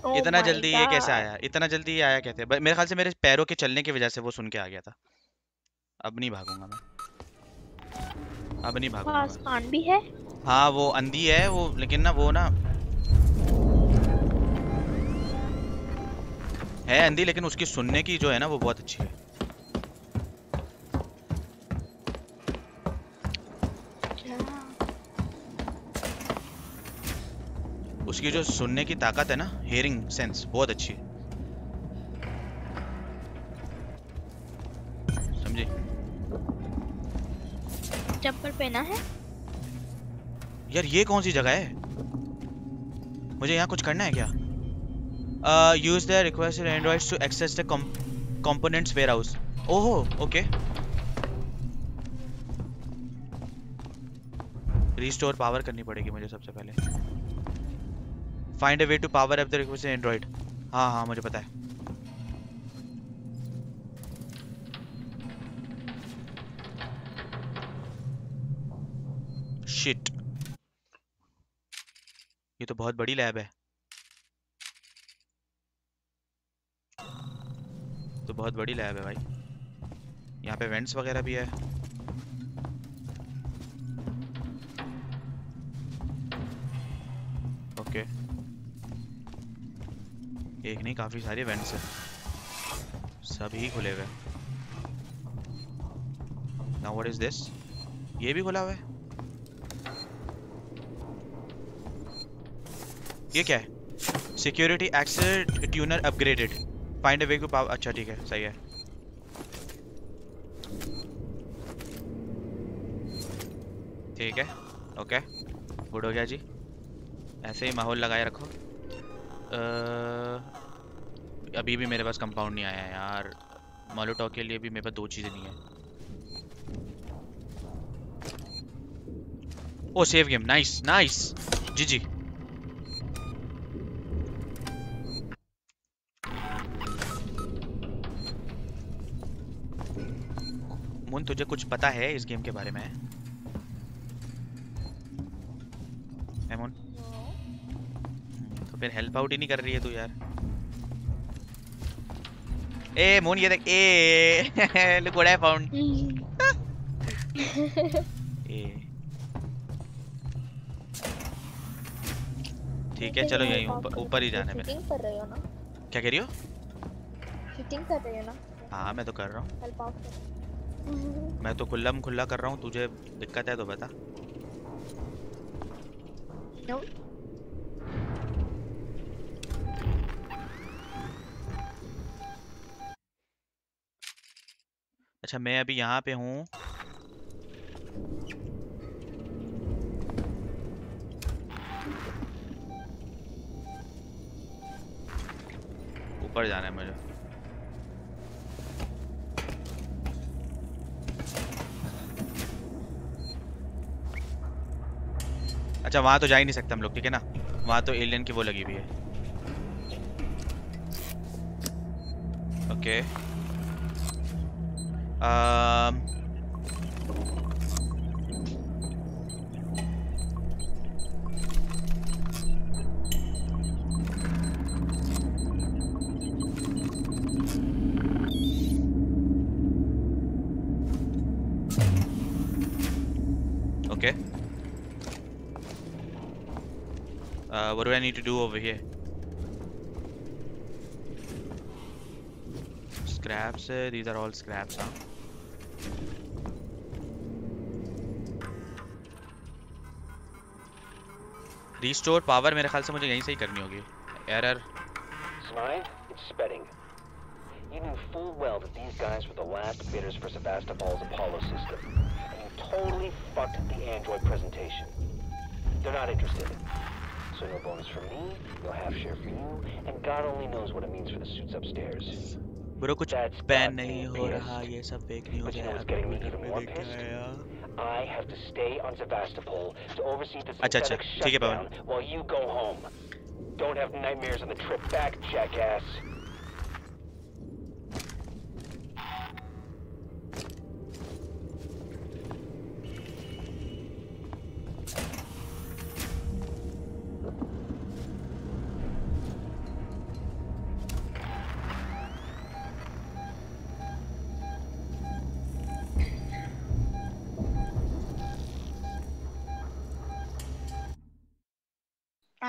Oh इतना जल्दी ये कैसे आया इतना जल्दी ये आया कहते मेरे ख्याल से मेरे पैरों के चलने की वजह से वो सुन के आ गया था अब नहीं भागूँगा मैं। अब नहीं भागूँगा पास कान भी है। हाँ वो अंधी है वो लेकिन ना वो ना। है अंधी लेकिन उसकी सुनने की जो है ना वो बहुत अच्छी है। उसकी जो सुनने की ताकत है ना हेयरिंग सेंस बहुत अच्छी है। पहना है? यार, ये कौन सी जगह है? मुझे यहाँ कुछ करना है क्या? Use the request androids to access the components warehouse. ओहो ओके रिस्टोर पावर करनी पड़ेगी मुझे सबसे पहले. Find a way to power up the request android हाँ हाँ मुझे पता है. ये तो बहुत बड़ी लैब है। तो बहुत बड़ी लैब है भाई। यहाँ पे वेंट्स वगैरह भी है। ओके। एक नहीं, काफ़ी सारे वेंट्स है। सभी खुले हुए नाउ व्हाट इज़ दिस ये भी खुला हुआ है? ये क्या है? Security access tuner upgraded find a way to power अच्छा ठीक है सही है। ठीक है ओके गुड हो गया जी। ऐसे ही माहौल लगाए रखो। अ, अभी भी मेरे पास कंपाउंड नहीं आया है यार। मोलोटॉ के लिए भी मेरे पास दो चीज़ें नहीं है। ओ सेव गेम नाइस नाइस जी जी। तुझे कुछ पता है इस गेम के बारे में? है मुन हम्म, तो फिर हेल्प आउट ही नहीं कर रही है तू यार। ए मुन ये देख ए लुक व्हाट आई फाउंड ए। ठीक है चलो यहीं ऊपर ऊपर ही जाने में शूटिंग कर रहे हो ना? क्या कह रही हो? शूटिंग कर रहे हो ना? हाँ मैं तो कर रहा हूँ। हेल्प आउट कर मैं तो खुल्लम खुल्ला कर रहा हूँ तुझे दिक्कत है तो बता। अच्छा मैं अभी यहाँ पे हूँ। ऊपर जाना है मुझे। अच्छा वहाँ तो जा ही नहीं सकते हम लोग ठीक है ना? वहाँ तो एलियन की वो लगी हुई है। Okay um, okay uh, what do I need to do over here scraps uh, these are all scraps huh restore power मेरे ख्याल से मुझे यहीं से ही करनी होगी error Smythe, it's Spedding. You knew full well that these guys were the last bidders for Sevastopol's Apollo system, and you totally fucked the android presentation. They're not interested. So no bonus for me, no half share for you, and God only knows what it means for the suits upstairs. Bro कुछ That's बैन not नहीं being हो biased. रहा ये सब फेक न्यूज़ But you है know what's अभी getting me मैं घर even पे more देख के pissed? आया I have to stay on Sevastopol to oversee the अच्छा, अच्छा, synthetic ठीक है, पवन। shutdown while you go home. Don't have nightmares on the trip back, jackass.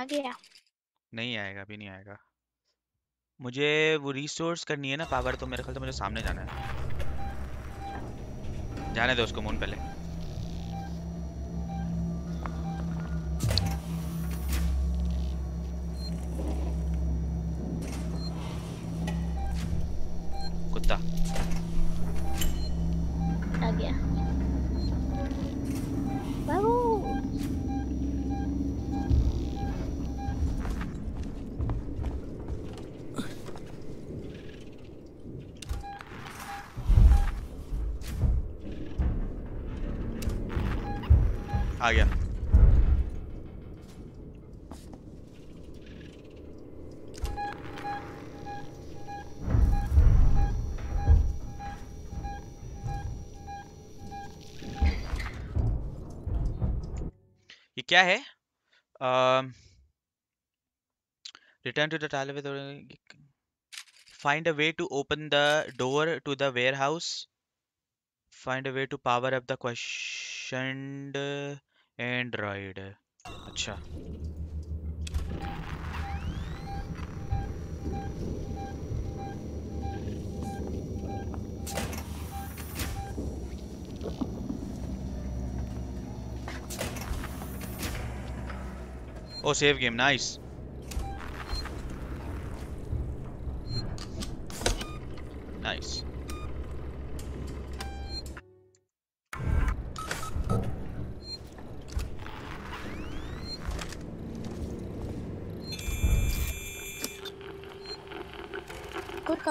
आ गया। नहीं आएगा, अभी नहीं आएगा। मुझे वो रिसोर्स करनी है ना पावर तो मेरे ख्याल से मुझे सामने जाना है। जाने दो उसको मून पहले। आ गया। ये क्या है? Return to find a way to open the door to the warehouse find a way to power up the question android अच्छा Oh, save game, nice. Nice.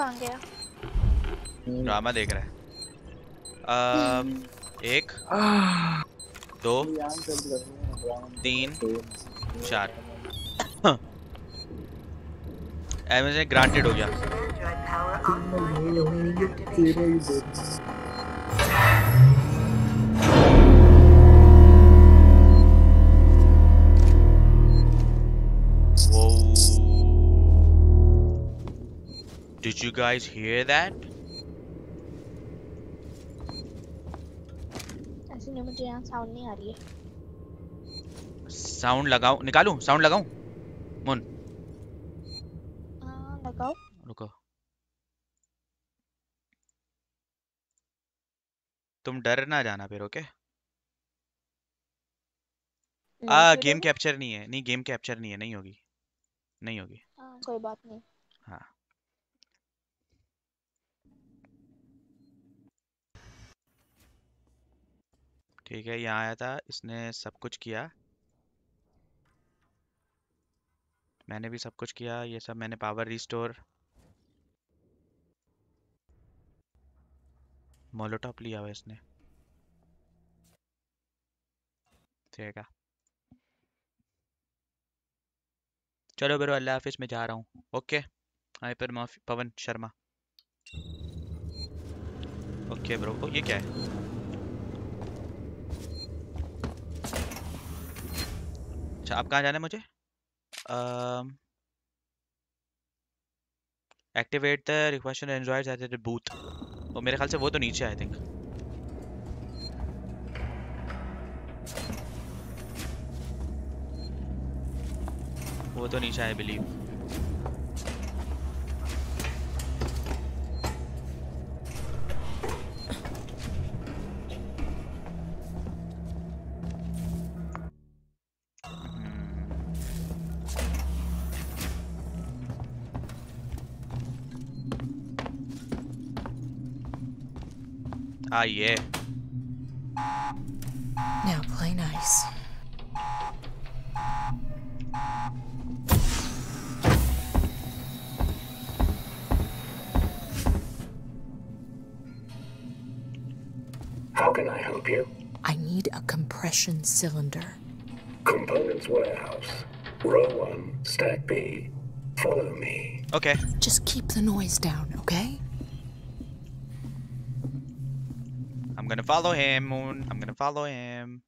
कहाँ गया? ड्रामा देख रहा है। अम, एक दो तीन चार। एमेजन ग्रांटेड हो गया। You guys hear that? ऐसे नहीं मुझे यहाँ साउंड नहीं आ रही है साउंड लगाऊँ निकालूं साउंड लगाऊँ मुन। हाँ लगाओ रुको। तुम डर ना जाना फिर ओके आ गेम कैप्चर नहीं है। नहीं गेम कैप्चर नहीं है नहीं होगी। नहीं होगी। हाँ कोई बात नहीं। हाँ। ठीक है, यहाँ आया था, इसने सब कुछ किया। मैंने भी सब कुछ किया, ये सब मैंने पावर रिस्टोर मोलोटॉप लिया हुआ इसने। ठीक है। चलो ब्रो, अल्लाह हाफिज, मैं जा रहा हूँ। ओके। हाइपर माफ़ी, पवन शर्मा। ओके ब्रो, ओ, ये क्या है? अच्छा आप कहाँ जाना है मुझे? Activate the request android at the booth वो मेरे ख्याल से वो तो नीचे आई थिंक वो तो नीचे I believe Ah, yeah. Now play nice. How can I help you? I need a compression cylinder. Components warehouse. Row 1, stack B. Follow me. Okay. Just keep the noise down, okay? Gonna follow him, Moon. I'm gonna follow him.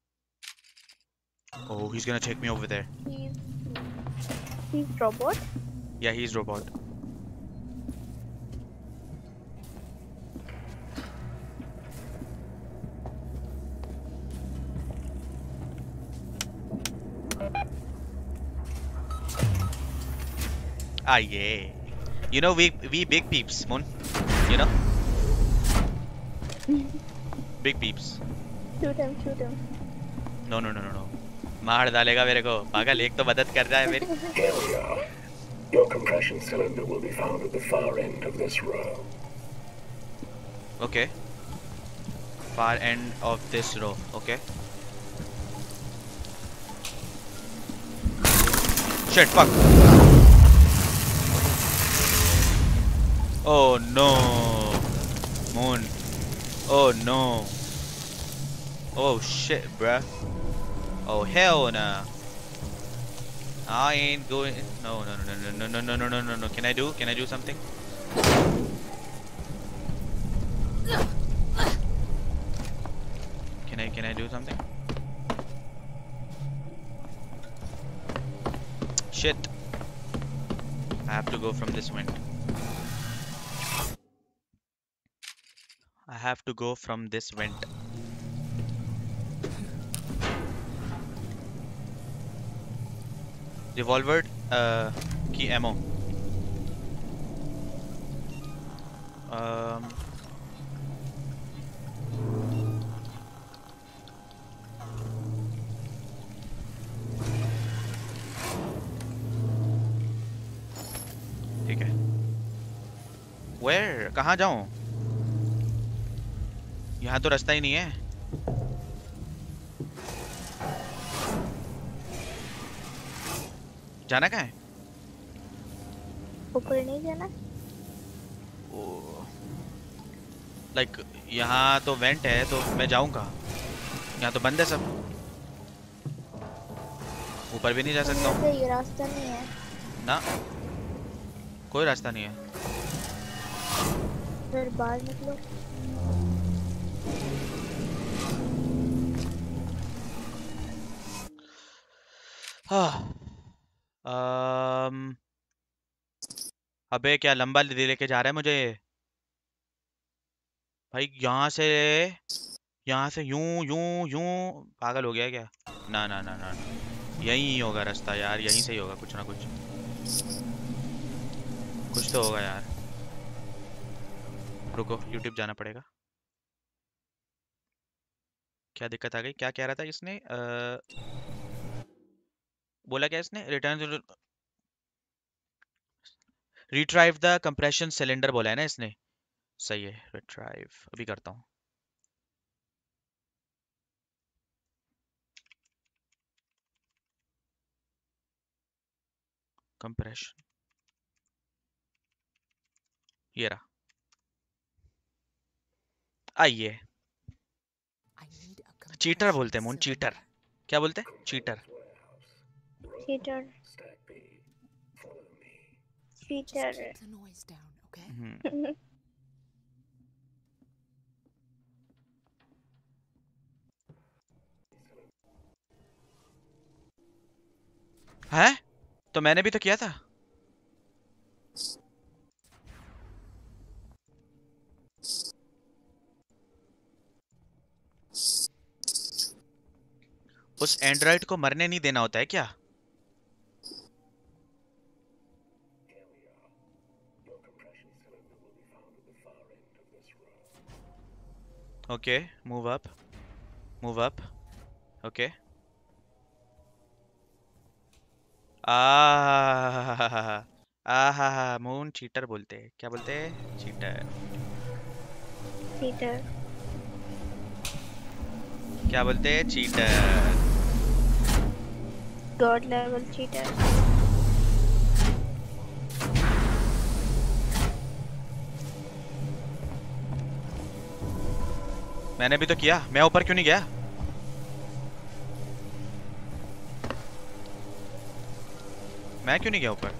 Oh, he's gonna take me over there. He's he's robot. Yeah, he's robot. Ah, yeah. You know, we we big peeps, Moon. You know? Big peeps. Shoot him, shoot him. No, no, no, no, no. मार डालेगा मेरे को पागल एक तो मदद कर रहा है मेरी Here we are. Your compression cylinder will be found at the far end of this row. Okay. Far end of this row. Okay. Shit, fuck. Oh no. Moon. Oh no. Oh shit, bruh. Oh hell nah. I ain't going. No, no, no, no, no, no, no, no, no, no, no. Can I do? Can I do something? Can I? Can I do something? Shit. I have to go from this vent. have to go from this vent. Revolver uh, की ammo. Um, ठीक है Where? कहाँ जाऊँ यहाँ तो रास्ता ही नहीं है। जाना कहाँ है? ऊपर नहीं जाना। लाइक यहाँ तो वेंट है तो मैं जाऊँ कहाँ यहाँ तो बंद है सब। ऊपर भी नहीं जा सकता हूँ। ये रास्ता नहीं है। ना। कोई रास्ता नहीं है। फिर बाहर निकलो। अम अबे क्या लंबा ले लेके जा रहा है मुझे? भाई यहाँ से यहाँ से यूँ यूँ यूँ पागल हो गया क्या? ना ना ना ना। यहीं होगा रास्ता यार यहीं से ही होगा कुछ ना कुछ। कुछ तो होगा यार। रुको यूट्यूब जाना पड़ेगा। क्या दिक्कत आ गई? क्या कह रहा था इसने? अ, बोला क्या इसने? Return retrieve the compression cylinder बोला है ना इसने? सही है रिट्राइव अभी करता हूँ। कंप्रेशन ये रहा। आइए। चीटर बोलते हैं मोन चीटर। क्या बोलते हैं? Cheater. Peter. Stack B, follow me. Peter. Just keep the noise down, okay? Mm-hmm. है तो मैंने भी तो किया था उस एंड्रॉइड को मरने नहीं देना होता है क्या Okay, move up. Move up. Okay. Ah, ah, moon cheater बोलते हैं क्या बोलते हैं cheater. Cheater. क्या बोलते हैं cheater. God level cheater. मैंने भी तो किया। मैं ऊपर क्यों नहीं गया? मैं क्यों नहीं गया ऊपर?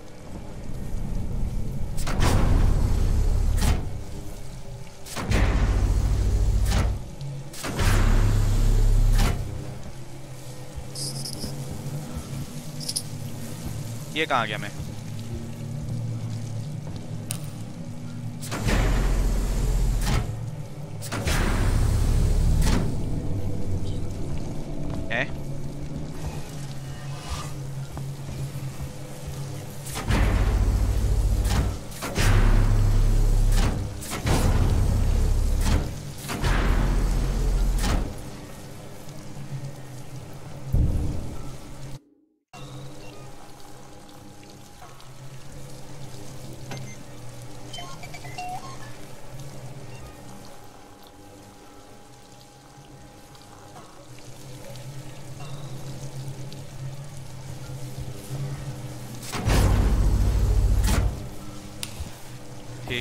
ये कहाँ गया मैं?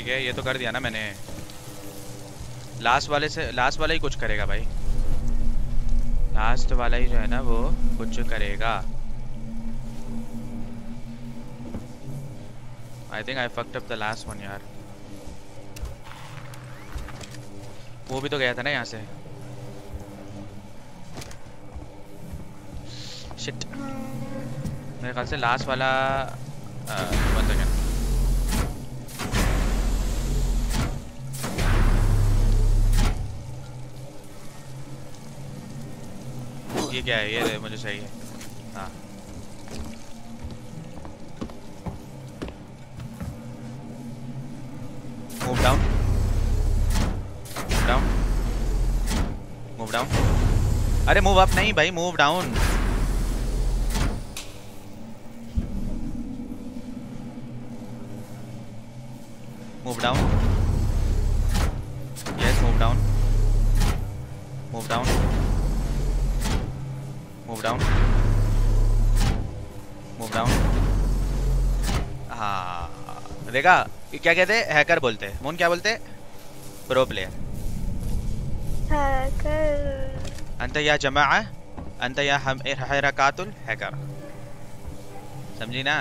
ठीक है, ये तो कर दिया ना मैंने। लास्ट वाले से लास्ट वाला ही कुछ करेगा भाई। लास्ट वाला ही जो है ना वो कुछ करेगा। I think I fucked up the last one यार। वो भी तो गया था ना यहाँ से। शिट मेरे ख्याल से लास्ट वाला वन ये क्या है? ये रहे, मुझे सही है। हाँ move down move down move down अरे मूव अप नहीं भाई मूव डाउन देखा क्या कहते हैं? हैकर बोलते हैं। मोन क्या बोलते हैं? प्रो प्लेयर हैकर अंत या जमा अंत या हम हरकातुल हैकर समझी ना?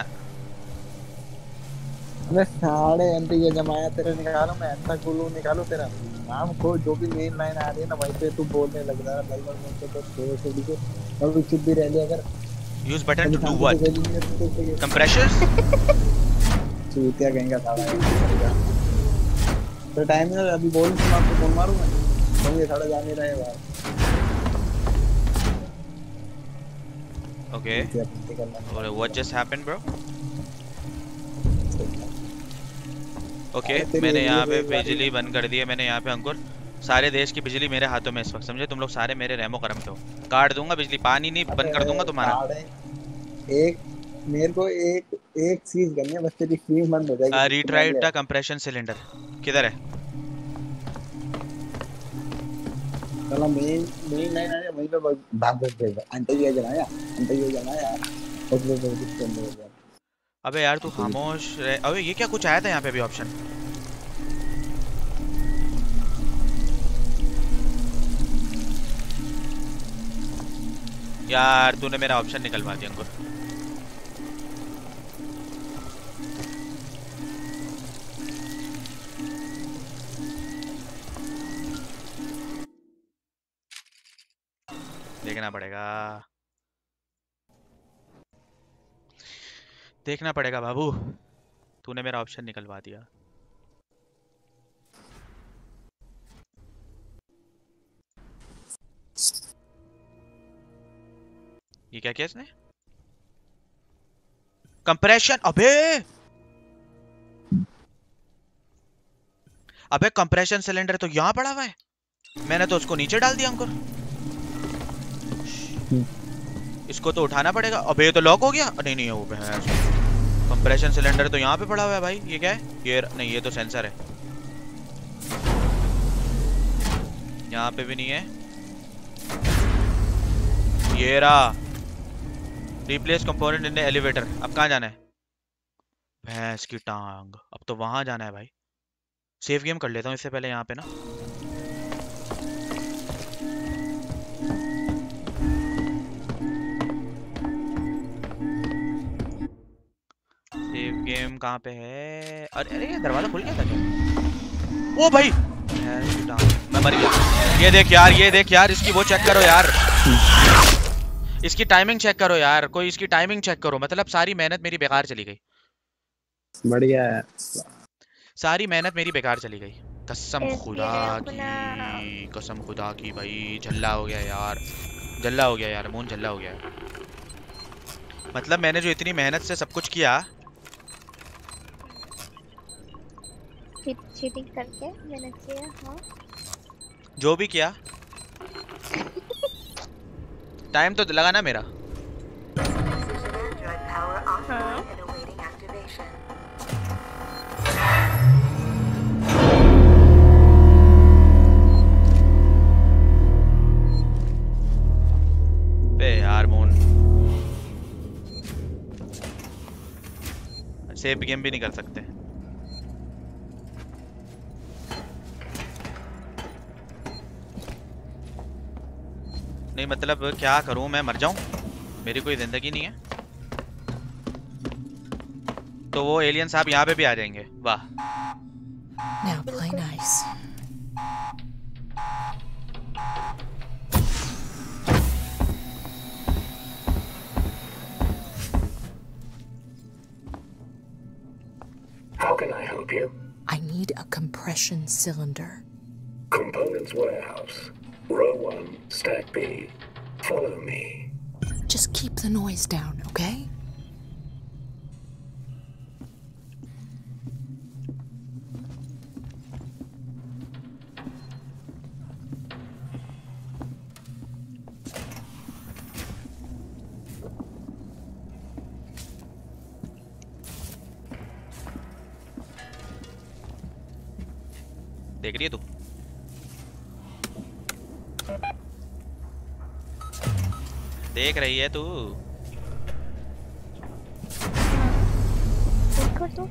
मैं साढ़े एंटी ये जमाया तेरे निकालो मैं ऐसा गुलू निकालू तेरा नाम को जो भी मेन लाइन आ रही है ना वहीं पे तू बोलने लग रहा है भाई और मुझसे तो थोड़े से लिखे और भी चुप भी रह लिया अगर use button to do what compressors चूतिया कहेंगे साला तो टाइम है अभी बोल मैं आपको फ़ोन मारूँगा। तुम ये साढ़े जाने रहे बाहर। ओके और what just happened bro okay मैंने यहाँ पे बिजली बंद कर दी है मैंने यहाँ पे अंकुर। सारे देश की बिजली मेरे हाथों में इस वक्त समझे? तुम लोग सारे मेरे रेमो करम पे हो काट दूँगा बिजली पानी नहीं बंद कर दूँगा तुम्हारा। एक मेरे को एक एक चीज़ करनी है बस तेरी स्ट्रीम बंद हो जाएगी। रिट्राइड द कंप्रेशन सिलेंडर किधर है? चलो मेन मेन लाइन आ वहीं पे भाग भाग जाएगा। अंटे ये जलाया अंटे ये जलाया और फिर फिर कुछ करने लगा अबे यार तू खामोश रह अबे ये क्या कुछ आया था यहाँ पे भी ऑप्शन यार तूने मेरा ऑप्शन निकलवा दिया अंकुर देखना पड़ेगा। देखना पड़ेगा बाबू। तूने मेरा ऑप्शन निकलवा दिया। ये क्या किया इसने? कंप्रेशन अबे! अबे कंप्रेशन सिलेंडर तो यहाँ पड़ा हुआ है। मैंने तो उसको नीचे डाल दिया अंकुर। इसको तो उठाना पड़ेगा। अबे ये तो लॉक हो गया। नहीं नहीं वो कंप्रेशन सिलेंडर तो यहाँ पे पड़ा हुआ है भाई। ये क्या है? ये नहीं, ये तो सेंसर है। यहाँ पे भी नहीं है। ये रहा। रिप्लेस कंपोनेंट इन एलिवेटर अब कहाँ जाना है? भैंस की टांग। अब तो वहाँ जाना है भाई। सेफ़ गेम कर लेता हूँ इससे पहले यहाँ पे ना। कहाँ पे है? अरे अरे दरवाज़ा खुल गया था क्या? ओ भाई! मैं मर गया। ये देख यार ये देख यार इसकी वो चेक करो यार। इसकी टाइमिंग चेक करो यार कोई इसकी टाइमिंग चेक करो। मतलब सारी मेहनत मेरी बेकार चली गई। बढ़िया। सारी मेहनत मेरी बेकार चली गई। कसम खुदा की कसम खुदा की भाई झल्ला हो गया यार। झल्ला हो गया यार मोन झल्ला हो गया। मतलब मैंने जो इतनी मेहनत से सब कुछ किया चीटिंग करके मैंने किया हाँ। जो भी किया। टाइम तो लगा ना मेरा। सेफ़ गेम भी नहीं कर सकते। नहीं मतलब क्या करूँ मैं मर जाऊँ? मेरी कोई ज़िंदगी नहीं है। तो वो एलियन साहब यहाँ पे भी आ जाएँगे। वाह। Cylinder. Components warehouse. Row 1, stack B. Follow me. Just keep the noise down, okay? देख रही है तू। देखो तो।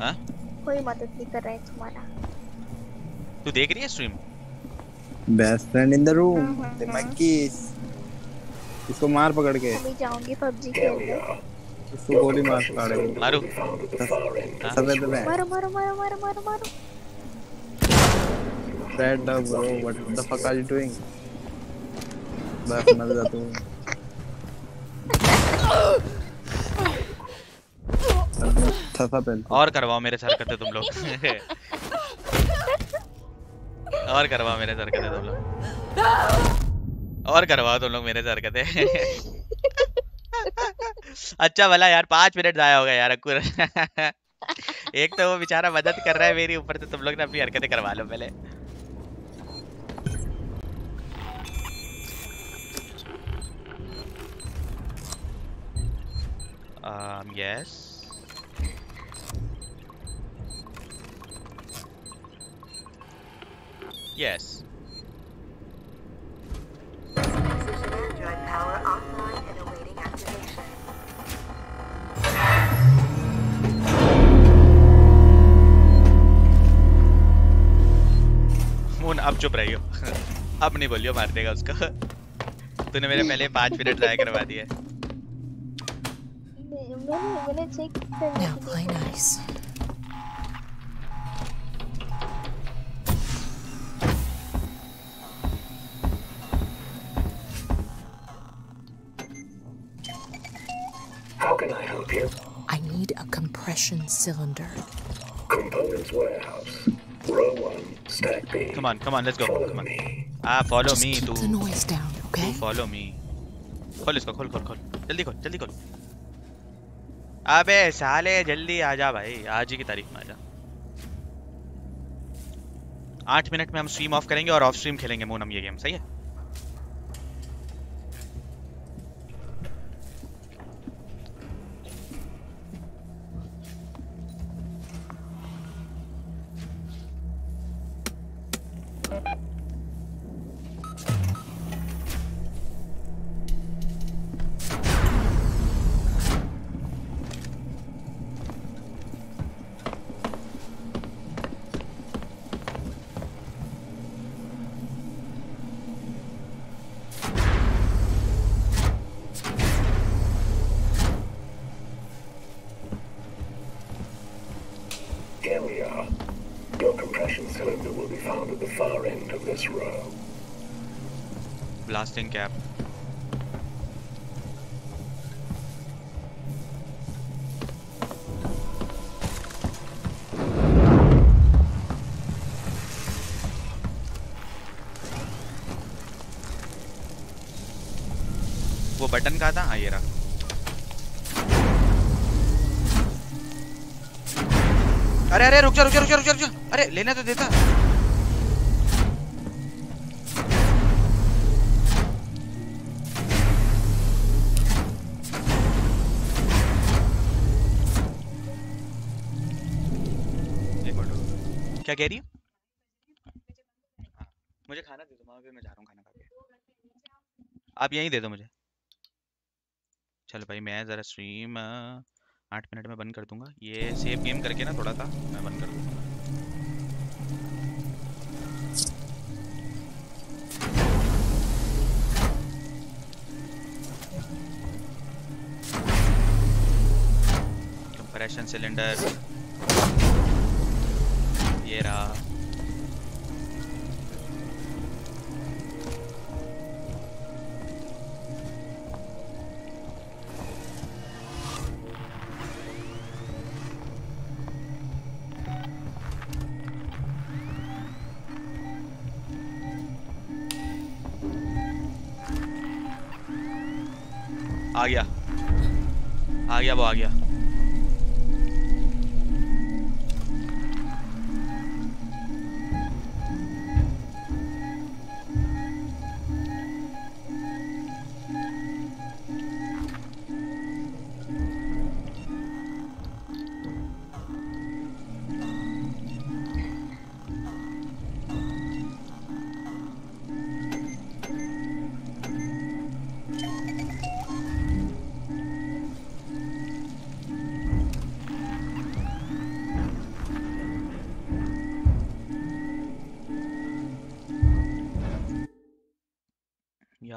हाँ? कोई मदद नहीं कर रहा है तुम्हारा। तू देख रही है stream best friend in the room the मक्कीस इसको मार पकड़ के। अभी जाऊँगी पबजी खेलने। इसको गोली मार पकड़ के। मारू। सफ़ेद में मारो मारो मारो मारो मारो मारो। Stand up, bro. What the fuck are you doing? बस मर जा तू थसा पहन और करवाओ मेरे से हरकतें तुम लोग। और करवाओ मेरे से हरकतें तुम लोग। और करवाओ तुम लोग मेरे से हरकतें अच्छा भला यार पाँच मिनट जाया होगा यार अक्कुर। एक तो वो बेचारा मदद कर रहा है मेरी ऊपर से तुम लोग ने अपनी हरकतें करवा लो पहले। Um, yes. Yes. मून अब चुप रही हो अब नहीं बोलियो मार देगा उसका तूने मेरे पहले पाँच मिनट जाया करवा दिए Now play nice. How can I help you? I need a compression cylinder. Components warehouse. Row 1, stack B. Come on, come on, let's go. Follow Come on. me. Ah, follow Just me keep तू the noise down, तू okay? follow me. खोल इसको खोल खोल खोल जल्दी खोल जल्दी खोल अबे साले जल्दी आ जा भाई आज ही की तारीख में आ जा आठ मिनट में हम स्ट्रीम ऑफ़ करेंगे और ऑफ़ स्ट्रीम खेलेंगे मोनम ये गेम सही है you. ब्लास्टिंग कैप वो बटन कहा था? हाँ ये रहा। अरे अरे रुक जा रुक जा रुक जा रुक जा। अरे, लेने तो देता। कह रही है? मुझे खाना दे दो मामा मैं जा रहा हूँ खाना खा के। आप यहीं दे दो मुझे। चल भाई मैं ज़रा स्ट्रीम आठ मिनट में बंद कर दूँगा। ये सेव गेम करके ना थोड़ा सा मैं बंद कर दूँगा। कंप्रेशन सिलेंडर रहा आ गया। आ गया वो आ गया।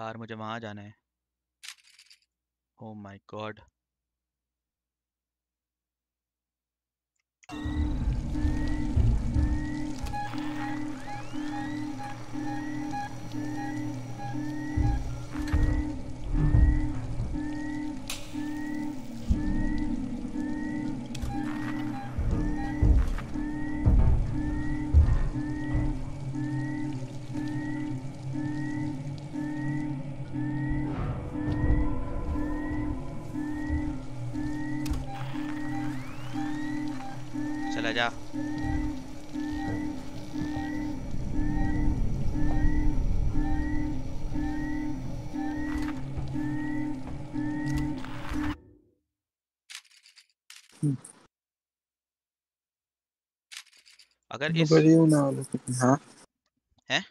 यार मुझे वहाँ जाना है। ओ माय गॉड अगर इस हूँ हाँ। हैं?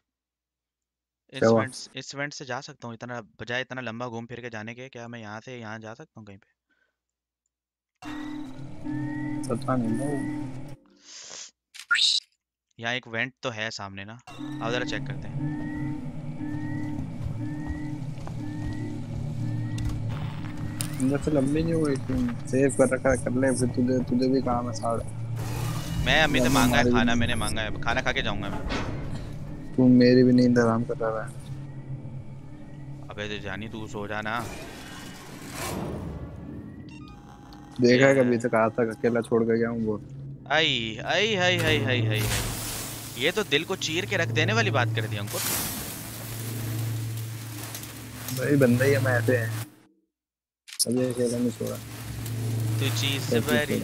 इस इस वेंट से जा सकता हूँ इतना बजाय इतना लंबा घूम फिर के जाने के क्या मैं यहाँ से यहाँ जा सकता हूँ कहीं पे? पता नहीं यहाँ एक वेंट तो है सामने ना आओ जरा चेक करते हैं। अंदर से लंबी नहीं हुई सेव कर रखा कर ले फिर तुझे तुझे भी काम है साढ़ मैं अम्मी से मांगा है खाना मैंने मांगा है। खाना खा के जाऊँगा मैं। तू मेरी भी नींद आराम कर रहा है। अबे तो जानी तू सो जा ना। देखा है कभी तक आज तक अकेला छोड़ के गया हूँ वो। आई आई हाय हाय हाय हाय ये तो दिल को चीर के रख देने वाली बात कर दी अंकुर। भाई बंदा ही है मैं ऐसे है अभी अकेला नहीं छोड़ा तू चीज़ से भरी।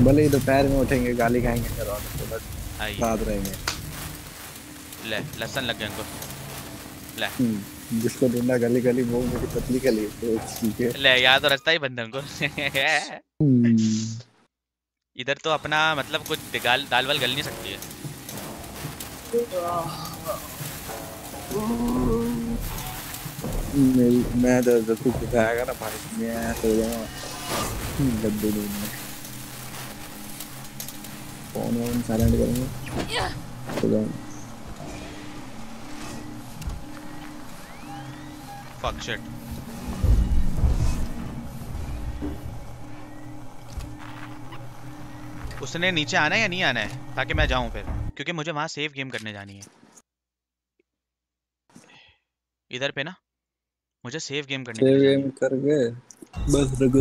भले ही दोपहर में उठेंगे गाली खाएँगे घर वालों से बस साथ रहेंगे। ले लसन लग गया अंकुर ले। हम्म, जिसको ढूंढा गली गली वो मेरी पतली गली तो ठीक है। ले यहाँ तो रास्ता ही बंद है अंकुर हम्म, इधर तो अपना मतलब कुछ दाल दाल वाल गल नहीं सकती है। मेरी मैं तो जब तू उठाएगा ना भाई मैं सो जाऊँगा हम्म, गद्दे में। फ़ोन वोन साइलेंट करूँगा सो जाऊँगा फक शिट उसने नीचे आना है या नहीं आना है? ताकि मैं जाऊँ फिर। क्योंकि मुझे वहाँ सेफ़ गेम करने जानी है। इधर पे ना? मुझे सेफ़ गेम करने के सेव लिए गेम कर गए बस रुक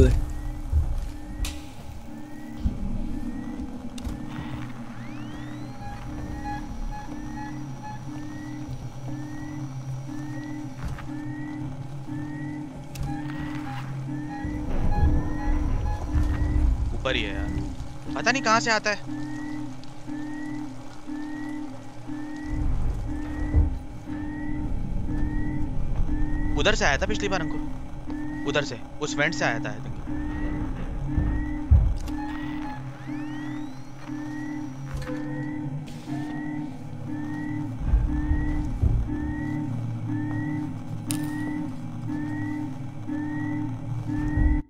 पता नहीं कहाँ से आता है। उधर से आया था पिछली बार अंकुर उधर से, उस वेंट से आया था think.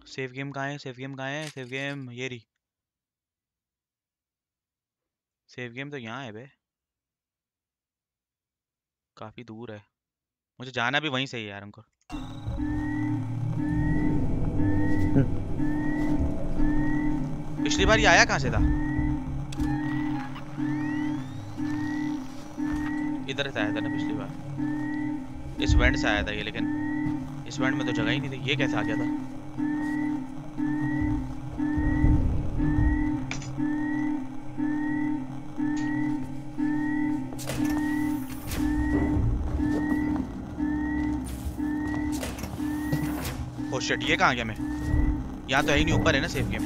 सेफ़ गेम कहाँ है? सेफ़ गेम कहाँ है? सेफ़ गेम ये रही। सेफ़ गेम तो यहाँ है बे। काफ़ी दूर है। मुझे जाना भी वहीं से ही यार अंकुर पिछली बार ये आया कहाँ से था? इधर से आया था ना पिछली बार। इस वेंट से आया था ये, लेकिन इस वेंट में तो जगह ही नहीं थी। ये कैसे आ गया था? शिट ये कहाँ गया मैं? यहाँ तो है ही नहीं, ऊपर है ना सेफ़ गेम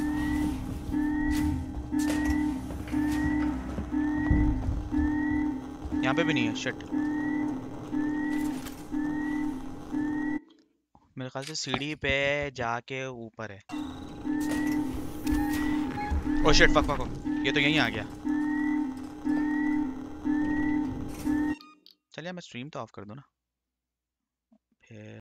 यहाँ पे भी नहीं है शिट मेरे ख्याल से सीढ़ी पे जाके ऊपर है। ओ शिट फक फक ये तो यहीं आ गया। चलिए मैं स्ट्रीम तो ऑफ़ कर दूँ ना। फिर